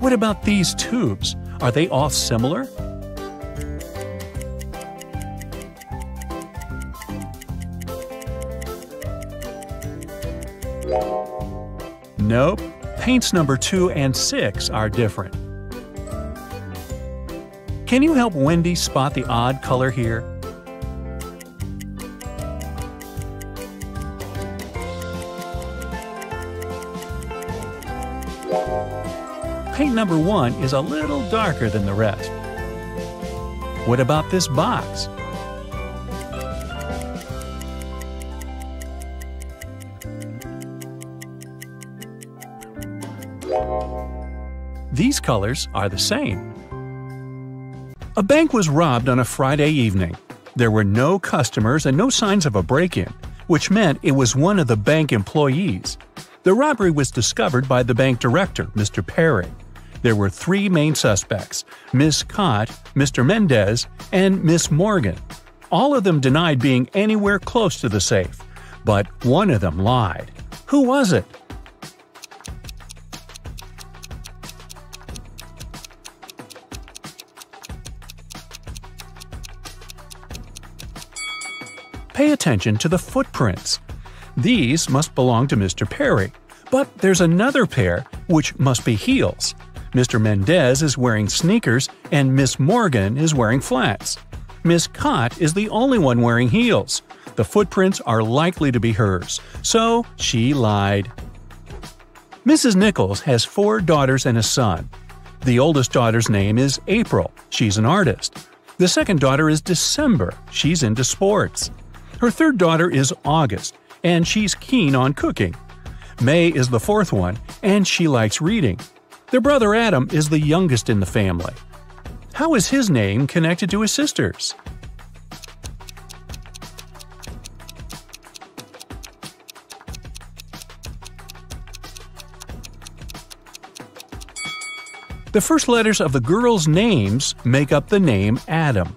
S2: What about these tubes? Are they all similar? Nope, paints number 2 and 6 are different. Can you help Wendy spot the odd color here? Number 1 is a little darker than the rest. What about this box? These colors are the same. A bank was robbed on a Friday evening. There were no customers and no signs of a break in, which meant it was one of the bank employees. The robbery was discovered by the bank director, Mr. Perry. There were three main suspects Miss Cott, Mr. Mendez, and Miss Morgan. All of them denied being anywhere close to the safe, but one of them lied. Who was it? Pay attention to the footprints. These must belong to Mr. Perry, but there's another pair which must be heels. Mr. Mendez is wearing sneakers and Miss Morgan is wearing flats. Miss Cott is the only one wearing heels. The footprints are likely to be hers, so she lied. Mrs. Nichols has four daughters and a son. The oldest daughter's name is April. She's an artist. The second daughter is December. She's into sports. Her third daughter is August, and she's keen on cooking. May is the fourth one, and she likes reading. Their brother Adam is the youngest in the family. How is his name connected to his sister's? The first letters of the girls' names make up the name Adam.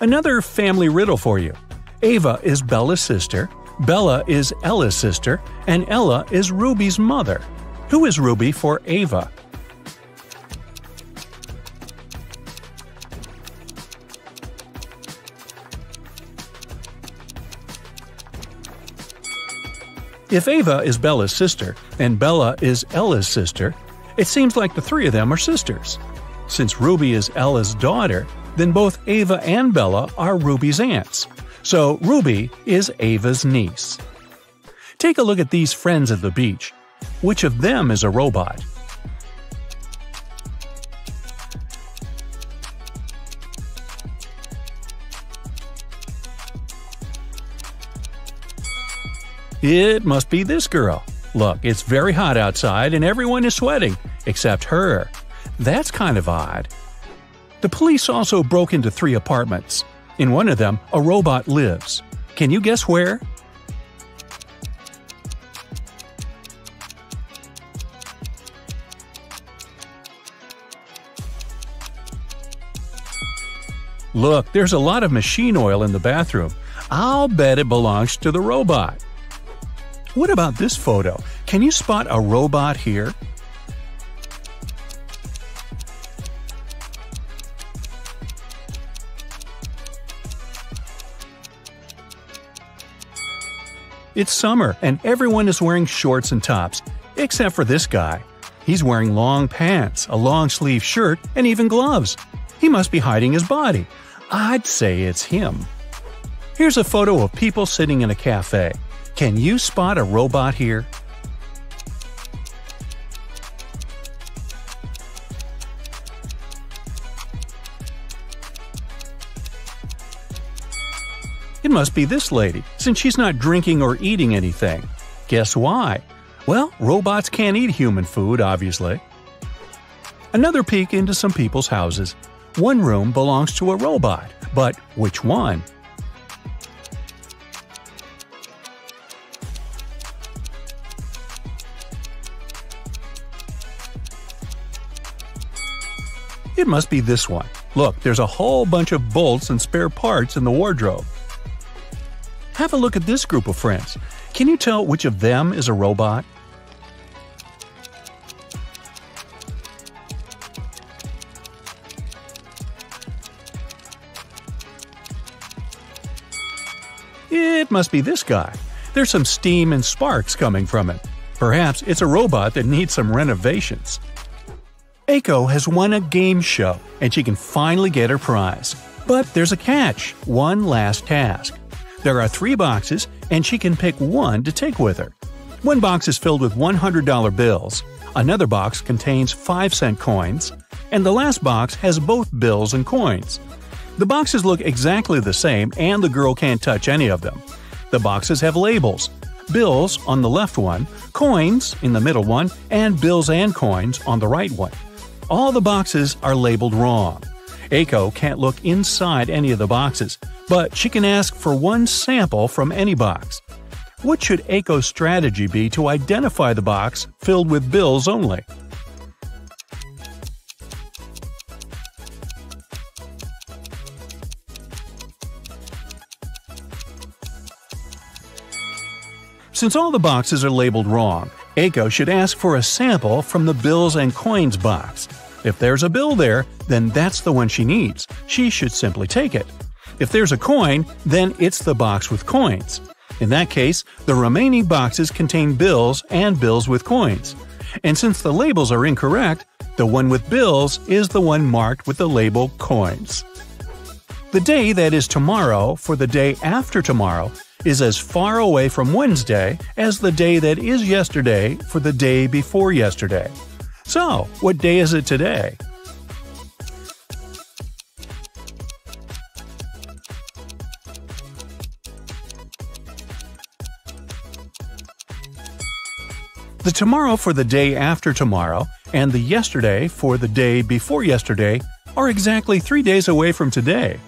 S2: Another family riddle for you. Ava is Bella's sister, Bella is Ella's sister, and Ella is Ruby's mother. Who is Ruby for Ava? If Ava is Bella's sister and Bella is Ella's sister, it seems like the three of them are sisters. Since Ruby is Ella's daughter, then both Ava and Bella are Ruby's aunts. So Ruby is Ava's niece. Take a look at these friends at the beach. Which of them is a robot? It must be this girl. Look, it's very hot outside and everyone is sweating, except her. That's kind of odd. The police also broke into three apartments. In one of them, a robot lives. Can you guess where? Look, there's a lot of machine oil in the bathroom. I'll bet it belongs to the robot. What about this photo? Can you spot a robot here? It's summer and everyone is wearing shorts and tops, except for this guy. He's wearing long pants, a long sleeve shirt, and even gloves. He must be hiding his body. I'd say it's him. Here's a photo of people sitting in a cafe. Can you spot a robot here? It must be this lady, since she's not drinking or eating anything. Guess why? Well, robots can't eat human food, obviously. Another peek into some people's houses. One room belongs to a robot, but which one?
S1: It must be this one. Look, there's a whole bunch of bolts and spare parts in the wardrobe. Have a look at this group of friends. Can you tell which of them is a robot? It must be this guy. There's some steam and sparks coming from it. Perhaps it's a robot that needs some renovations. Aiko has won a game show, and she can finally get her prize. But there's a catch one last task. There are three boxes, and she can pick one to take with her. One box is filled with $100 bills, another box contains 5 cent coins, and the last box has both bills and coins. The boxes look exactly the same, and the girl can't touch any of them. The boxes have labels bills on the left one, coins in the middle one, and bills and coins on the right one. All the boxes are labeled wrong. Aiko can't look inside any of the boxes, but she can ask for one sample from any box. What should Aiko's strategy be to identify the box filled with bills only? Since all the boxes are labeled wrong, Aiko should ask for a sample from the bills and coins box. If there's a bill there, then that's the one she needs. She should simply take it. If there's a coin, then it's the box with coins. In that case, the remaining boxes contain bills and bills with coins. And since the labels are incorrect, the one with bills is the one marked with the label coins. The day that is tomorrow for the day after tomorrow is as far away from Wednesday as the day that is yesterday for the day before yesterday. So, what day is it today? The tomorrow for the day after tomorrow and the yesterday for the day before yesterday are exactly three days away from today.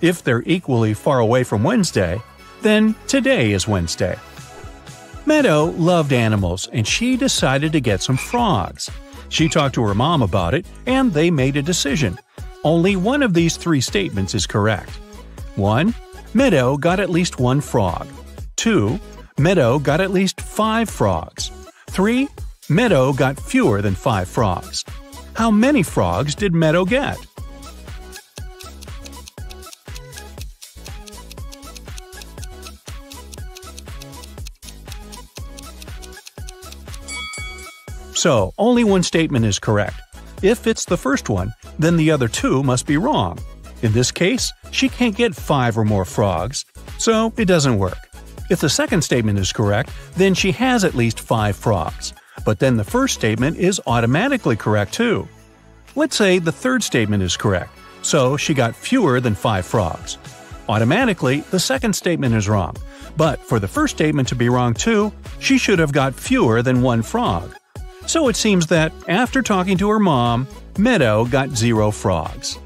S1: If they're equally far away from Wednesday, then today is Wednesday. Meadow loved animals and she decided to get some frogs. She talked to her mom about it and they made a decision. Only one of these three statements is correct. 1. Meadow got at least one frog. 2. Meadow got at least five frogs. 3. Meadow got fewer than five frogs. How many frogs did Meadow get? So, only one statement is correct. If it's the first one, then the other two must be wrong. In this case, she can't get five or more frogs, so it doesn't work. If the second statement is correct, then she has at least five frogs. But then the first statement is automatically correct too. Let's say the third statement is correct, so she got fewer than five frogs. Automatically, the second statement is wrong. But for the first statement to be wrong too, she should have got fewer than one frog. So it seems that, after talking to her mom, Meadow got zero frogs.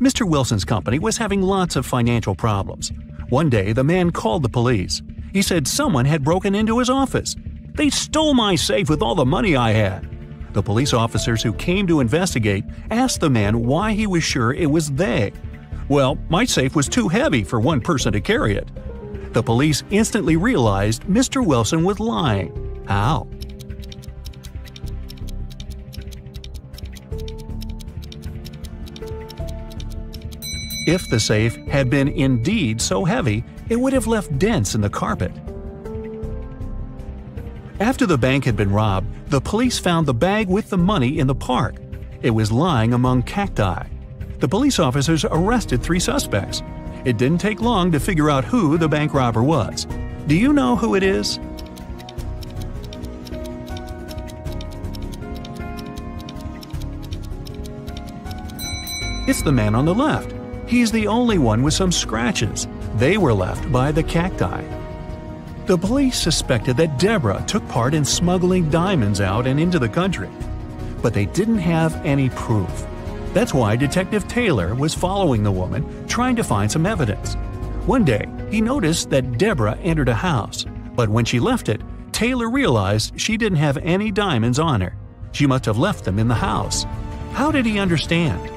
S1: Mr. Wilson's company was having lots of financial problems. One day, the man called the police. He said someone had broken into his office. They stole my safe with all the money I had. The police officers who came to investigate asked the man why he was sure it was they. Well, my safe was too heavy for one person to carry it. The police instantly realized Mr. Wilson was lying. How? If the safe had been indeed so heavy, it would have left dents in the carpet. After the bank had been robbed, the police found the bag with the money in the park. It was lying among cacti. The police officers arrested three suspects. It didn't take long to figure out who the bank robber was. Do you know who it is? It's the man on the left. He's the only one with some scratches. They were left by the cacti. The police suspected that Deborah took part in smuggling diamonds out and into the country. But they didn't have any proof. That's why Detective Taylor was following the woman, trying to find some evidence. One day, he noticed that Deborah entered a house, but when she left it, Taylor realized she didn't have any diamonds on her. She must have left them in the house.
S2: How did he understand?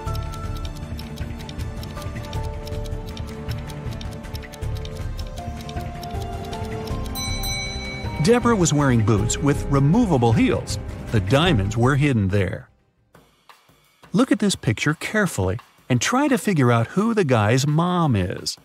S2: Deborah was wearing boots with removable heels. The diamonds were hidden there. Look at this picture carefully and try to figure out who the guy's mom is.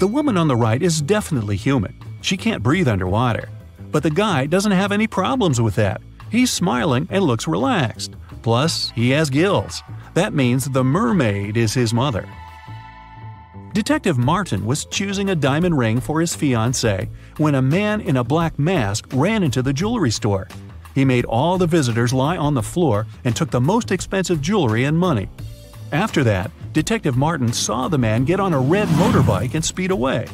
S2: The woman on the right is definitely human. She can't breathe underwater. But the guy doesn't have any problems with that. He's smiling and looks relaxed. Plus, he has gills. That means the mermaid is his mother. Detective Martin was choosing a diamond ring for his fiancée when a man in a black mask ran into the jewelry store. He made all the visitors lie on the floor and took the most expensive jewelry and money. After that, Detective Martin saw the man get on a red motorbike and speed away.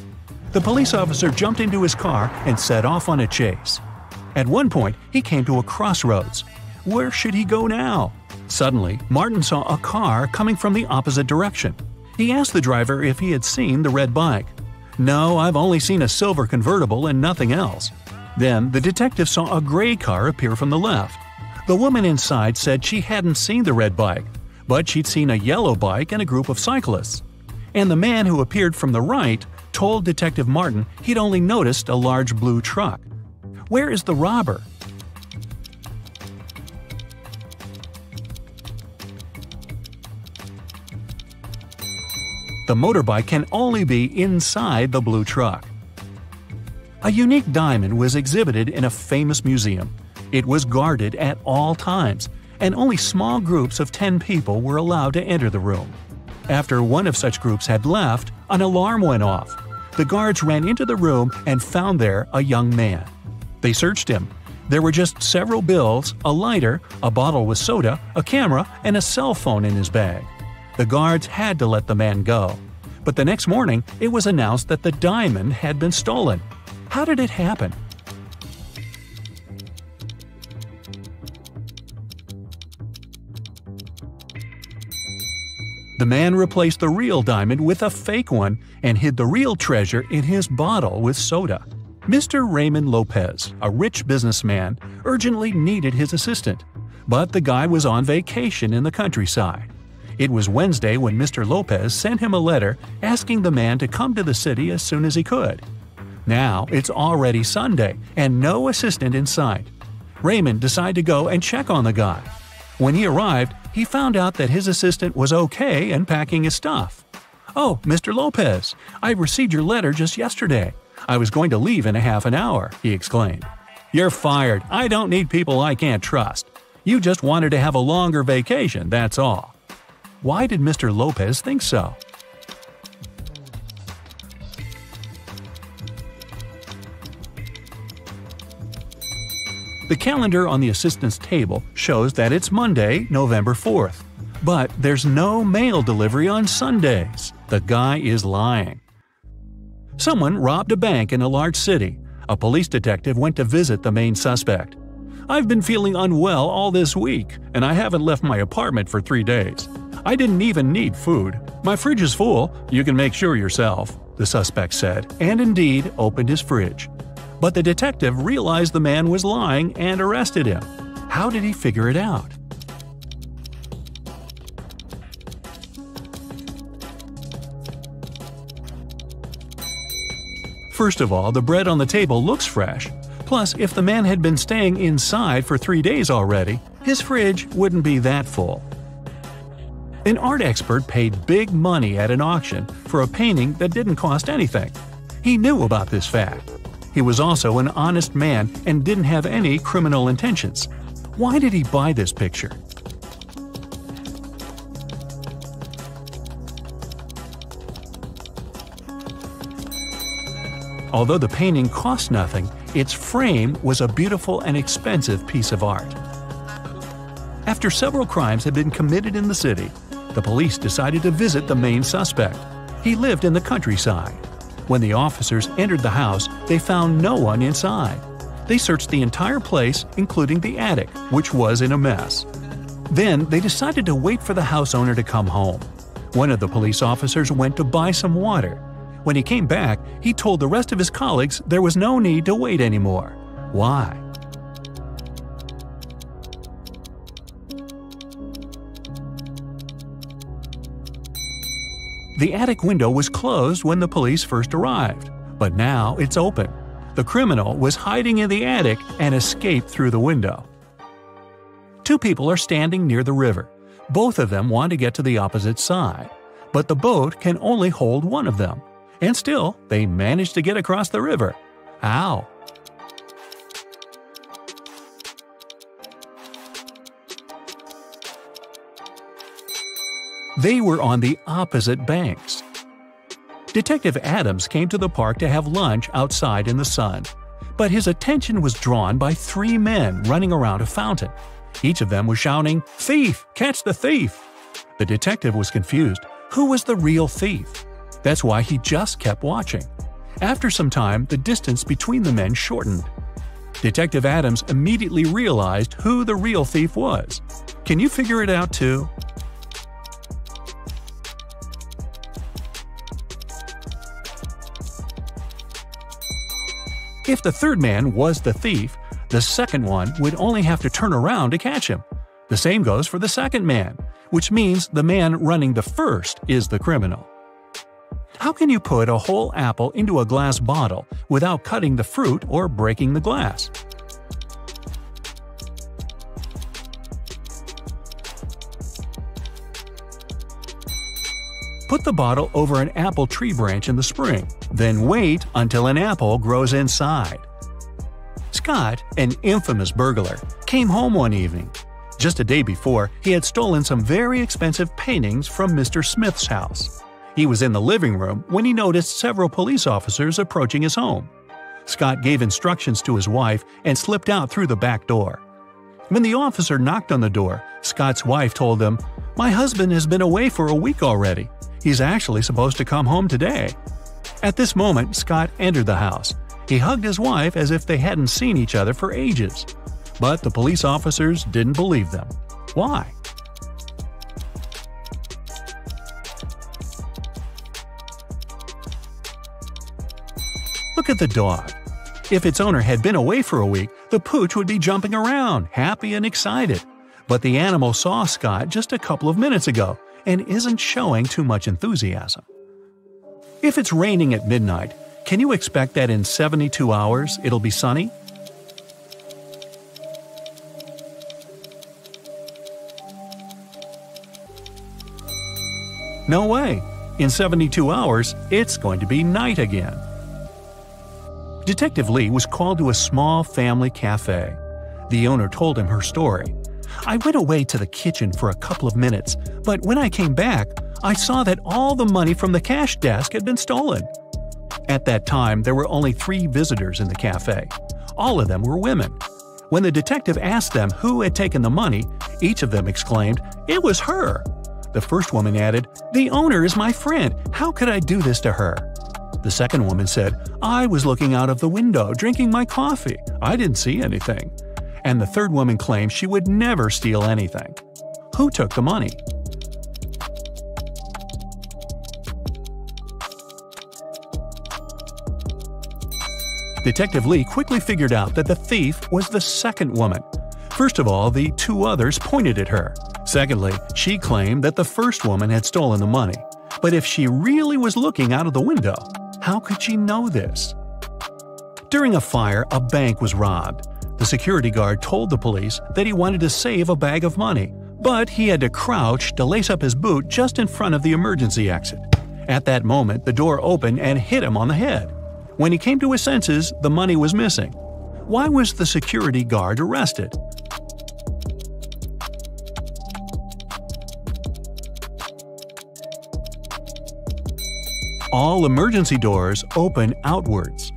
S2: The police officer jumped into his car and set off on a chase. At one point, he came to a crossroads. Where should he go now? Suddenly, Martin saw a car coming from the opposite direction. He asked the driver if he had seen the red bike. No, I've only seen a silver convertible and nothing else. Then the detective saw a gray car appear from the left. The woman inside said she hadn't seen the red bike, but she'd seen a yellow bike and a group of cyclists. And the man who appeared from the right told Detective Martin he'd only noticed a large blue truck. Where is the robber? The motorbike can only be inside the blue truck. A unique diamond was exhibited in a famous museum. It was guarded at all times, and only small groups of 10 people were allowed to enter the room. After one of such groups had left, an alarm went off. The guards ran into the room and found there a young man. They searched him. There were just several bills, a lighter, a bottle with soda, a camera, and a cell phone in his bag. The guards had to let the man go. But the next morning, it was announced that the diamond had been stolen. How did it happen? The man replaced the real diamond with a fake one and hid the real treasure in his bottle with soda. Mr. Raymond Lopez, a rich businessman, urgently needed his assistant. But the guy was on vacation in the countryside. It was Wednesday when Mr. Lopez sent him a letter asking the man to come to the city as soon as he could. Now it's already Sunday and no assistant in sight. Raymond decided to go and check on the guy. When he arrived, he found out that his assistant was okay and packing his stuff. Oh, Mr. Lopez, I received your letter just yesterday. I was going to leave in a half an hour, he exclaimed. You're fired. I don't need people I can't trust. You just wanted to have a longer vacation, that's all. Why did Mr. Lopez think so? The calendar on the assistant's table shows that it's Monday, November 4th. But there's no mail delivery on Sundays. The guy is lying. Someone robbed a bank in a large city. A police detective went to visit the main suspect. I've been feeling unwell all this week, and I haven't left my apartment for three days. I didn't even need food. My fridge is full, you can make sure yourself, the suspect said, and indeed opened his fridge. But the detective realized the man was lying and arrested him. How did he figure it out? First of all, the bread on the table looks fresh. Plus, if the man had been staying inside for three days already, his fridge wouldn't be that full. An art expert paid big money at an auction for a painting that didn't cost anything. He knew about this fact. He was also an honest man and didn't have any criminal intentions. Why did he buy this picture? Although the painting cost nothing, its frame was a beautiful and expensive piece of art. After several crimes had been committed in the city, the police decided to visit the main suspect. He lived in the countryside. When the officers entered the house, they found no one inside. They searched the entire place, including the attic, which was in a mess. Then they decided to wait for the house owner to come home. One of the police officers went to buy some water. When he came back, he told the rest of his colleagues there was no need to wait anymore. Why? The attic window was closed when the police first arrived, but now it's open. The criminal was hiding in the attic and escaped through the window. Two people are standing near the river. Both of them want to get to the opposite side, but the boat can only hold one of them. And still, they manage to get across the river. How? They were on the opposite banks. Detective Adams came to the park to have lunch outside in the sun, but his attention was drawn by three men running around a fountain. Each of them was shouting, Thief! Catch the thief! The detective was confused. Who was the real thief? That's why he just kept watching. After some time, the distance between the men shortened. Detective Adams immediately realized who the real thief was. Can you figure it out too? If the third man was the thief, the second one would only have to turn around to catch him. The same goes for the second man, which means the man running the first is the criminal. How can you put a whole apple into a glass bottle without cutting the fruit or breaking the glass? Put the bottle over an apple tree branch in the spring, then wait until an apple grows inside. Scott, an infamous burglar, came home one evening. Just a day before, he had stolen some very expensive paintings from Mr. Smith's house. He was in the living room when he noticed several police officers approaching his home. Scott gave instructions to his wife and slipped out through the back door. When the officer knocked on the door, Scott's wife told him, My husband has been away for a week already. He's actually supposed to come home today. At this moment, Scott entered the house. He hugged his wife as if they hadn't seen each other for ages. But the police officers didn't believe them. Why? Look at the dog. If its owner had been away for a week, the pooch would be jumping around, happy and excited. But the animal saw Scott just a couple of minutes ago and isn't showing too much enthusiasm. If it's raining at midnight, can you expect that in 72 hours it'll be sunny? No way! In 72 hours, it's going to be night again. Detective Lee was called to a small family cafe. The owner told him her story. I went away to the kitchen for a couple of minutes, but when I came back, I saw that all the money from the cash desk had been stolen. At that time, there were only three visitors in the cafe. All of them were women. When the detective asked them who had taken the money, each of them exclaimed, It was her! The first woman added, The owner is my friend. How could I do this to her? The second woman said, I was looking out of the window, drinking my coffee. I didn't see anything and the third woman claimed she would never steal anything. Who took the money? Detective Lee quickly figured out that the thief was the second woman. First of all, the two others pointed at her. Secondly, she claimed that the first woman had stolen the money. But if she really was looking out of the window, how could she know this? During a fire, a bank was robbed. The security guard told the police that he wanted to save a bag of money, but he had to crouch to lace up his boot just in front of the emergency exit. At that moment, the door opened and hit him on the head. When he came to his senses, the money was missing. Why was the security guard arrested? All emergency doors open outwards.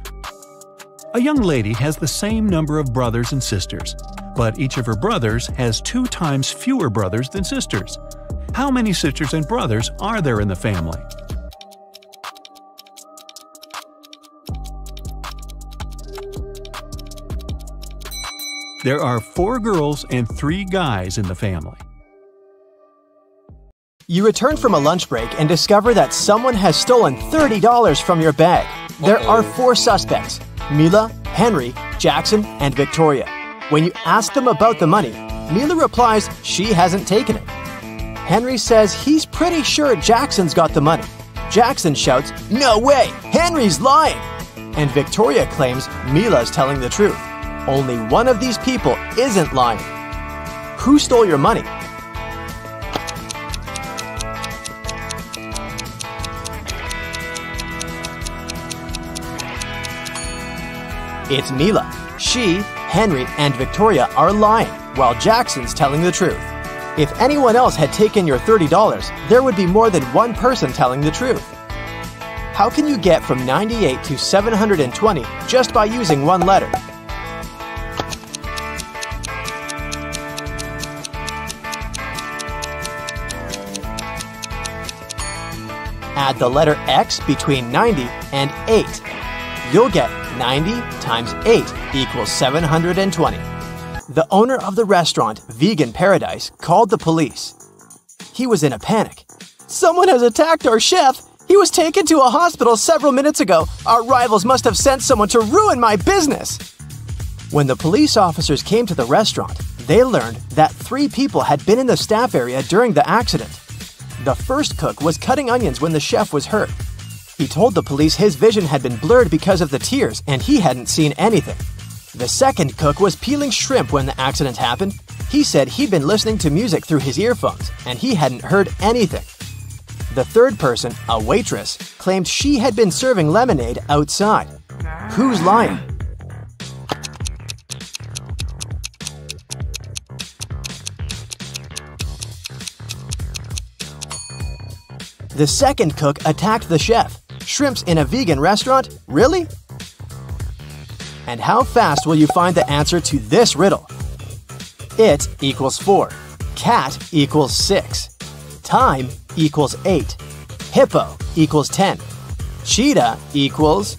S2: A young lady has the same number of brothers and sisters, but each of her brothers has two times fewer brothers than sisters. How many sisters and brothers are there in the family? There are four girls and three guys in the family.
S1: You return from a lunch break and discover that someone has stolen $30 from your bag. There are four suspects Mila, Henry, Jackson, and Victoria. When you ask them about the money, Mila replies she hasn't taken it. Henry says he's pretty sure Jackson's got the money. Jackson shouts, No way! Henry's lying! And Victoria claims Mila's telling the truth. Only one of these people isn't lying. Who stole your money? It's Mila. She, Henry, and Victoria are lying, while Jackson's telling the truth. If anyone else had taken your $30, there would be more than one person telling the truth. How can you get from 98 to 720 just by using one letter? Add the letter X between 90 and 8. You'll get 90 times 8 equals 720. The owner of the restaurant, Vegan Paradise, called the police. He was in a panic. Someone has attacked our chef! He was taken to a hospital several minutes ago. Our rivals must have sent someone to ruin my business! When the police officers came to the restaurant, they learned that three people had been in the staff area during the accident. The first cook was cutting onions when the chef was hurt. He told the police his vision had been blurred because of the tears and he hadn't seen anything. The second cook was peeling shrimp when the accident happened. He said he'd been listening to music through his earphones and he hadn't heard anything. The third person, a waitress, claimed she had been serving lemonade outside. Who's lying? The second cook attacked the chef. Shrimps in a vegan restaurant? Really? And how fast will you find the answer to this riddle? It equals 4. Cat equals 6. Time equals 8. Hippo equals 10. Cheetah equals.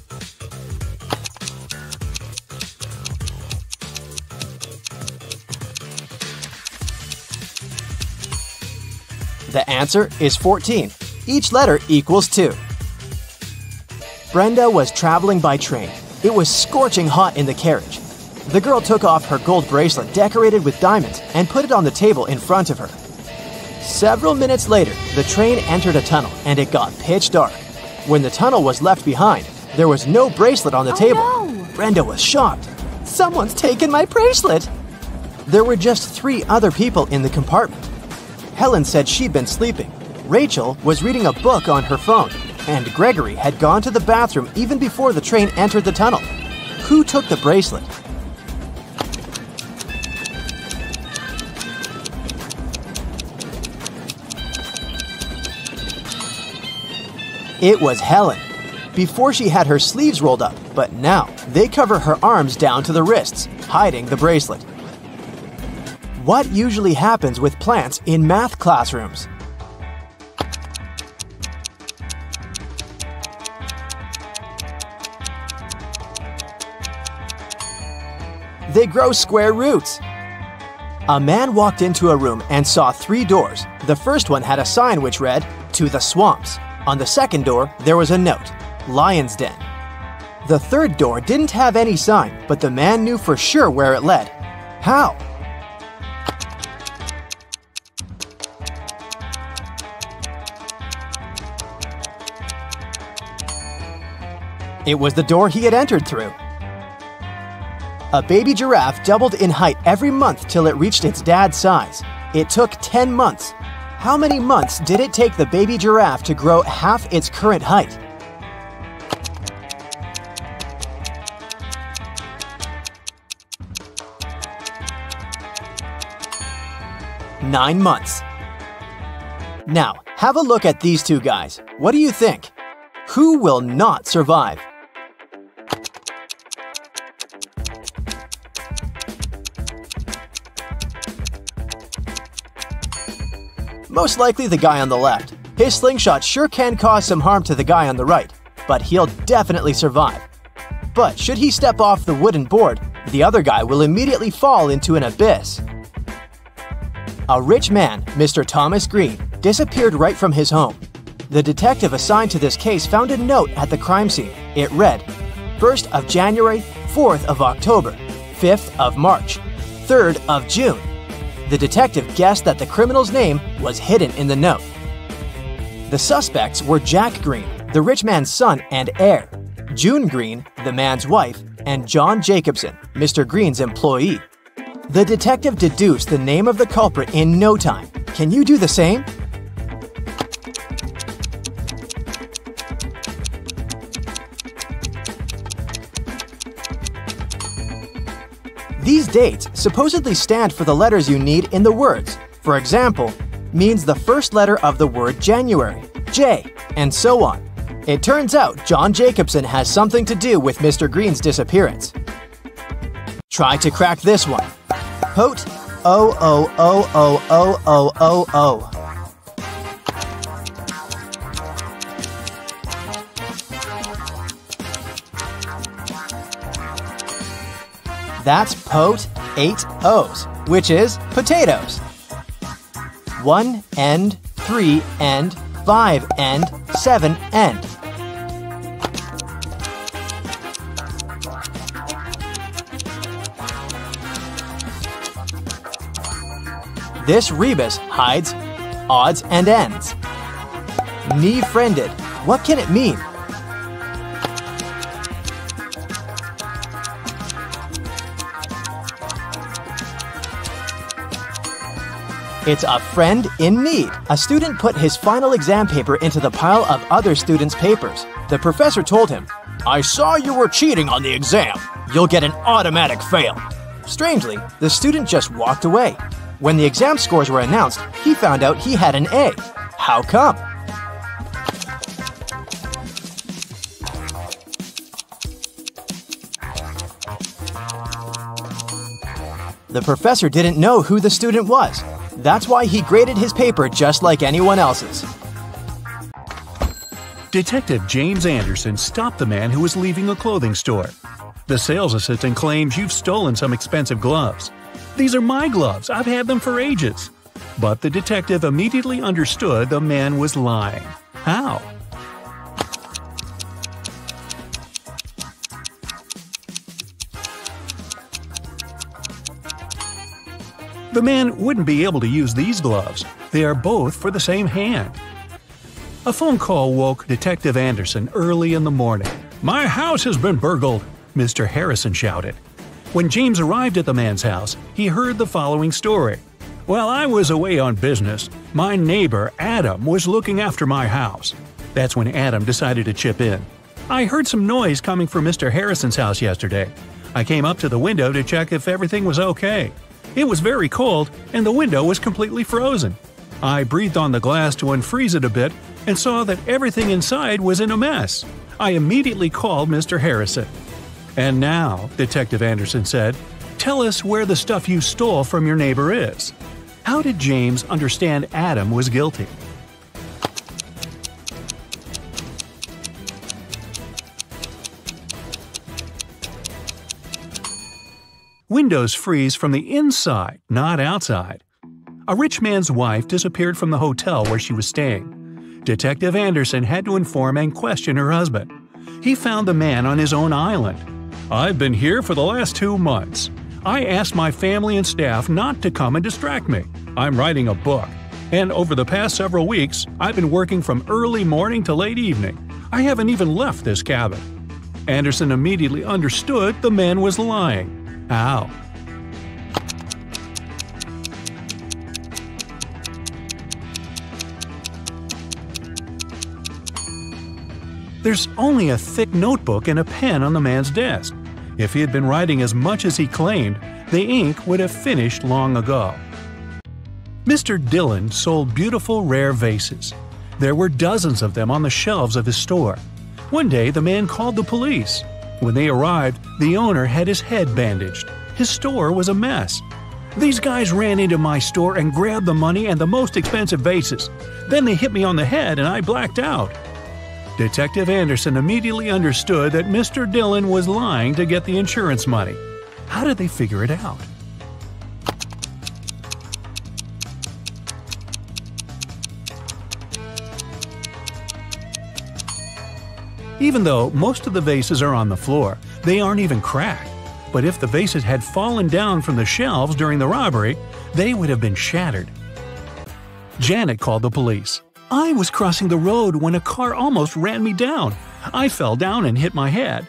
S1: The answer is 14. Each letter equals 2. Brenda was traveling by train. It was scorching hot in the carriage. The girl took off her gold bracelet decorated with diamonds and put it on the table in front of her. Several minutes later, the train entered a tunnel and it got pitch dark. When the tunnel was left behind, there was no bracelet on the
S4: Oh,
S1: table.
S4: no.
S1: Brenda was shocked. Someone's taken my bracelet! There were just three other people in the compartment. Helen said she'd been sleeping. Rachel was reading a book on her phone, and Gregory had gone to the bathroom even before the train entered the tunnel. Who took the bracelet? It was Helen. Before she had her sleeves rolled up, but now they cover her arms down to the wrists, hiding the bracelet. What usually happens with plants in math classrooms? They grow square roots. A man walked into a room and saw three doors. The first one had a sign which read, To the Swamps. On the second door, there was a note, Lion's Den. The third door didn't have any sign, but the man knew for sure where it led. How? It was the door he had entered through. A baby giraffe doubled in height every month till it reached its dad's size. It took 10 months. How many months did it take the baby giraffe to grow half its current height? Nine months. Now, have a look at these two guys. What do you think? Who will not survive? Most likely the guy on the left. His slingshot sure can cause some harm to the guy on the right, but he'll definitely survive. But should he step off the wooden board, the other guy will immediately fall into an abyss. A rich man, Mr. Thomas Green, disappeared right from his home. The detective assigned to this case found a note at the crime scene. It read 1st of January, 4th of October, 5th of March, 3rd of June. The detective guessed that the criminal's name was hidden in the note. The suspects were Jack Green, the rich man's son and heir, June Green, the man's wife, and John Jacobson, Mr. Green's employee. The detective deduced the name of the culprit in no time. Can you do the same? These dates supposedly stand for the letters you need in the words. For example, means the first letter of the word January, J, and so on. It turns out John Jacobson has something to do with Mr. Green's disappearance. Try to crack this one. Pote O O O O O O O O. That's Pote 8 O's, which is potatoes. 1 end, 3 end, 5 end, 7 end. This rebus hides odds and ends. Knee friended. What can it mean? It's a friend in need. A student put his final exam paper into the pile of other students' papers. The professor told him, I saw you were cheating on the exam. You'll get an automatic fail. Strangely, the student just walked away. When the exam scores were announced, he found out he had an A. How come? The professor didn't know who the student was. That's why he graded his paper just like anyone else's.
S2: Detective James Anderson stopped the man who was leaving a clothing store. The sales assistant claims you've stolen some expensive gloves. These are my gloves, I've had them for ages. But the detective immediately understood the man was lying. How? The man wouldn't be able to use these gloves. They are both for the same hand. A phone call woke Detective Anderson early in the morning. My house has been burgled, Mr. Harrison shouted. When James arrived at the man's house, he heard the following story. While I was away on business, my neighbor Adam was looking after my house. That's when Adam decided to chip in. I heard some noise coming from Mr. Harrison's house yesterday. I came up to the window to check if everything was okay. It was very cold, and the window was completely frozen. I breathed on the glass to unfreeze it a bit and saw that everything inside was in a mess. I immediately called Mr. Harrison. And now, Detective Anderson said, tell us where the stuff you stole from your neighbor is. How did James understand Adam was guilty? Windows freeze from the inside, not outside. A rich man's wife disappeared from the hotel where she was staying. Detective Anderson had to inform and question her husband. He found the man on his own island. I've been here for the last two months. I asked my family and staff not to come and distract me. I'm writing a book. And over the past several weeks, I've been working from early morning to late evening. I haven't even left this cabin. Anderson immediately understood the man was lying. How? There's only a thick notebook and a pen on the man's desk. If he had been writing as much as he claimed, the ink would have finished long ago. Mr. Dillon sold beautiful rare vases. There were dozens of them on the shelves of his store. One day, the man called the police. When they arrived, the owner had his head bandaged. His store was a mess. These guys ran into my store and grabbed the money and the most expensive vases. Then they hit me on the head and I blacked out. Detective Anderson immediately understood that Mr. Dillon was lying to get the insurance money. How did they figure it out? Even though most of the vases are on the floor, they aren't even cracked. But if the vases had fallen down from the shelves during the robbery, they would have been shattered. Janet called the police. I was crossing the road when a car almost ran me down. I fell down and hit my head.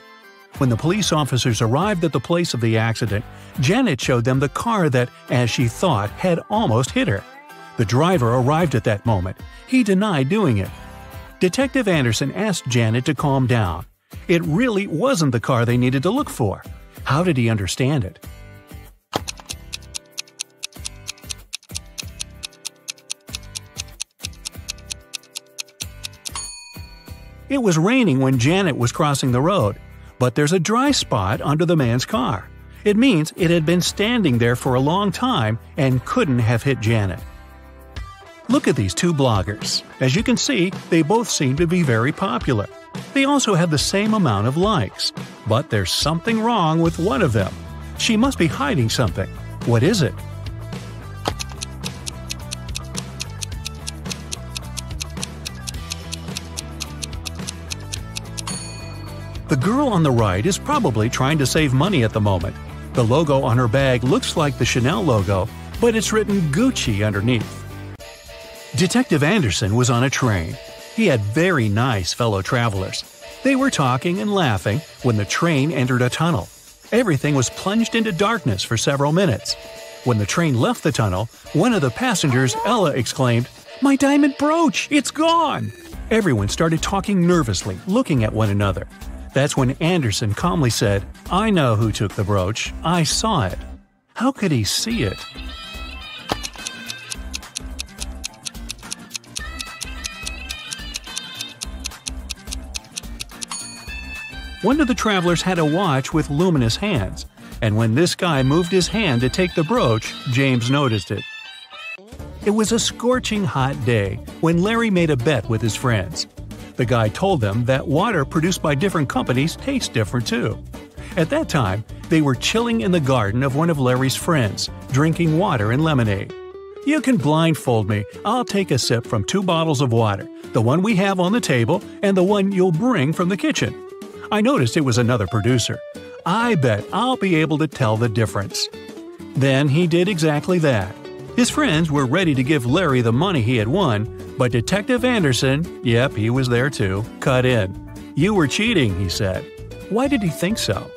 S2: When the police officers arrived at the place of the accident, Janet showed them the car that, as she thought, had almost hit her. The driver arrived at that moment. He denied doing it. Detective Anderson asked Janet to calm down. It really wasn't the car they needed to look for. How did he understand it? It was raining when Janet was crossing the road, but there's a dry spot under the man's car. It means it had been standing there for a long time and couldn't have hit Janet. Look at these two bloggers. As you can see, they both seem to be very popular. They also have the same amount of likes. But there's something wrong with one of them. She must be hiding something. What is it? The girl on the right is probably trying to save money at the moment. The logo on her bag looks like the Chanel logo, but it's written Gucci underneath. Detective Anderson was on a train. He had very nice fellow travelers. They were talking and laughing when the train entered a tunnel. Everything was plunged into darkness for several minutes. When the train left the tunnel, one of the passengers, oh, Ella, exclaimed, My diamond brooch! It's gone! Everyone started talking nervously, looking at one another. That's when Anderson calmly said, I know who took the brooch. I saw it. How could he see it? One of the travelers had a watch with luminous hands, and when this guy moved his hand to take the brooch, James noticed it. It was a scorching hot day when Larry made a bet with his friends. The guy told them that water produced by different companies tastes different too. At that time, they were chilling in the garden of one of Larry's friends, drinking water and lemonade. You can blindfold me. I'll take a sip from two bottles of water, the one we have on the table and the one you'll bring from the kitchen. I noticed it was another producer. I bet I'll be able to tell the difference. Then he did exactly that. His friends were ready to give Larry the money he had won, but Detective Anderson, yep, he was there too, cut in. You were cheating, he said. Why did he think so?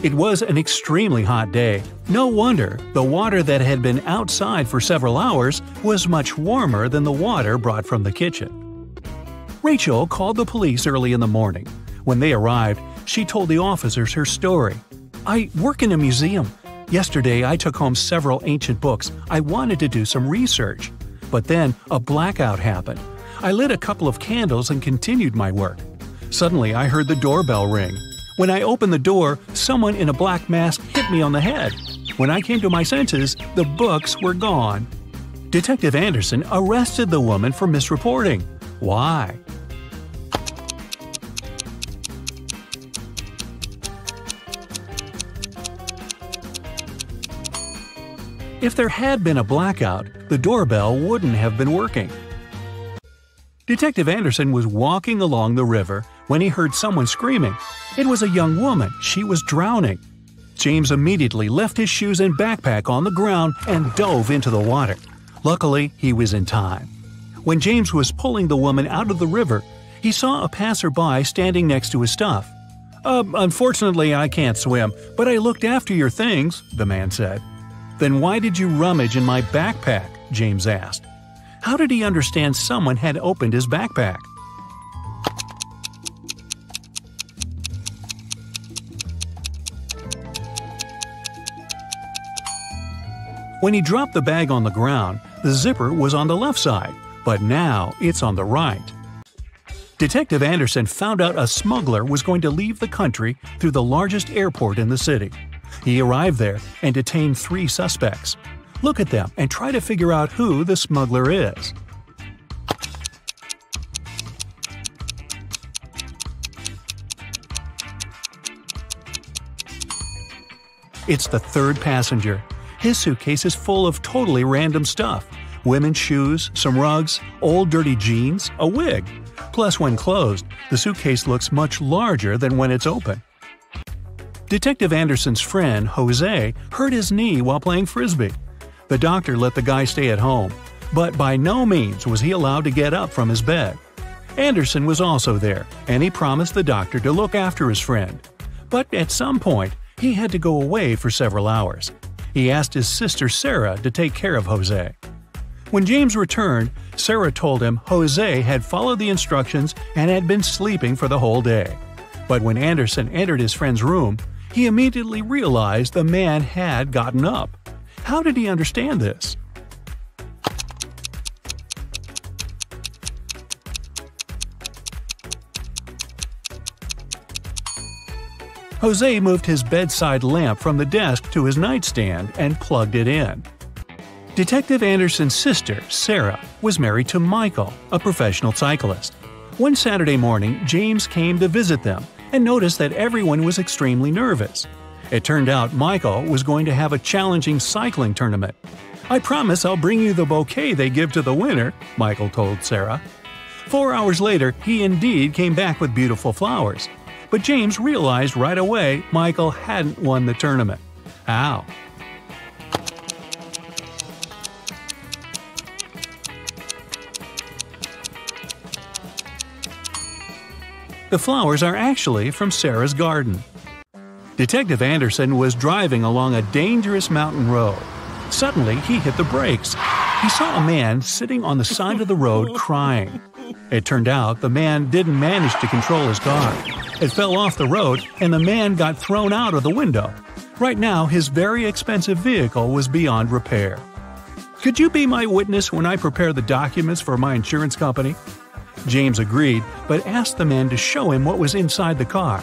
S2: It was an extremely hot day. No wonder the water that had been outside for several hours was much warmer than the water brought from the kitchen. Rachel called the police early in the morning. When they arrived, she told the officers her story. I work in a museum. Yesterday, I took home several ancient books. I wanted to do some research. But then a blackout happened. I lit a couple of candles and continued my work. Suddenly, I heard the doorbell ring. When I opened the door, someone in a black mask hit me on the head. When I came to my senses, the books were gone. Detective Anderson arrested the woman for misreporting. Why? If there had been a blackout, the doorbell wouldn't have been working. Detective Anderson was walking along the river when he heard someone screaming. It was a young woman. She was drowning. James immediately left his shoes and backpack on the ground and dove into the water. Luckily, he was in time. When James was pulling the woman out of the river, he saw a passerby standing next to his stuff. Uh, unfortunately, I can't swim, but I looked after your things, the man said. Then why did you rummage in my backpack? James asked. How did he understand someone had opened his backpack? When he dropped the bag on the ground, the zipper was on the left side, but now it's on the right. Detective Anderson found out a smuggler was going to leave the country through the largest airport in the city. He arrived there and detained three suspects. Look at them and try to figure out who the smuggler is. It's the third passenger. His suitcase is full of totally random stuff women's shoes, some rugs, old dirty jeans, a wig. Plus, when closed, the suitcase looks much larger than when it's open. Detective Anderson's friend, Jose, hurt his knee while playing frisbee. The doctor let the guy stay at home, but by no means was he allowed to get up from his bed. Anderson was also there, and he promised the doctor to look after his friend. But at some point, he had to go away for several hours. He asked his sister Sarah to take care of Jose. When James returned, Sarah told him Jose had followed the instructions and had been sleeping for the whole day. But when Anderson entered his friend's room, he immediately realized the man had gotten up. How did he understand this? Jose moved his bedside lamp from the desk to his nightstand and plugged it in. Detective Anderson's sister, Sarah, was married to Michael, a professional cyclist. One Saturday morning, James came to visit them and noticed that everyone was extremely nervous. It turned out Michael was going to have a challenging cycling tournament. I promise I'll bring you the bouquet they give to the winner, Michael told Sarah. Four hours later, he indeed came back with beautiful flowers. But James realized right away Michael hadn't won the tournament. How? The flowers are actually from Sarah's garden. Detective Anderson was driving along a dangerous mountain road. Suddenly, he hit the brakes. He saw a man sitting on the side of the road *laughs* crying. It turned out the man didn't manage to control his car. It fell off the road and the man got thrown out of the window. Right now, his very expensive vehicle was beyond repair. Could you be my witness when I prepare the documents for my insurance company? James agreed, but asked the man to show him what was inside the car.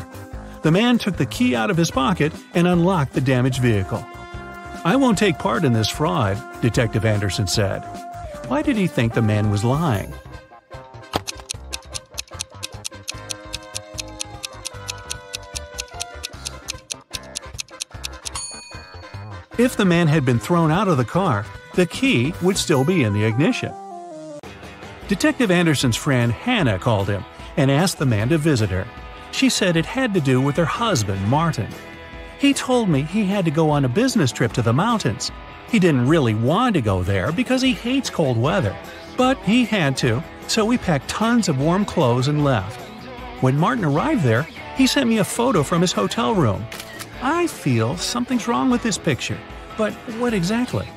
S2: The man took the key out of his pocket and unlocked the damaged vehicle. I won't take part in this fraud, Detective Anderson said. Why did he think the man was lying? If the man had been thrown out of the car, the key would still be in the ignition. Detective Anderson's friend Hannah called him and asked the man to visit her. She said it had to do with her husband, Martin. He told me he had to go on a business trip to the mountains. He didn't really want to go there because he hates cold weather. But he had to, so we packed tons of warm clothes and left. When Martin arrived there, he sent me a photo from his hotel room. I feel something's wrong with this picture, but what exactly?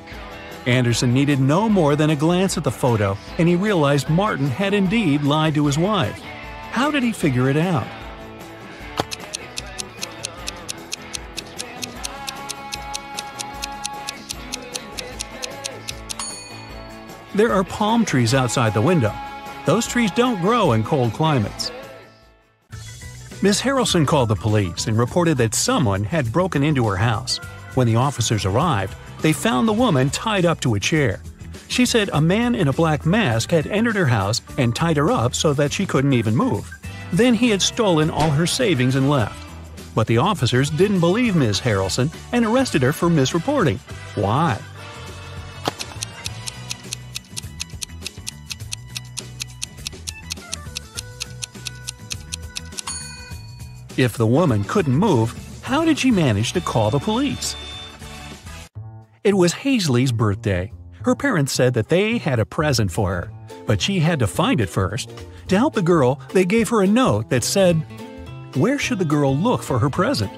S2: Anderson needed no more than a glance at the photo, and he realized Martin had indeed lied to his wife. How did he figure it out? There are palm trees outside the window. Those trees don't grow in cold climates. Miss Harrelson called the police and reported that someone had broken into her house. When the officers arrived, they found the woman tied up to a chair. She said a man in a black mask had entered her house and tied her up so that she couldn't even move. Then he had stolen all her savings and left. But the officers didn't believe Ms. Harrelson and arrested her for misreporting. Why? If the woman couldn't move, how did she manage to call the police? It was Hazley's birthday. Her parents said that they had a present for her, but she had to find it first. To help the girl, they gave her a note that said, Where should the girl look for her present?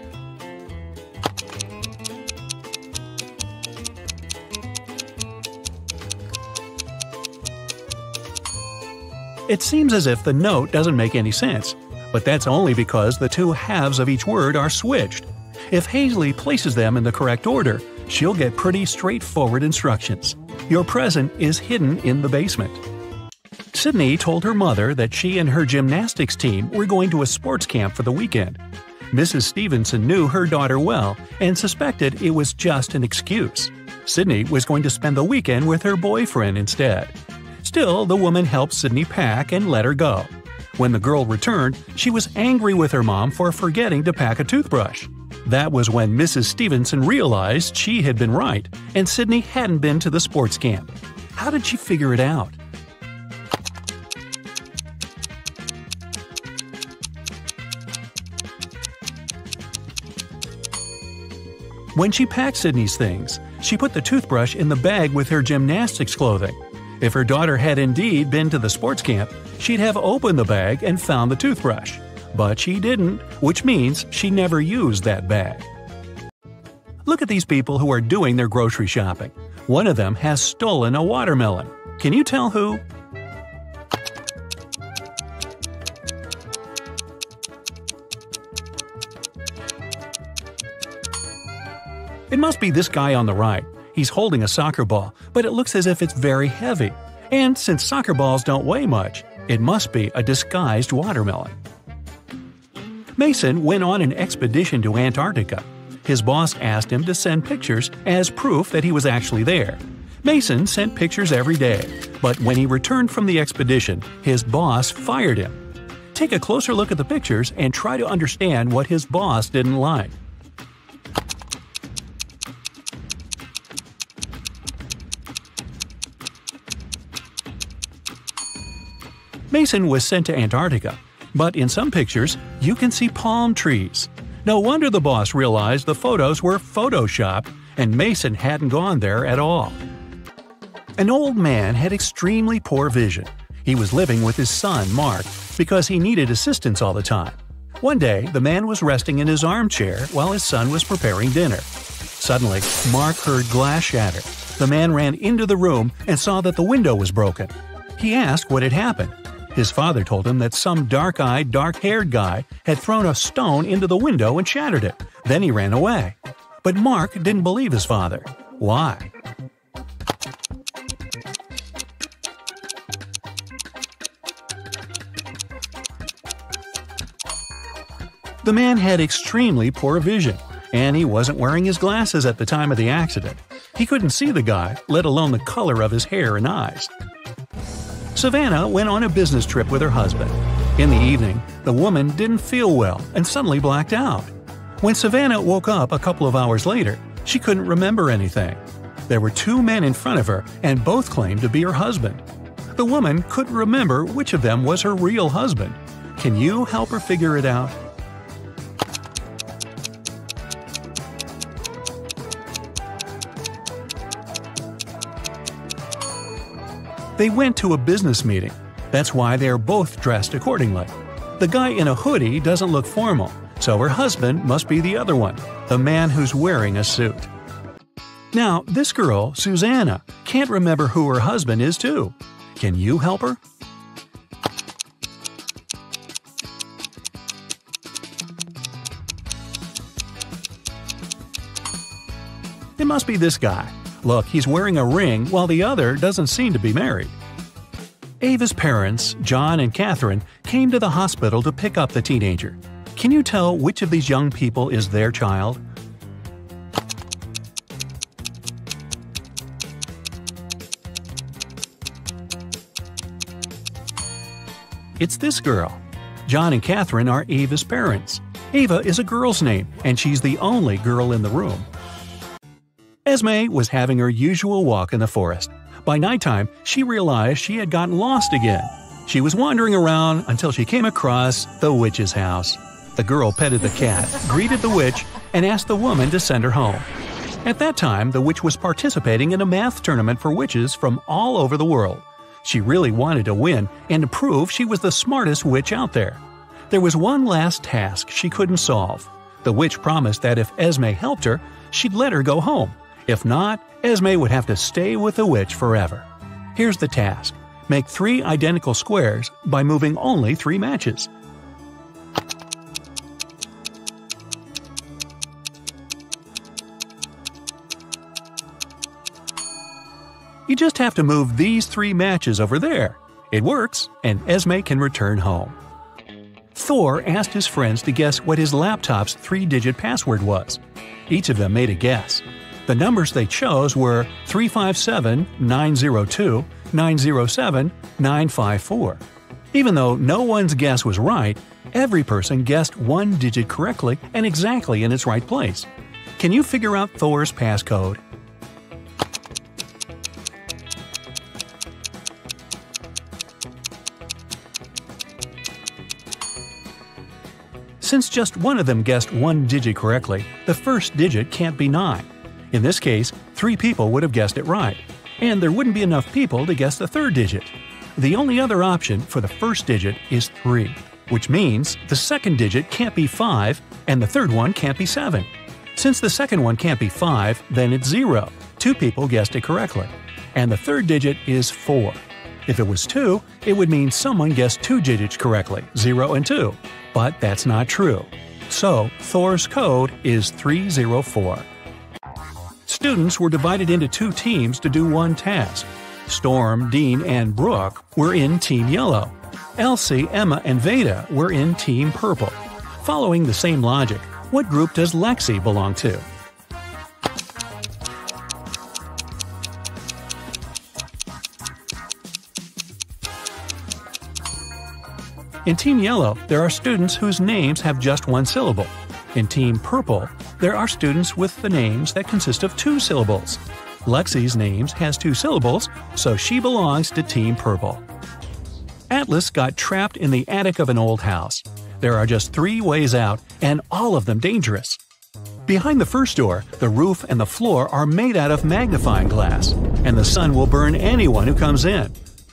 S2: It seems as if the note doesn't make any sense, but that's only because the two halves of each word are switched. If Hazley places them in the correct order, she'll get pretty straightforward instructions. Your present is hidden in the basement. Sydney told her mother that she and her gymnastics team were going to a sports camp for the weekend. Mrs. Stevenson knew her daughter well and suspected it was just an excuse. Sydney was going to spend the weekend with her boyfriend instead. Still, the woman helped Sydney pack and let her go. When the girl returned, she was angry with her mom for forgetting to pack a toothbrush. That was when Mrs. Stevenson realized she had been right and Sydney hadn't been to the sports camp. How did she figure it out? When she packed Sydney's things, she put the toothbrush in the bag with her gymnastics clothing. If her daughter had indeed been to the sports camp, she'd have opened the bag and found the toothbrush. But she didn't, which means she never used that bag. Look at these people who are doing their grocery shopping. One of them has stolen a watermelon. Can you tell who? It must be this guy on the right. He's holding a soccer ball, but it looks as if it's very heavy. And since soccer balls don't weigh much, it must be a disguised watermelon. Mason went on an expedition to Antarctica. His boss asked him to send pictures as proof that he was actually there. Mason sent pictures every day, but when he returned from the expedition, his boss fired him. Take a closer look at the pictures and try to understand what his boss didn't like. Mason was sent to Antarctica, but in some pictures, you can see palm trees. No wonder the boss realized the photos were photoshopped and Mason hadn't gone there at all. An old man had extremely poor vision. He was living with his son, Mark, because he needed assistance all the time. One day, the man was resting in his armchair while his son was preparing dinner. Suddenly, Mark heard glass shatter. The man ran into the room and saw that the window was broken. He asked what had happened. His father told him that some dark eyed, dark haired guy had thrown a stone into the window and shattered it. Then he ran away. But Mark didn't believe his father. Why? The man had extremely poor vision, and he wasn't wearing his glasses at the time of the accident. He couldn't see the guy, let alone the color of his hair and eyes. Savannah went on a business trip with her husband. In the evening, the woman didn't feel well and suddenly blacked out. When Savannah woke up a couple of hours later, she couldn't remember anything. There were two men in front of her, and both claimed to be her husband. The woman couldn't remember which of them was her real husband. Can you help her figure it out? They went to a business meeting. That's why they are both dressed accordingly. The guy in a hoodie doesn't look formal, so her husband must be the other one, the man who's wearing a suit. Now, this girl, Susanna, can't remember who her husband is, too. Can you help her? It must be this guy. Look, he's wearing a ring while the other doesn't seem to be married. Ava's parents, John and Catherine, came to the hospital to pick up the teenager. Can you tell which of these young people is their child? It's this girl. John and Catherine are Ava's parents. Ava is a girl's name, and she's the only girl in the room. Esme was having her usual walk in the forest. By nighttime, she realized she had gotten lost again. She was wandering around until she came across the witch's house. The girl petted the cat, greeted the witch, and asked the woman to send her home. At that time, the witch was participating in a math tournament for witches from all over the world. She really wanted to win and to prove she was the smartest witch out there. There was one last task she couldn't solve. The witch promised that if Esme helped her, she'd let her go home. If not, Esme would have to stay with the witch forever. Here's the task make three identical squares by moving only three matches. You just have to move these three matches over there. It works, and Esme can return home. Thor asked his friends to guess what his laptop's three digit password was. Each of them made a guess. The numbers they chose were 357 902 907 954. Even though no one's guess was right,
S1: Every person guessed one digit correctly and exactly in its right place. Can you figure out Thor's passcode? Since just one of them guessed one digit correctly, the first digit can't be 9. In this case, three people would have guessed it right, and there wouldn't be enough people to guess the third digit. The only other option for the first digit is 3, which means the second digit can't be 5 and the third one can't be 7. Since the second one can't be 5, then it's 0. Two people guessed it correctly. And the third digit is 4. If it was 2, it would mean someone guessed two digits correctly, 0 and 2. But that's not true. So, Thor's code is 304. Students were divided into two teams to do one task. Storm, Dean, and Brooke were in Team Yellow. Elsie, Emma, and Veda were in Team Purple. Following the same logic, what group does Lexi belong to? In Team Yellow, there are students whose names have just one syllable. In Team Purple, there are students with the names that consist of two syllables. Lexi's names has two syllables, so she belongs to Team Purple. Atlas got trapped in the attic of an old house. There are just three ways out, and all of them dangerous. Behind the first door, the roof and the floor are made out of magnifying glass, and the sun will burn anyone who comes in.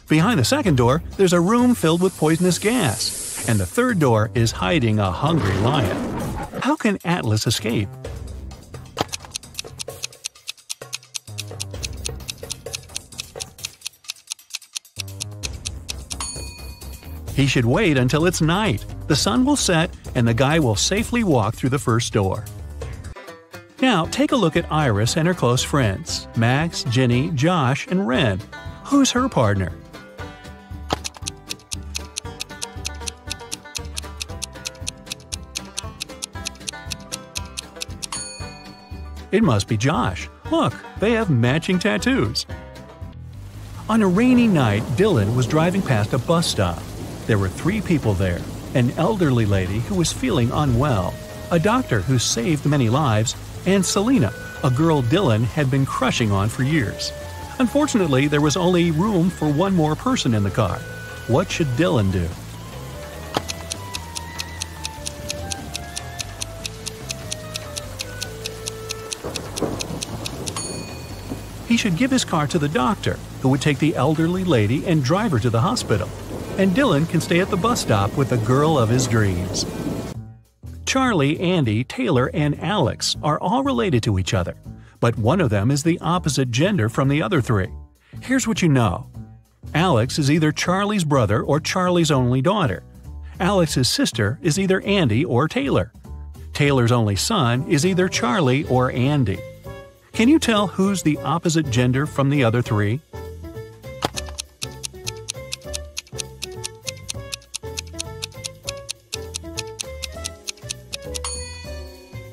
S1: Behind the second door, there's a room filled with poisonous gas, and the third door is hiding a hungry lion. How can Atlas escape? He should wait until it's night. The sun will set and the guy will safely walk through the first door. Now, take a look at Iris and her close friends Max, Ginny, Josh, and Ren. Who's her partner? It must be Josh. Look, they have matching tattoos. On a rainy night, Dylan was driving past a bus stop. There were three people there an elderly lady who was feeling unwell, a doctor who saved many lives, and Selena, a girl Dylan had been crushing on for years. Unfortunately, there was only room for one more person in the car. What should Dylan do? Should give his car to the doctor, who would take the elderly lady and drive her to the hospital. And Dylan can stay at the bus stop with the girl of his dreams. Charlie, Andy, Taylor, and Alex are all related to each other, but one of them is the opposite gender from the other three. Here's what you know Alex is either Charlie's brother or Charlie's only daughter. Alex's sister is either Andy or Taylor. Taylor's only son is either Charlie or Andy. Can you tell who's the opposite gender from the other three?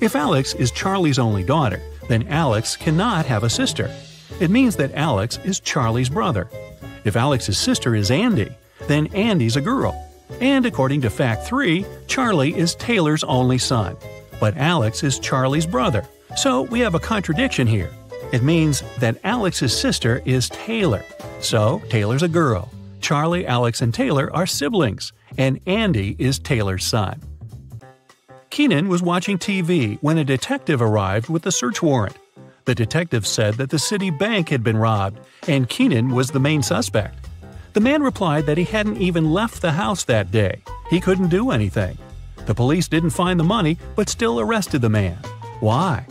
S1: If Alex is Charlie's only daughter, then Alex cannot have a sister. It means that Alex is Charlie's brother. If Alex's sister is Andy, then Andy's a girl. And according to fact 3, Charlie is Taylor's only son. But Alex is Charlie's brother. So we have a contradiction here. It means that Alex's sister is Taylor. So Taylor's a girl. Charlie, Alex, and Taylor are siblings, and Andy is Taylor's son. Keenan was watching TV when a detective arrived with a search warrant. The detective said that the city bank had been robbed, and Keenan was the main suspect. The man replied that he hadn't even left the house that day. He couldn't do anything. The police didn't find the money, but still arrested the man. Why?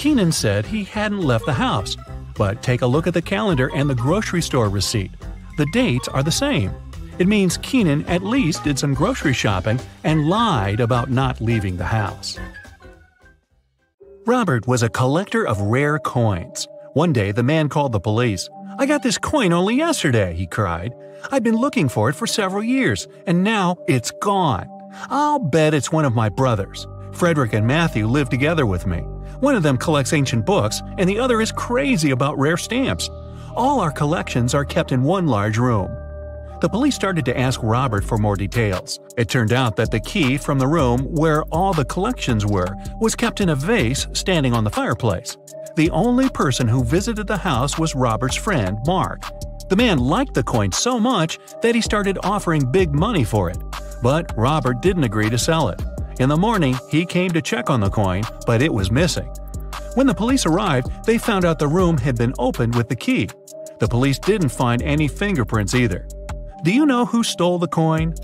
S1: Keenan said he hadn't left the house, but take a look at the calendar and the grocery store receipt. The dates are the same. It means Keenan at least did some grocery shopping and lied about not leaving the house. Robert was a collector of rare coins. One day, the man called the police. I got this coin only yesterday, he cried. I've been looking for it for several years, and now it's gone. I'll bet it's one of my brothers. Frederick and Matthew live together with me.
S2: One of them collects ancient books, and the other is crazy about rare stamps. All our collections are kept in one large room. The police started to ask Robert for more details. It turned out that the key from the room where all the collections were was kept in a vase standing on the fireplace. The only person who visited the house was Robert's friend, Mark. The man liked the coin so much that he started offering big money for it. But Robert didn't agree to sell it. In the morning, he came to check on the coin, but it was missing. When the police arrived, they found out the room had been opened with the key. The police didn't find any fingerprints either. Do you know who stole the coin?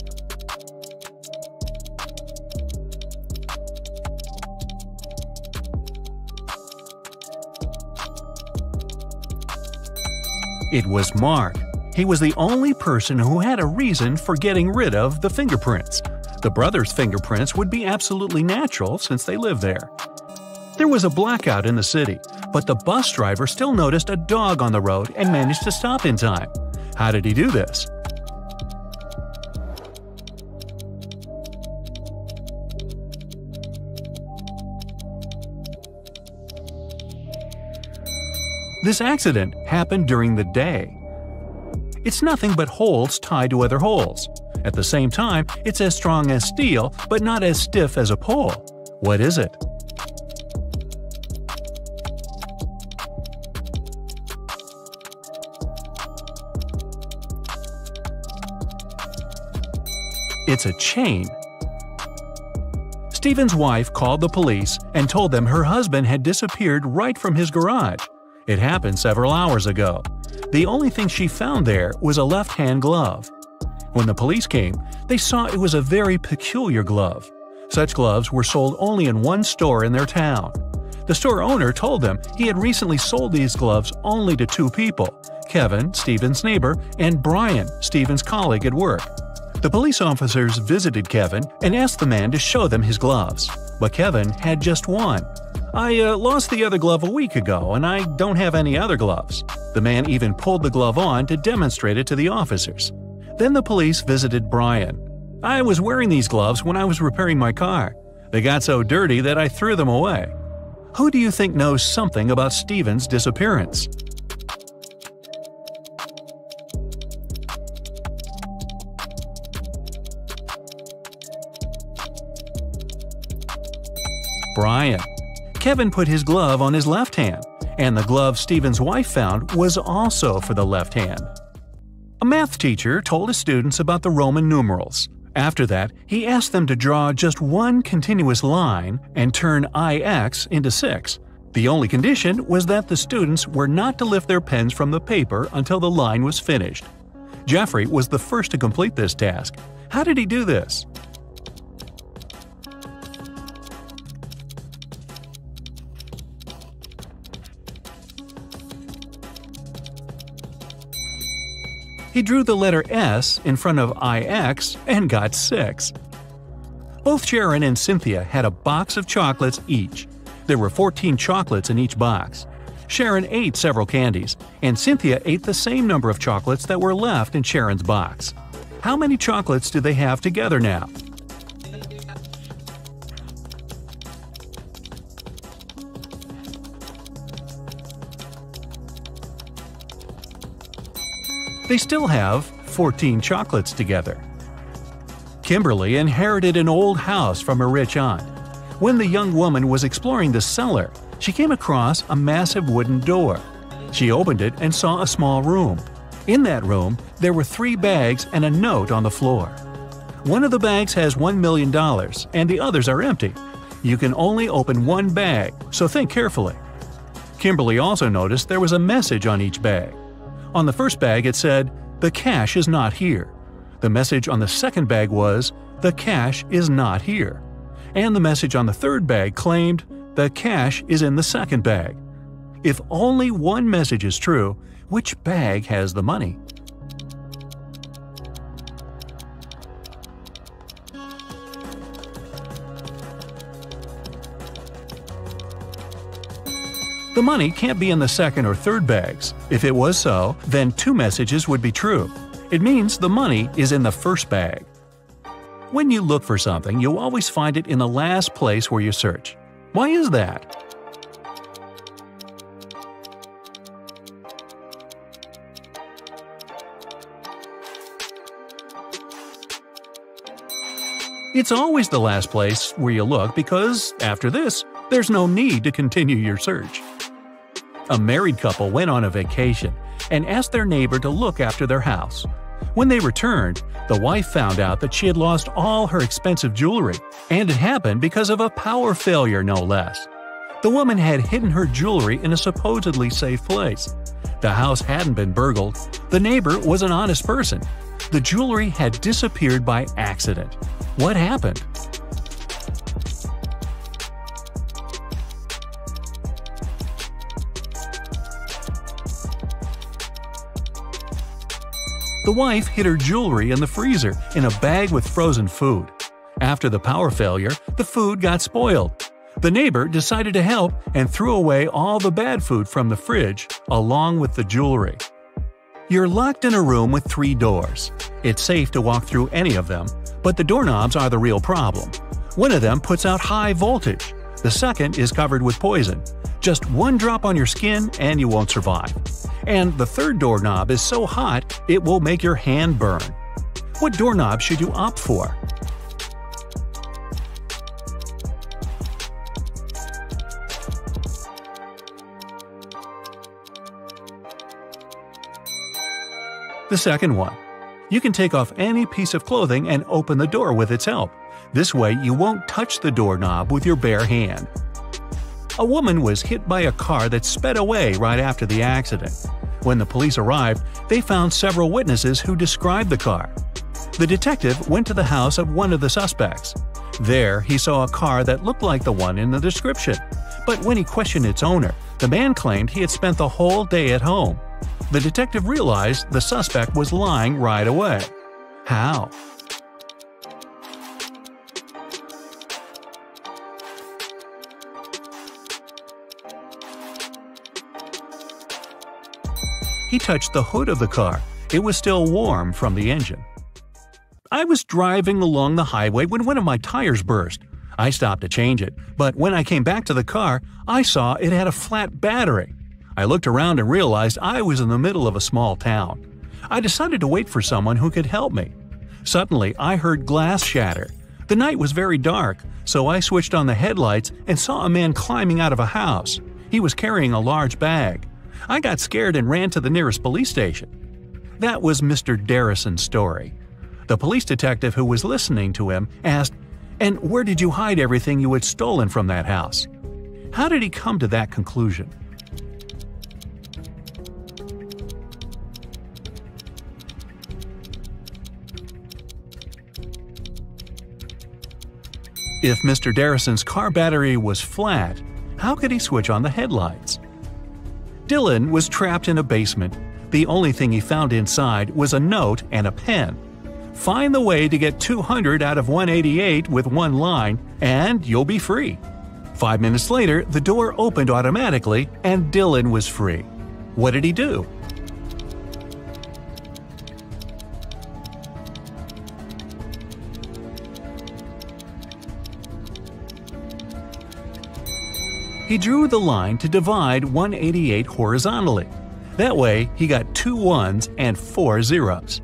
S2: It was Mark. He was the only person who had a reason for getting rid of the fingerprints. The brothers' fingerprints would be absolutely natural since they live there. There was a blackout in the city, but the bus driver still noticed a dog on the road and managed to stop in time. How did he do this? This accident happened during the day. It's nothing but holes tied to other holes. At the same time, it's as strong as steel, but not as stiff as a pole. What is it? It's a chain. Stephen's wife called the police and told them her husband had disappeared right from his garage. It happened several hours ago. The only thing she found there was a left hand glove. When the police came, they saw it was a very peculiar glove. Such gloves were sold only in one store in their town. The store owner told them he had recently sold these gloves only to two people Kevin, Stephen's neighbor, and Brian, Stephen's colleague at work. The police officers visited Kevin and asked the man to show them his gloves, but Kevin had just one. I uh, lost the other glove a week ago, and I don't have any other gloves. The man even pulled the glove on to demonstrate it to the officers. Then the police visited Brian. I was wearing these gloves when I was repairing my car. They got so dirty that I threw them away. Who do you think knows something about Steven's disappearance? Brian. Kevin put his glove on his left hand, and the glove Steven's wife found was also for the left hand. A math teacher told his students about the Roman numerals. After that, he asked them to draw just one continuous line and turn IX into 6. The only condition was that the students were not to lift their pens from the paper until the line was finished. Jeffrey was the first to complete this task. How did he do this? He drew the letter S in front of IX and got 6. Both Sharon and Cynthia had a box of chocolates each. There were 14 chocolates in each box. Sharon ate several candies, and Cynthia ate the same number of chocolates that were left in Sharon's box. How many chocolates do they have together now? They still have 14 chocolates together. Kimberly inherited an old house from her rich aunt. When the young woman was exploring the cellar, she came across a massive wooden door. She opened it and saw a small room. In that room, there were three bags and a note on the floor. One of the bags has $1 million, and the others are empty. You can only open one bag, so think carefully. Kimberly also noticed there was a message on each bag. On the first bag, it said, The cash is not here. The message on the second bag was, The cash is not here. And the message on the third bag claimed, The cash is in the second bag. If only one message is true, which bag has the money? The money can't be in the second or third bags. If it was so, then two messages would be true. It means the money is in the first bag. When you look for something, you always find it in the last place where you search. Why is that? It's always the last place where you look because, after this, there's no need to continue your search. A married couple went on a vacation and asked their neighbor to look after their house. When they returned, the wife found out that she had lost all her expensive jewelry, and it happened because of a power failure, no less. The woman had hidden her jewelry in a supposedly safe place. The house hadn't been burgled, the neighbor was an honest person. The jewelry had disappeared by accident. What happened? The wife hid her jewelry in the freezer in a bag with frozen food. After the power failure, the food got spoiled. The neighbor decided to help and threw away all the bad food from the fridge, along with the jewelry. You're locked in a room with three doors. It's safe to walk through any of them, but the doorknobs are the real problem. One of them puts out high voltage. The second is covered with poison. Just one drop on your skin and you won't survive. And the third doorknob is so hot it will make your hand burn. What doorknob should you opt for? The second one. You can take off any piece of clothing and open the door with its help. This way, you won't touch the doorknob with your bare hand. A woman was hit by a car that sped away right after the accident. When the police arrived, they found several witnesses who described the car. The detective went to the house of one of the suspects. There, he saw a car that looked like the one in the description. But when he questioned its owner, the man claimed he had spent the whole day at home. The detective realized the suspect was lying right away. How? He touched the hood of the car. It was still warm from the engine. I was driving along the highway when one of my tires burst. I stopped to change it, but when I came back to the car, I saw it had a flat battery. I looked around and realized I was in the middle of a small town. I decided to wait for someone who could help me. Suddenly, I heard glass shatter. The night was very dark, so I switched on the headlights and saw a man climbing out of a house. He was carrying a large bag. I got scared and ran to the nearest police station. That was Mr. Darrison's story. The police detective who was listening to him asked, And where did you hide everything you had stolen from that house? How did he come to that conclusion? If Mr. Darrison's car battery was flat, how could he switch on the headlights? Dylan was trapped in a basement. The only thing he found inside was a note and a pen. Find the way to get 200 out of 188 with one line, and you'll be free. Five minutes later, the door opened automatically, and Dylan was free. What did he do? He drew the line to divide 188 horizontally. That way, he got two ones and four zeros.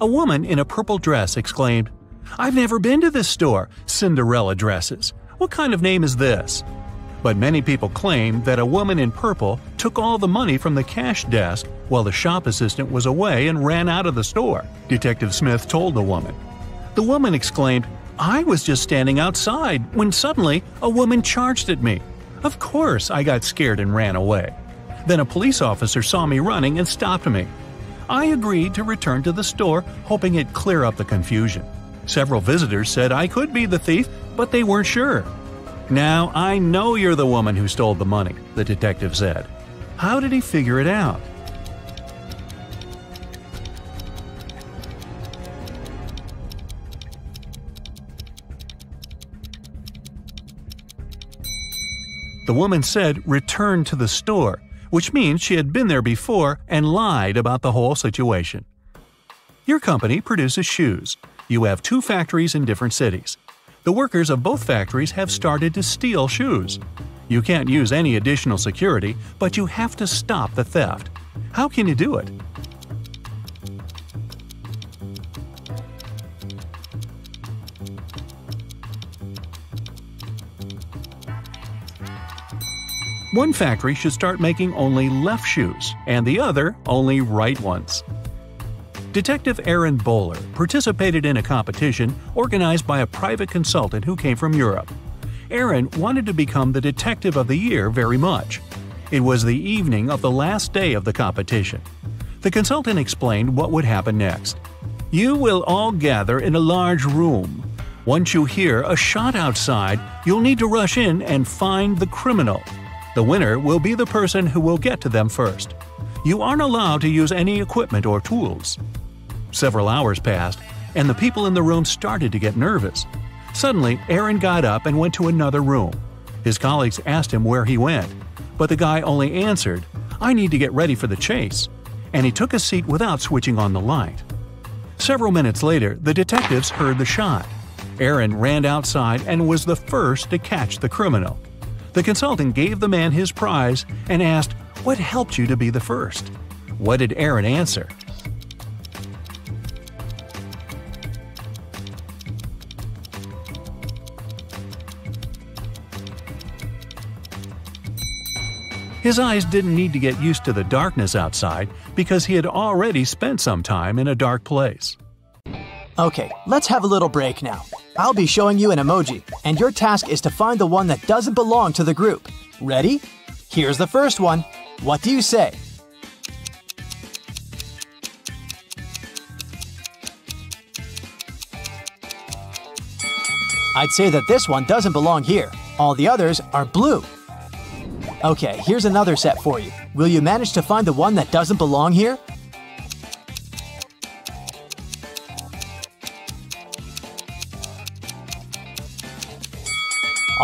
S2: A woman in a purple dress exclaimed, I've never been to this store, Cinderella dresses. What kind of name is this? But many people claim that a woman in purple took all the money from the cash desk while the shop assistant was away and ran out of the store, Detective Smith told the woman. The woman exclaimed, I was just standing outside when suddenly a woman charged at me. Of course, I got scared and ran away. Then a police officer saw me running and stopped me. I agreed to return to the store, hoping it'd clear up the confusion. Several visitors said I could be the thief, but they weren't sure. Now I know you're the woman who stole the money, the detective said. How did he figure it out? The woman said return to the store, which means she had been there before and lied about the whole situation. Your company produces shoes. You have two factories in different cities. The workers of both factories have started to steal shoes. You can't use any additional security, but you have to stop the theft. How can you do it? One factory should start making only left shoes, and the other only right ones. Detective Aaron Bowler participated in a competition organized by a private consultant who came from Europe. Aaron wanted to become the Detective of the Year very much. It was the evening of the last day of the competition. The consultant explained what would happen next. You will all gather in a large room. Once you hear a shot outside, you'll need to rush in and find the criminal. The winner will be the person who will get to them first. You aren't allowed to use any equipment or tools. Several hours passed, and the people in the room started to get nervous. Suddenly, Aaron got up and went to another room. His colleagues asked him where he went, but the guy only answered, I need to get ready for the chase. And he took a seat without switching on the light. Several minutes later, the detectives heard the shot. Aaron ran outside and was the first to catch the criminal. The consultant gave the man his prize and asked, What helped you to be the first? What did Aaron answer? His eyes didn't need to get used to the darkness outside because he had already spent some time in a dark place.
S1: Okay, let's have a little break now. I'll be showing you an emoji, and your task is to find the one that doesn't belong to the group. Ready? Here's the first one. What do you say? I'd say that this one doesn't belong here. All the others are blue. Okay, here's another set for you. Will you manage to find the one that doesn't belong here?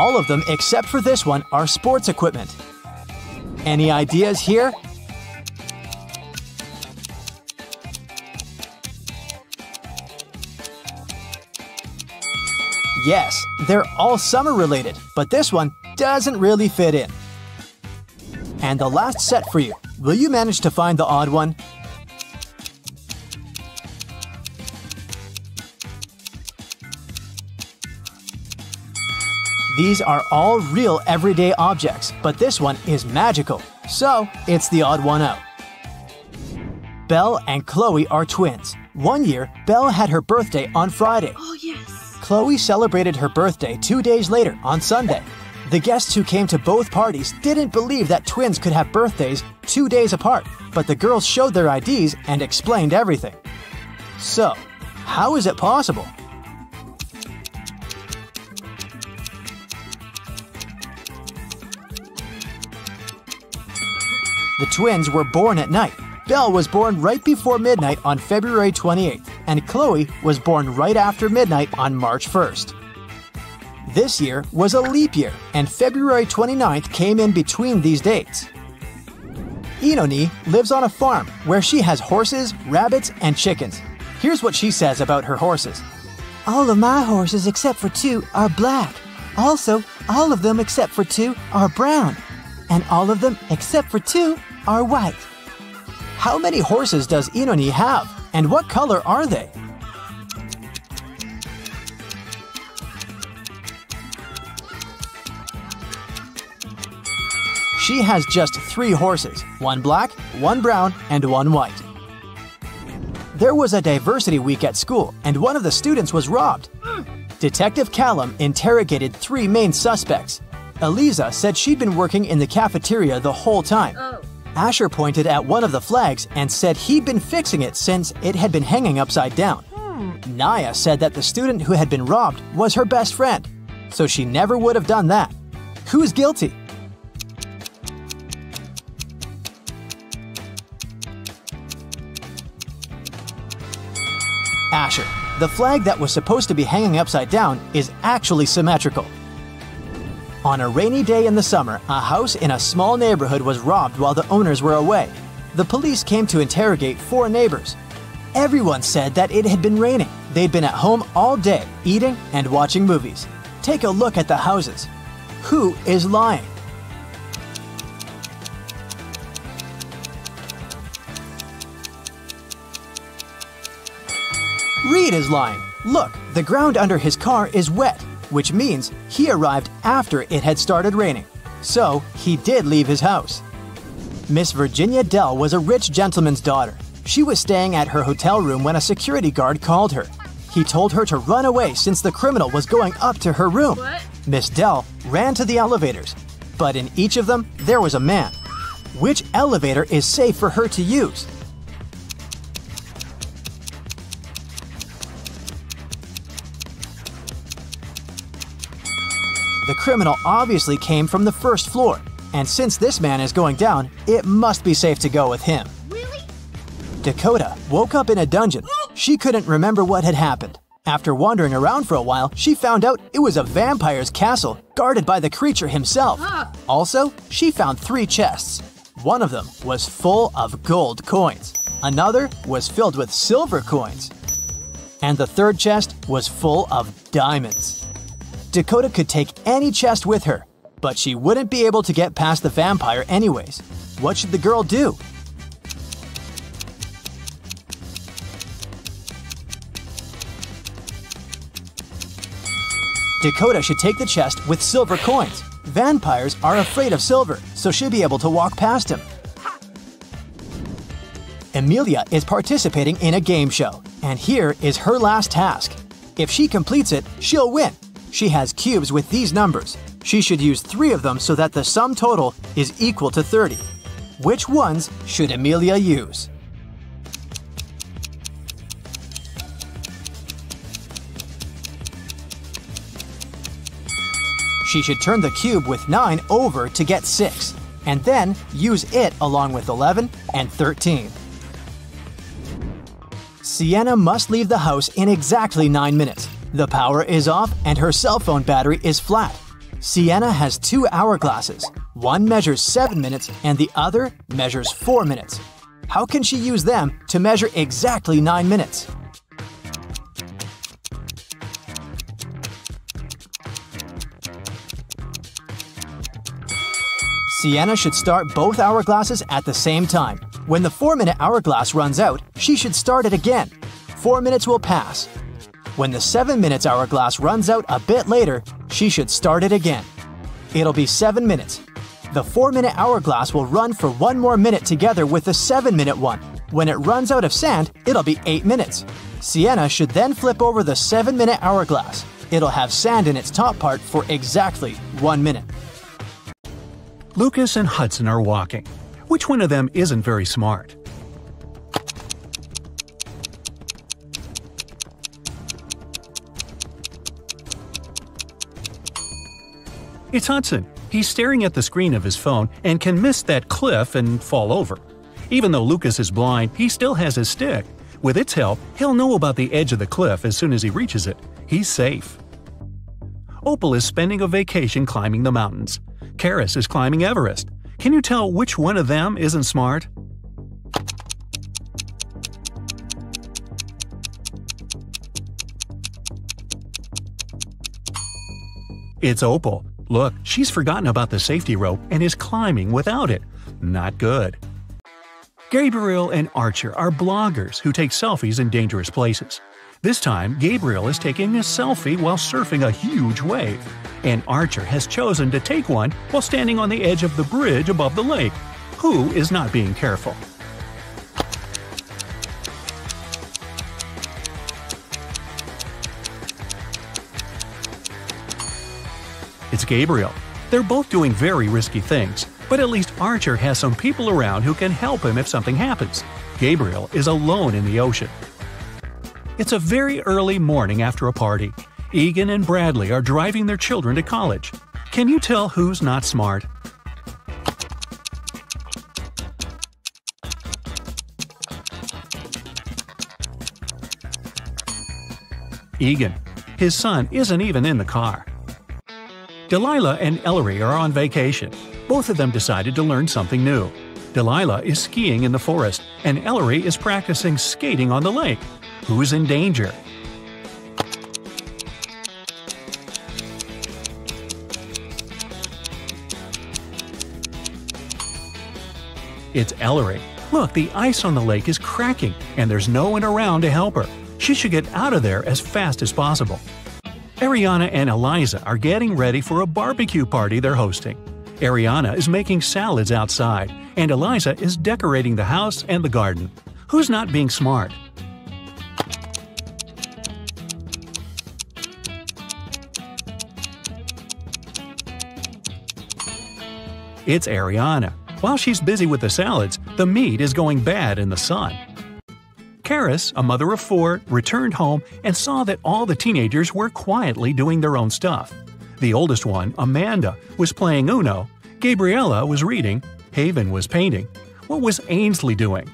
S1: All of them except for this one are sports equipment. Any ideas here? Yes, they're all summer related, but this one doesn't really fit in. And the last set for you. Will you manage to find the odd one? These are all real everyday objects, but this one is magical, so it's the odd one out. Belle and Chloe are twins. One year, Belle had her birthday on Friday.
S4: Oh, yes.
S1: Chloe celebrated her birthday two days later on Sunday. The guests who came to both parties didn't believe that twins could have birthdays two days apart, but the girls showed their IDs and explained everything. So, how is it possible? The twins were born at night. Belle was born right before midnight on February 28th, and Chloe was born right after midnight on March 1st. This year was a leap year, and February 29th came in between these dates. Inoni lives on a farm where she has horses, rabbits, and chickens. Here's what she says about her horses.
S3: All of my horses except for two are black. Also, all of them except for two are brown. And all of them except for two are white.
S1: How many horses does Inoni have, and what color are they? She has just three horses one black, one brown, and one white. There was a diversity week at school, and one of the students was robbed. Detective Callum interrogated three main suspects. Eliza said she'd been working in the cafeteria the whole time.
S4: Oh.
S1: Asher pointed at one of the flags and said he'd been fixing it since it had been hanging upside down. Naya said that the student who had been robbed was her best friend, so she never would have done that. Who's guilty? Asher, the flag that was supposed to be hanging upside down is actually symmetrical. On a rainy day in the summer, a house in a small neighborhood was robbed while the owners were away. The police came to interrogate four neighbors. Everyone said that it had been raining. They'd been at home all day, eating and watching movies. Take a look at the houses. Who is lying? Reed is lying. Look, the ground under his car is wet, which means he arrived after it had started raining. So, he did leave his house. Miss Virginia Dell was a rich gentleman's daughter. She was staying at her hotel room when a security guard called her. He told her to run away since the criminal was going up to her room.
S4: What?
S1: Miss Dell ran to the elevators, but in each of them there was a man. Which elevator is safe for her to use? The criminal obviously came from the first floor, and since this man is going down, it must be safe to go with him.
S4: Really?
S1: Dakota woke up in a dungeon. She couldn't remember what had happened. After wandering around for a while, she found out it was a vampire's castle guarded by the creature himself. Also, she found three chests. One of them was full of gold coins, another was filled with silver coins, and the third chest was full of diamonds. Dakota could take any chest with her, but she wouldn't be able to get past the vampire anyways. What should the girl do? Dakota should take the chest with silver coins. Vampires are afraid of silver, so she'll be able to walk past him. Emilia is participating in a game show, and here is her last task. If she completes it, she'll win. She has cubes with these numbers. She should use three of them so that the sum total is equal to 30. Which ones should Amelia use? She should turn the cube with 9 over to get 6, and then use it along with 11 and 13. Sienna must leave the house in exactly 9 minutes. The power is off and her cell phone battery is flat. Sienna has two hourglasses. One measures 7 minutes and the other measures 4 minutes. How can she use them to measure exactly 9 minutes? Sienna should start both hourglasses at the same time. When the 4 minute hourglass runs out, she should start it again. 4 minutes will pass. When the 7 minutes hourglass runs out a bit later, she should start it again. It'll be 7 minutes. The 4 minute hourglass will run for one more minute together with the 7 minute one. When it runs out of sand, it'll be 8 minutes. Sienna should then flip over the 7 minute hourglass. It'll have sand in its top part for exactly 1 minute.
S2: Lucas and Hudson are walking. Which one of them isn't very smart? It's Hudson. He's staring at the screen of his phone and can miss that cliff and fall over. Even though Lucas is blind, he still has his stick. With its help, he'll know about the edge of the cliff as soon as he reaches it. He's safe. Opal is spending a vacation climbing the mountains. Karis is climbing Everest. Can you tell which one of them isn't smart? It's Opal. Look, she's forgotten about the safety rope and is climbing without it. Not good. Gabriel and Archer are bloggers who take selfies in dangerous places. This time, Gabriel is taking a selfie while surfing a huge wave, and Archer has chosen to take one while standing on the edge of the bridge above the lake. Who is not being careful? It's Gabriel. They're both doing very risky things, but at least Archer has some people around who can help him if something happens. Gabriel is alone in the ocean. It's a very early morning after a party. Egan and Bradley are driving their children to college. Can you tell who's not smart? Egan. His son isn't even in the car. Delilah and Ellery are on vacation. Both of them decided to learn something new. Delilah is skiing in the forest, and Ellery is practicing skating on the lake. Who's in danger? It's Ellery. Look, the ice on the lake is cracking, and there's no one around to help her. She should get out of there as fast as possible. Ariana and Eliza are getting ready for a barbecue party they're hosting. Ariana is making salads outside, and Eliza is decorating the house and the garden. Who's not being smart? It's Ariana. While she's busy with the salads, the meat is going bad in the sun. Karis, a mother of four, returned home and saw that all the teenagers were quietly doing their own stuff. The oldest one, Amanda, was playing Uno, Gabriella was reading, Haven was painting. What was Ainsley doing?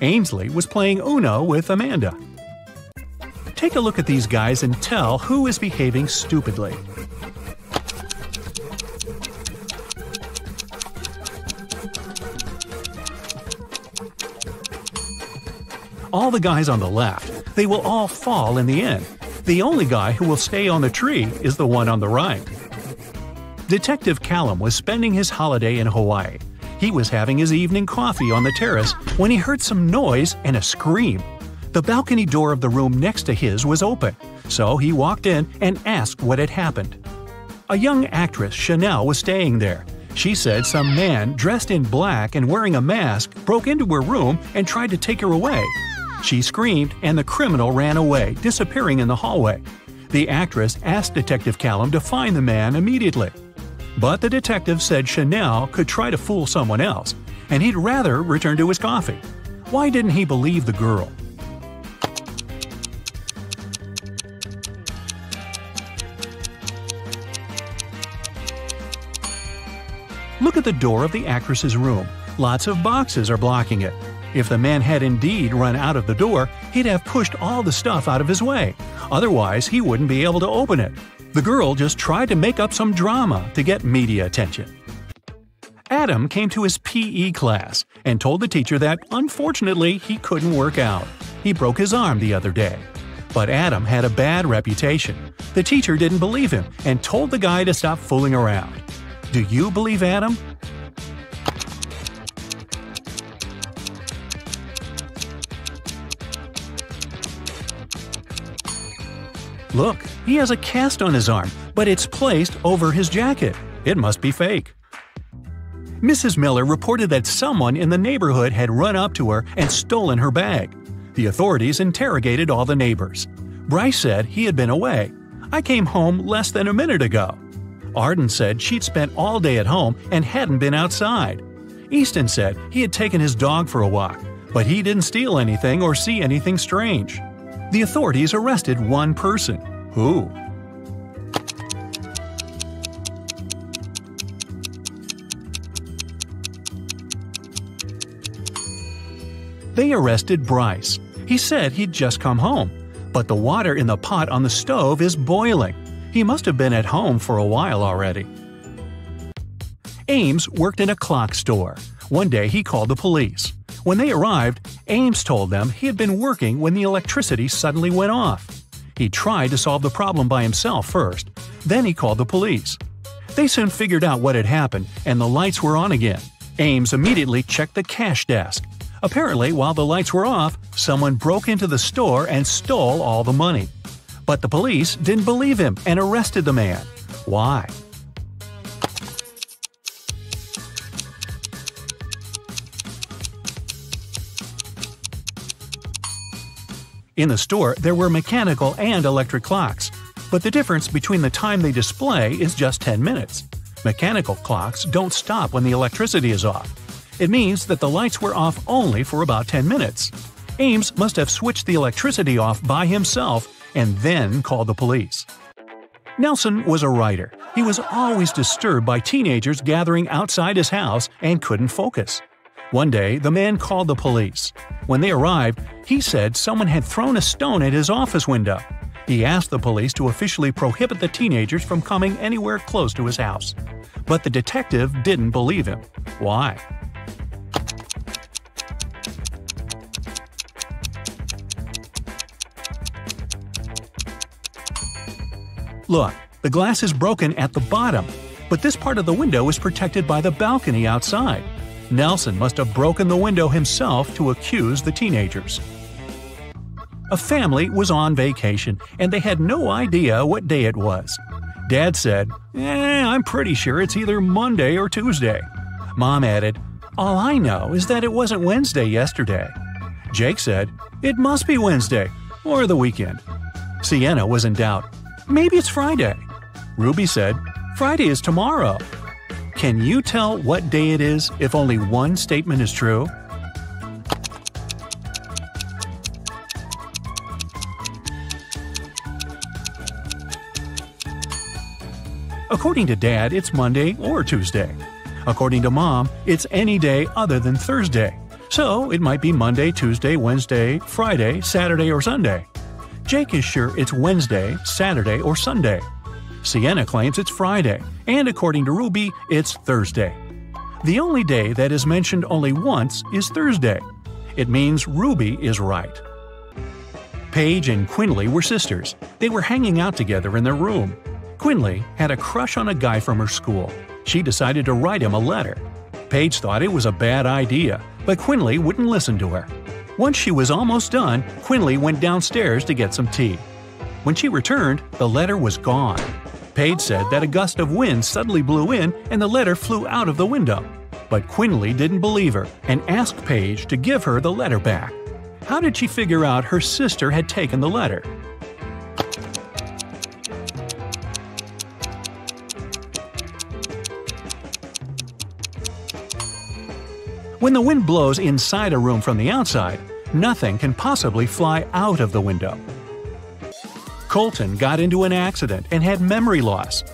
S2: Ainsley was playing Uno with Amanda. Take a look at these guys and tell who is behaving stupidly. All the guys on the left, they will all fall in the end. The only guy who will stay on the tree is the one on the right. Detective Callum was spending his holiday in Hawaii. He was having his evening coffee on the terrace when he heard some noise and a scream. The balcony door of the room next to his was open, so he walked in and asked what had happened. A young actress, Chanel, was staying there. She said some man dressed in black and wearing a mask broke into her room and tried to take her away. She screamed, and the criminal ran away, disappearing in the hallway. The actress asked Detective Callum to find the man immediately. But the detective said Chanel could try to fool someone else, and he'd rather return to his coffee. Why didn't he believe the girl? Look at the door of the actress's room. Lots of boxes are blocking it. If the man had indeed run out of the door, he'd have pushed all the stuff out of his way. Otherwise, he wouldn't be able to open it. The girl just tried to make up some drama to get media attention. Adam came to his PE class and told the teacher that unfortunately he couldn't work out. He broke his arm the other day. But Adam had a bad reputation. The teacher didn't believe him and told the guy to stop fooling around. Do you believe Adam? Look, he has a cast on his arm, but it's placed over his jacket. It must be fake. Mrs. Miller reported that someone in the neighborhood had run up to her and stolen her bag. The authorities interrogated all the neighbors. Bryce said he had been away. I came home less than a minute ago. Arden said she'd spent all day at home and hadn't been outside. Easton said he had taken his dog for a walk, but he didn't steal anything or see anything strange. The authorities arrested one person. Who? They arrested Bryce. He said he'd just come home, but the water in the pot on the stove is boiling. He must have been at home for a while already. Ames worked in a clock store. One day he called the police. When they arrived, Ames told them he had been working when the electricity suddenly went off. He tried to solve the problem by himself first, then he called the police. They soon figured out what had happened, and the lights were on again. Ames immediately checked the cash desk. Apparently, while the lights were off, someone broke into the store and stole all the money. But the police didn't believe him and arrested the man. Why? In the store, there were mechanical and electric clocks, but the difference between the time they display is just 10 minutes. Mechanical clocks don't stop when the electricity is off. It means that the lights were off only for about 10 minutes. Ames must have switched the electricity off by himself and then called the police. Nelson was a writer. He was always disturbed by teenagers gathering outside his house and couldn't focus. One day, the man called the police. When they arrived, he said someone had thrown a stone at his office window. He asked the police to officially prohibit the teenagers from coming anywhere close to his house. But the detective didn't believe him. Why? Look, the glass is broken at the bottom, but this part of the window is protected by the balcony outside. Nelson must have broken the window himself to accuse the teenagers. A family was on vacation and they had no idea what day it was. Dad said, Eh, I'm pretty sure it's either Monday or Tuesday. Mom added, All I know is that it wasn't Wednesday yesterday. Jake said, It must be Wednesday or the weekend. Sienna was in doubt. Maybe it's Friday. Ruby said, Friday is tomorrow. Can you tell what day it is if only one statement is true? According to Dad, it's Monday or Tuesday. According to Mom, it's any day other than Thursday. So it might be Monday, Tuesday, Wednesday, Friday, Saturday, or Sunday. Jake is sure it's Wednesday, Saturday, or Sunday. Sienna claims it's Friday, and according to Ruby, it's Thursday. The only day that is mentioned only once is Thursday. It means Ruby is right. Paige and Quinley were sisters. They were hanging out together in their room. Quinley had a crush on a guy from her school. She decided to write him a letter. Paige thought it was a bad idea, but Quinley wouldn't listen to her. Once she was almost done, Quinley went downstairs to get some tea. When she returned, the letter was gone. Paige said that a gust of wind suddenly blew in and the letter flew out of the window. But Quinley didn't believe her and asked Paige to give her the letter back. How did she figure out her sister had taken the letter? When the wind blows inside a room from the outside, nothing can possibly fly out of the window. Colton got into an accident and had memory loss.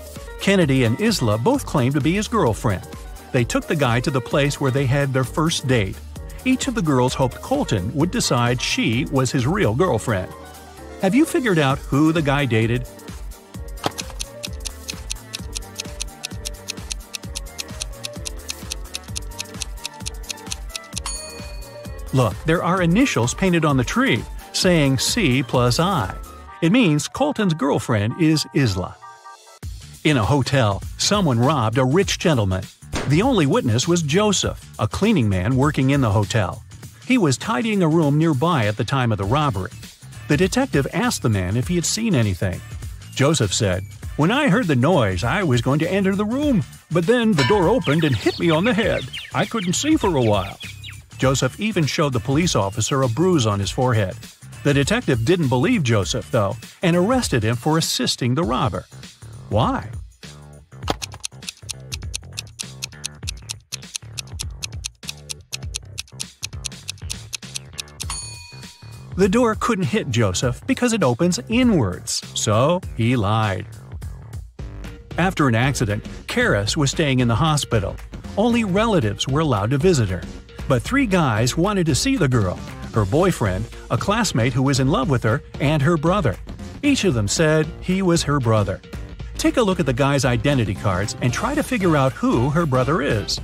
S2: Kennedy and Isla both claimed to be his girlfriend. They took the guy to the place where they had their first date. Each of the girls hoped Colton would decide she was his real girlfriend. Have you figured out who the guy dated? Look, there are initials painted on the tree, saying C plus I. It means Colton's girlfriend is Isla. In a hotel, someone robbed a rich gentleman. The only witness was Joseph, a cleaning man working in the hotel. He was tidying a room nearby at the time of the robbery. The detective asked the man if he had seen anything. Joseph said, When I heard the noise, I was going to enter the room, but then the door opened and hit me on the head. I couldn't see for a while. Joseph even showed the police officer a bruise on his forehead. The detective didn't believe Joseph, though, and arrested him for assisting the robber. Why? The door couldn't hit Joseph because it opens inwards, so he lied. After an accident, Karis was staying in the hospital. Only relatives were allowed to visit her. But three guys wanted to see the girl her boyfriend, a classmate who was in love with her, and her brother. Each of them said he was her brother. Take a look at the guy's identity cards and try to figure out who her brother is.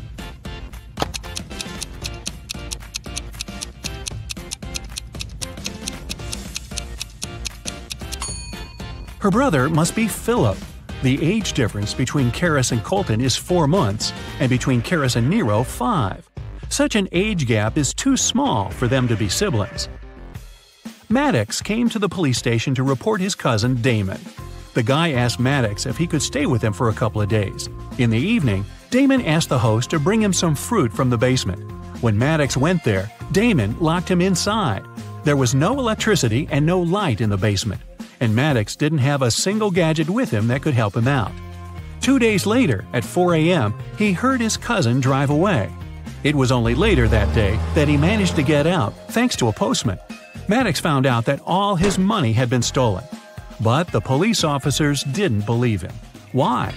S2: Her brother must be Philip. The age difference between Karis and Colton is four months, and between Karis and Nero, five. Such an age gap is too small for them to be siblings. Maddox came to the police station to report his cousin Damon. The guy asked Maddox if he could stay with him for a couple of days. In the evening, Damon asked the host to bring him some fruit from the basement. When Maddox went there, Damon locked him inside. There was no electricity and no light in the basement, and Maddox didn't have a single gadget with him that could help him out. Two days later, at 4 a.m., he heard his cousin drive away. It was only later that day that he managed to get out thanks to a postman. Maddox found out that all his money had been stolen. But the police officers didn't believe him. Why?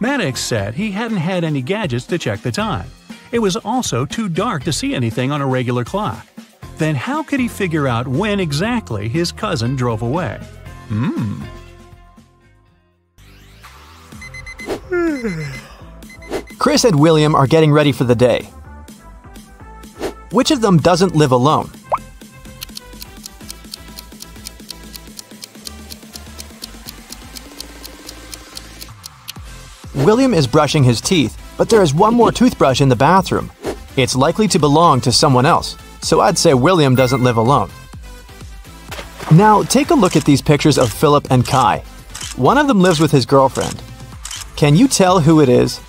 S2: Maddox said he hadn't had any gadgets to check the time. It was also too dark to see anything on a regular clock. Then how could he figure out when exactly his cousin drove away? Hmm. *sighs*
S1: Chris and William are getting ready for the day. Which of them doesn't live alone? William is brushing his teeth, but there is one more toothbrush in the bathroom. It's likely to belong to someone else so I'd say William doesn't live alone. Now, take a look at these pictures of Philip and Kai. One of them lives with his girlfriend. Can you tell who it is?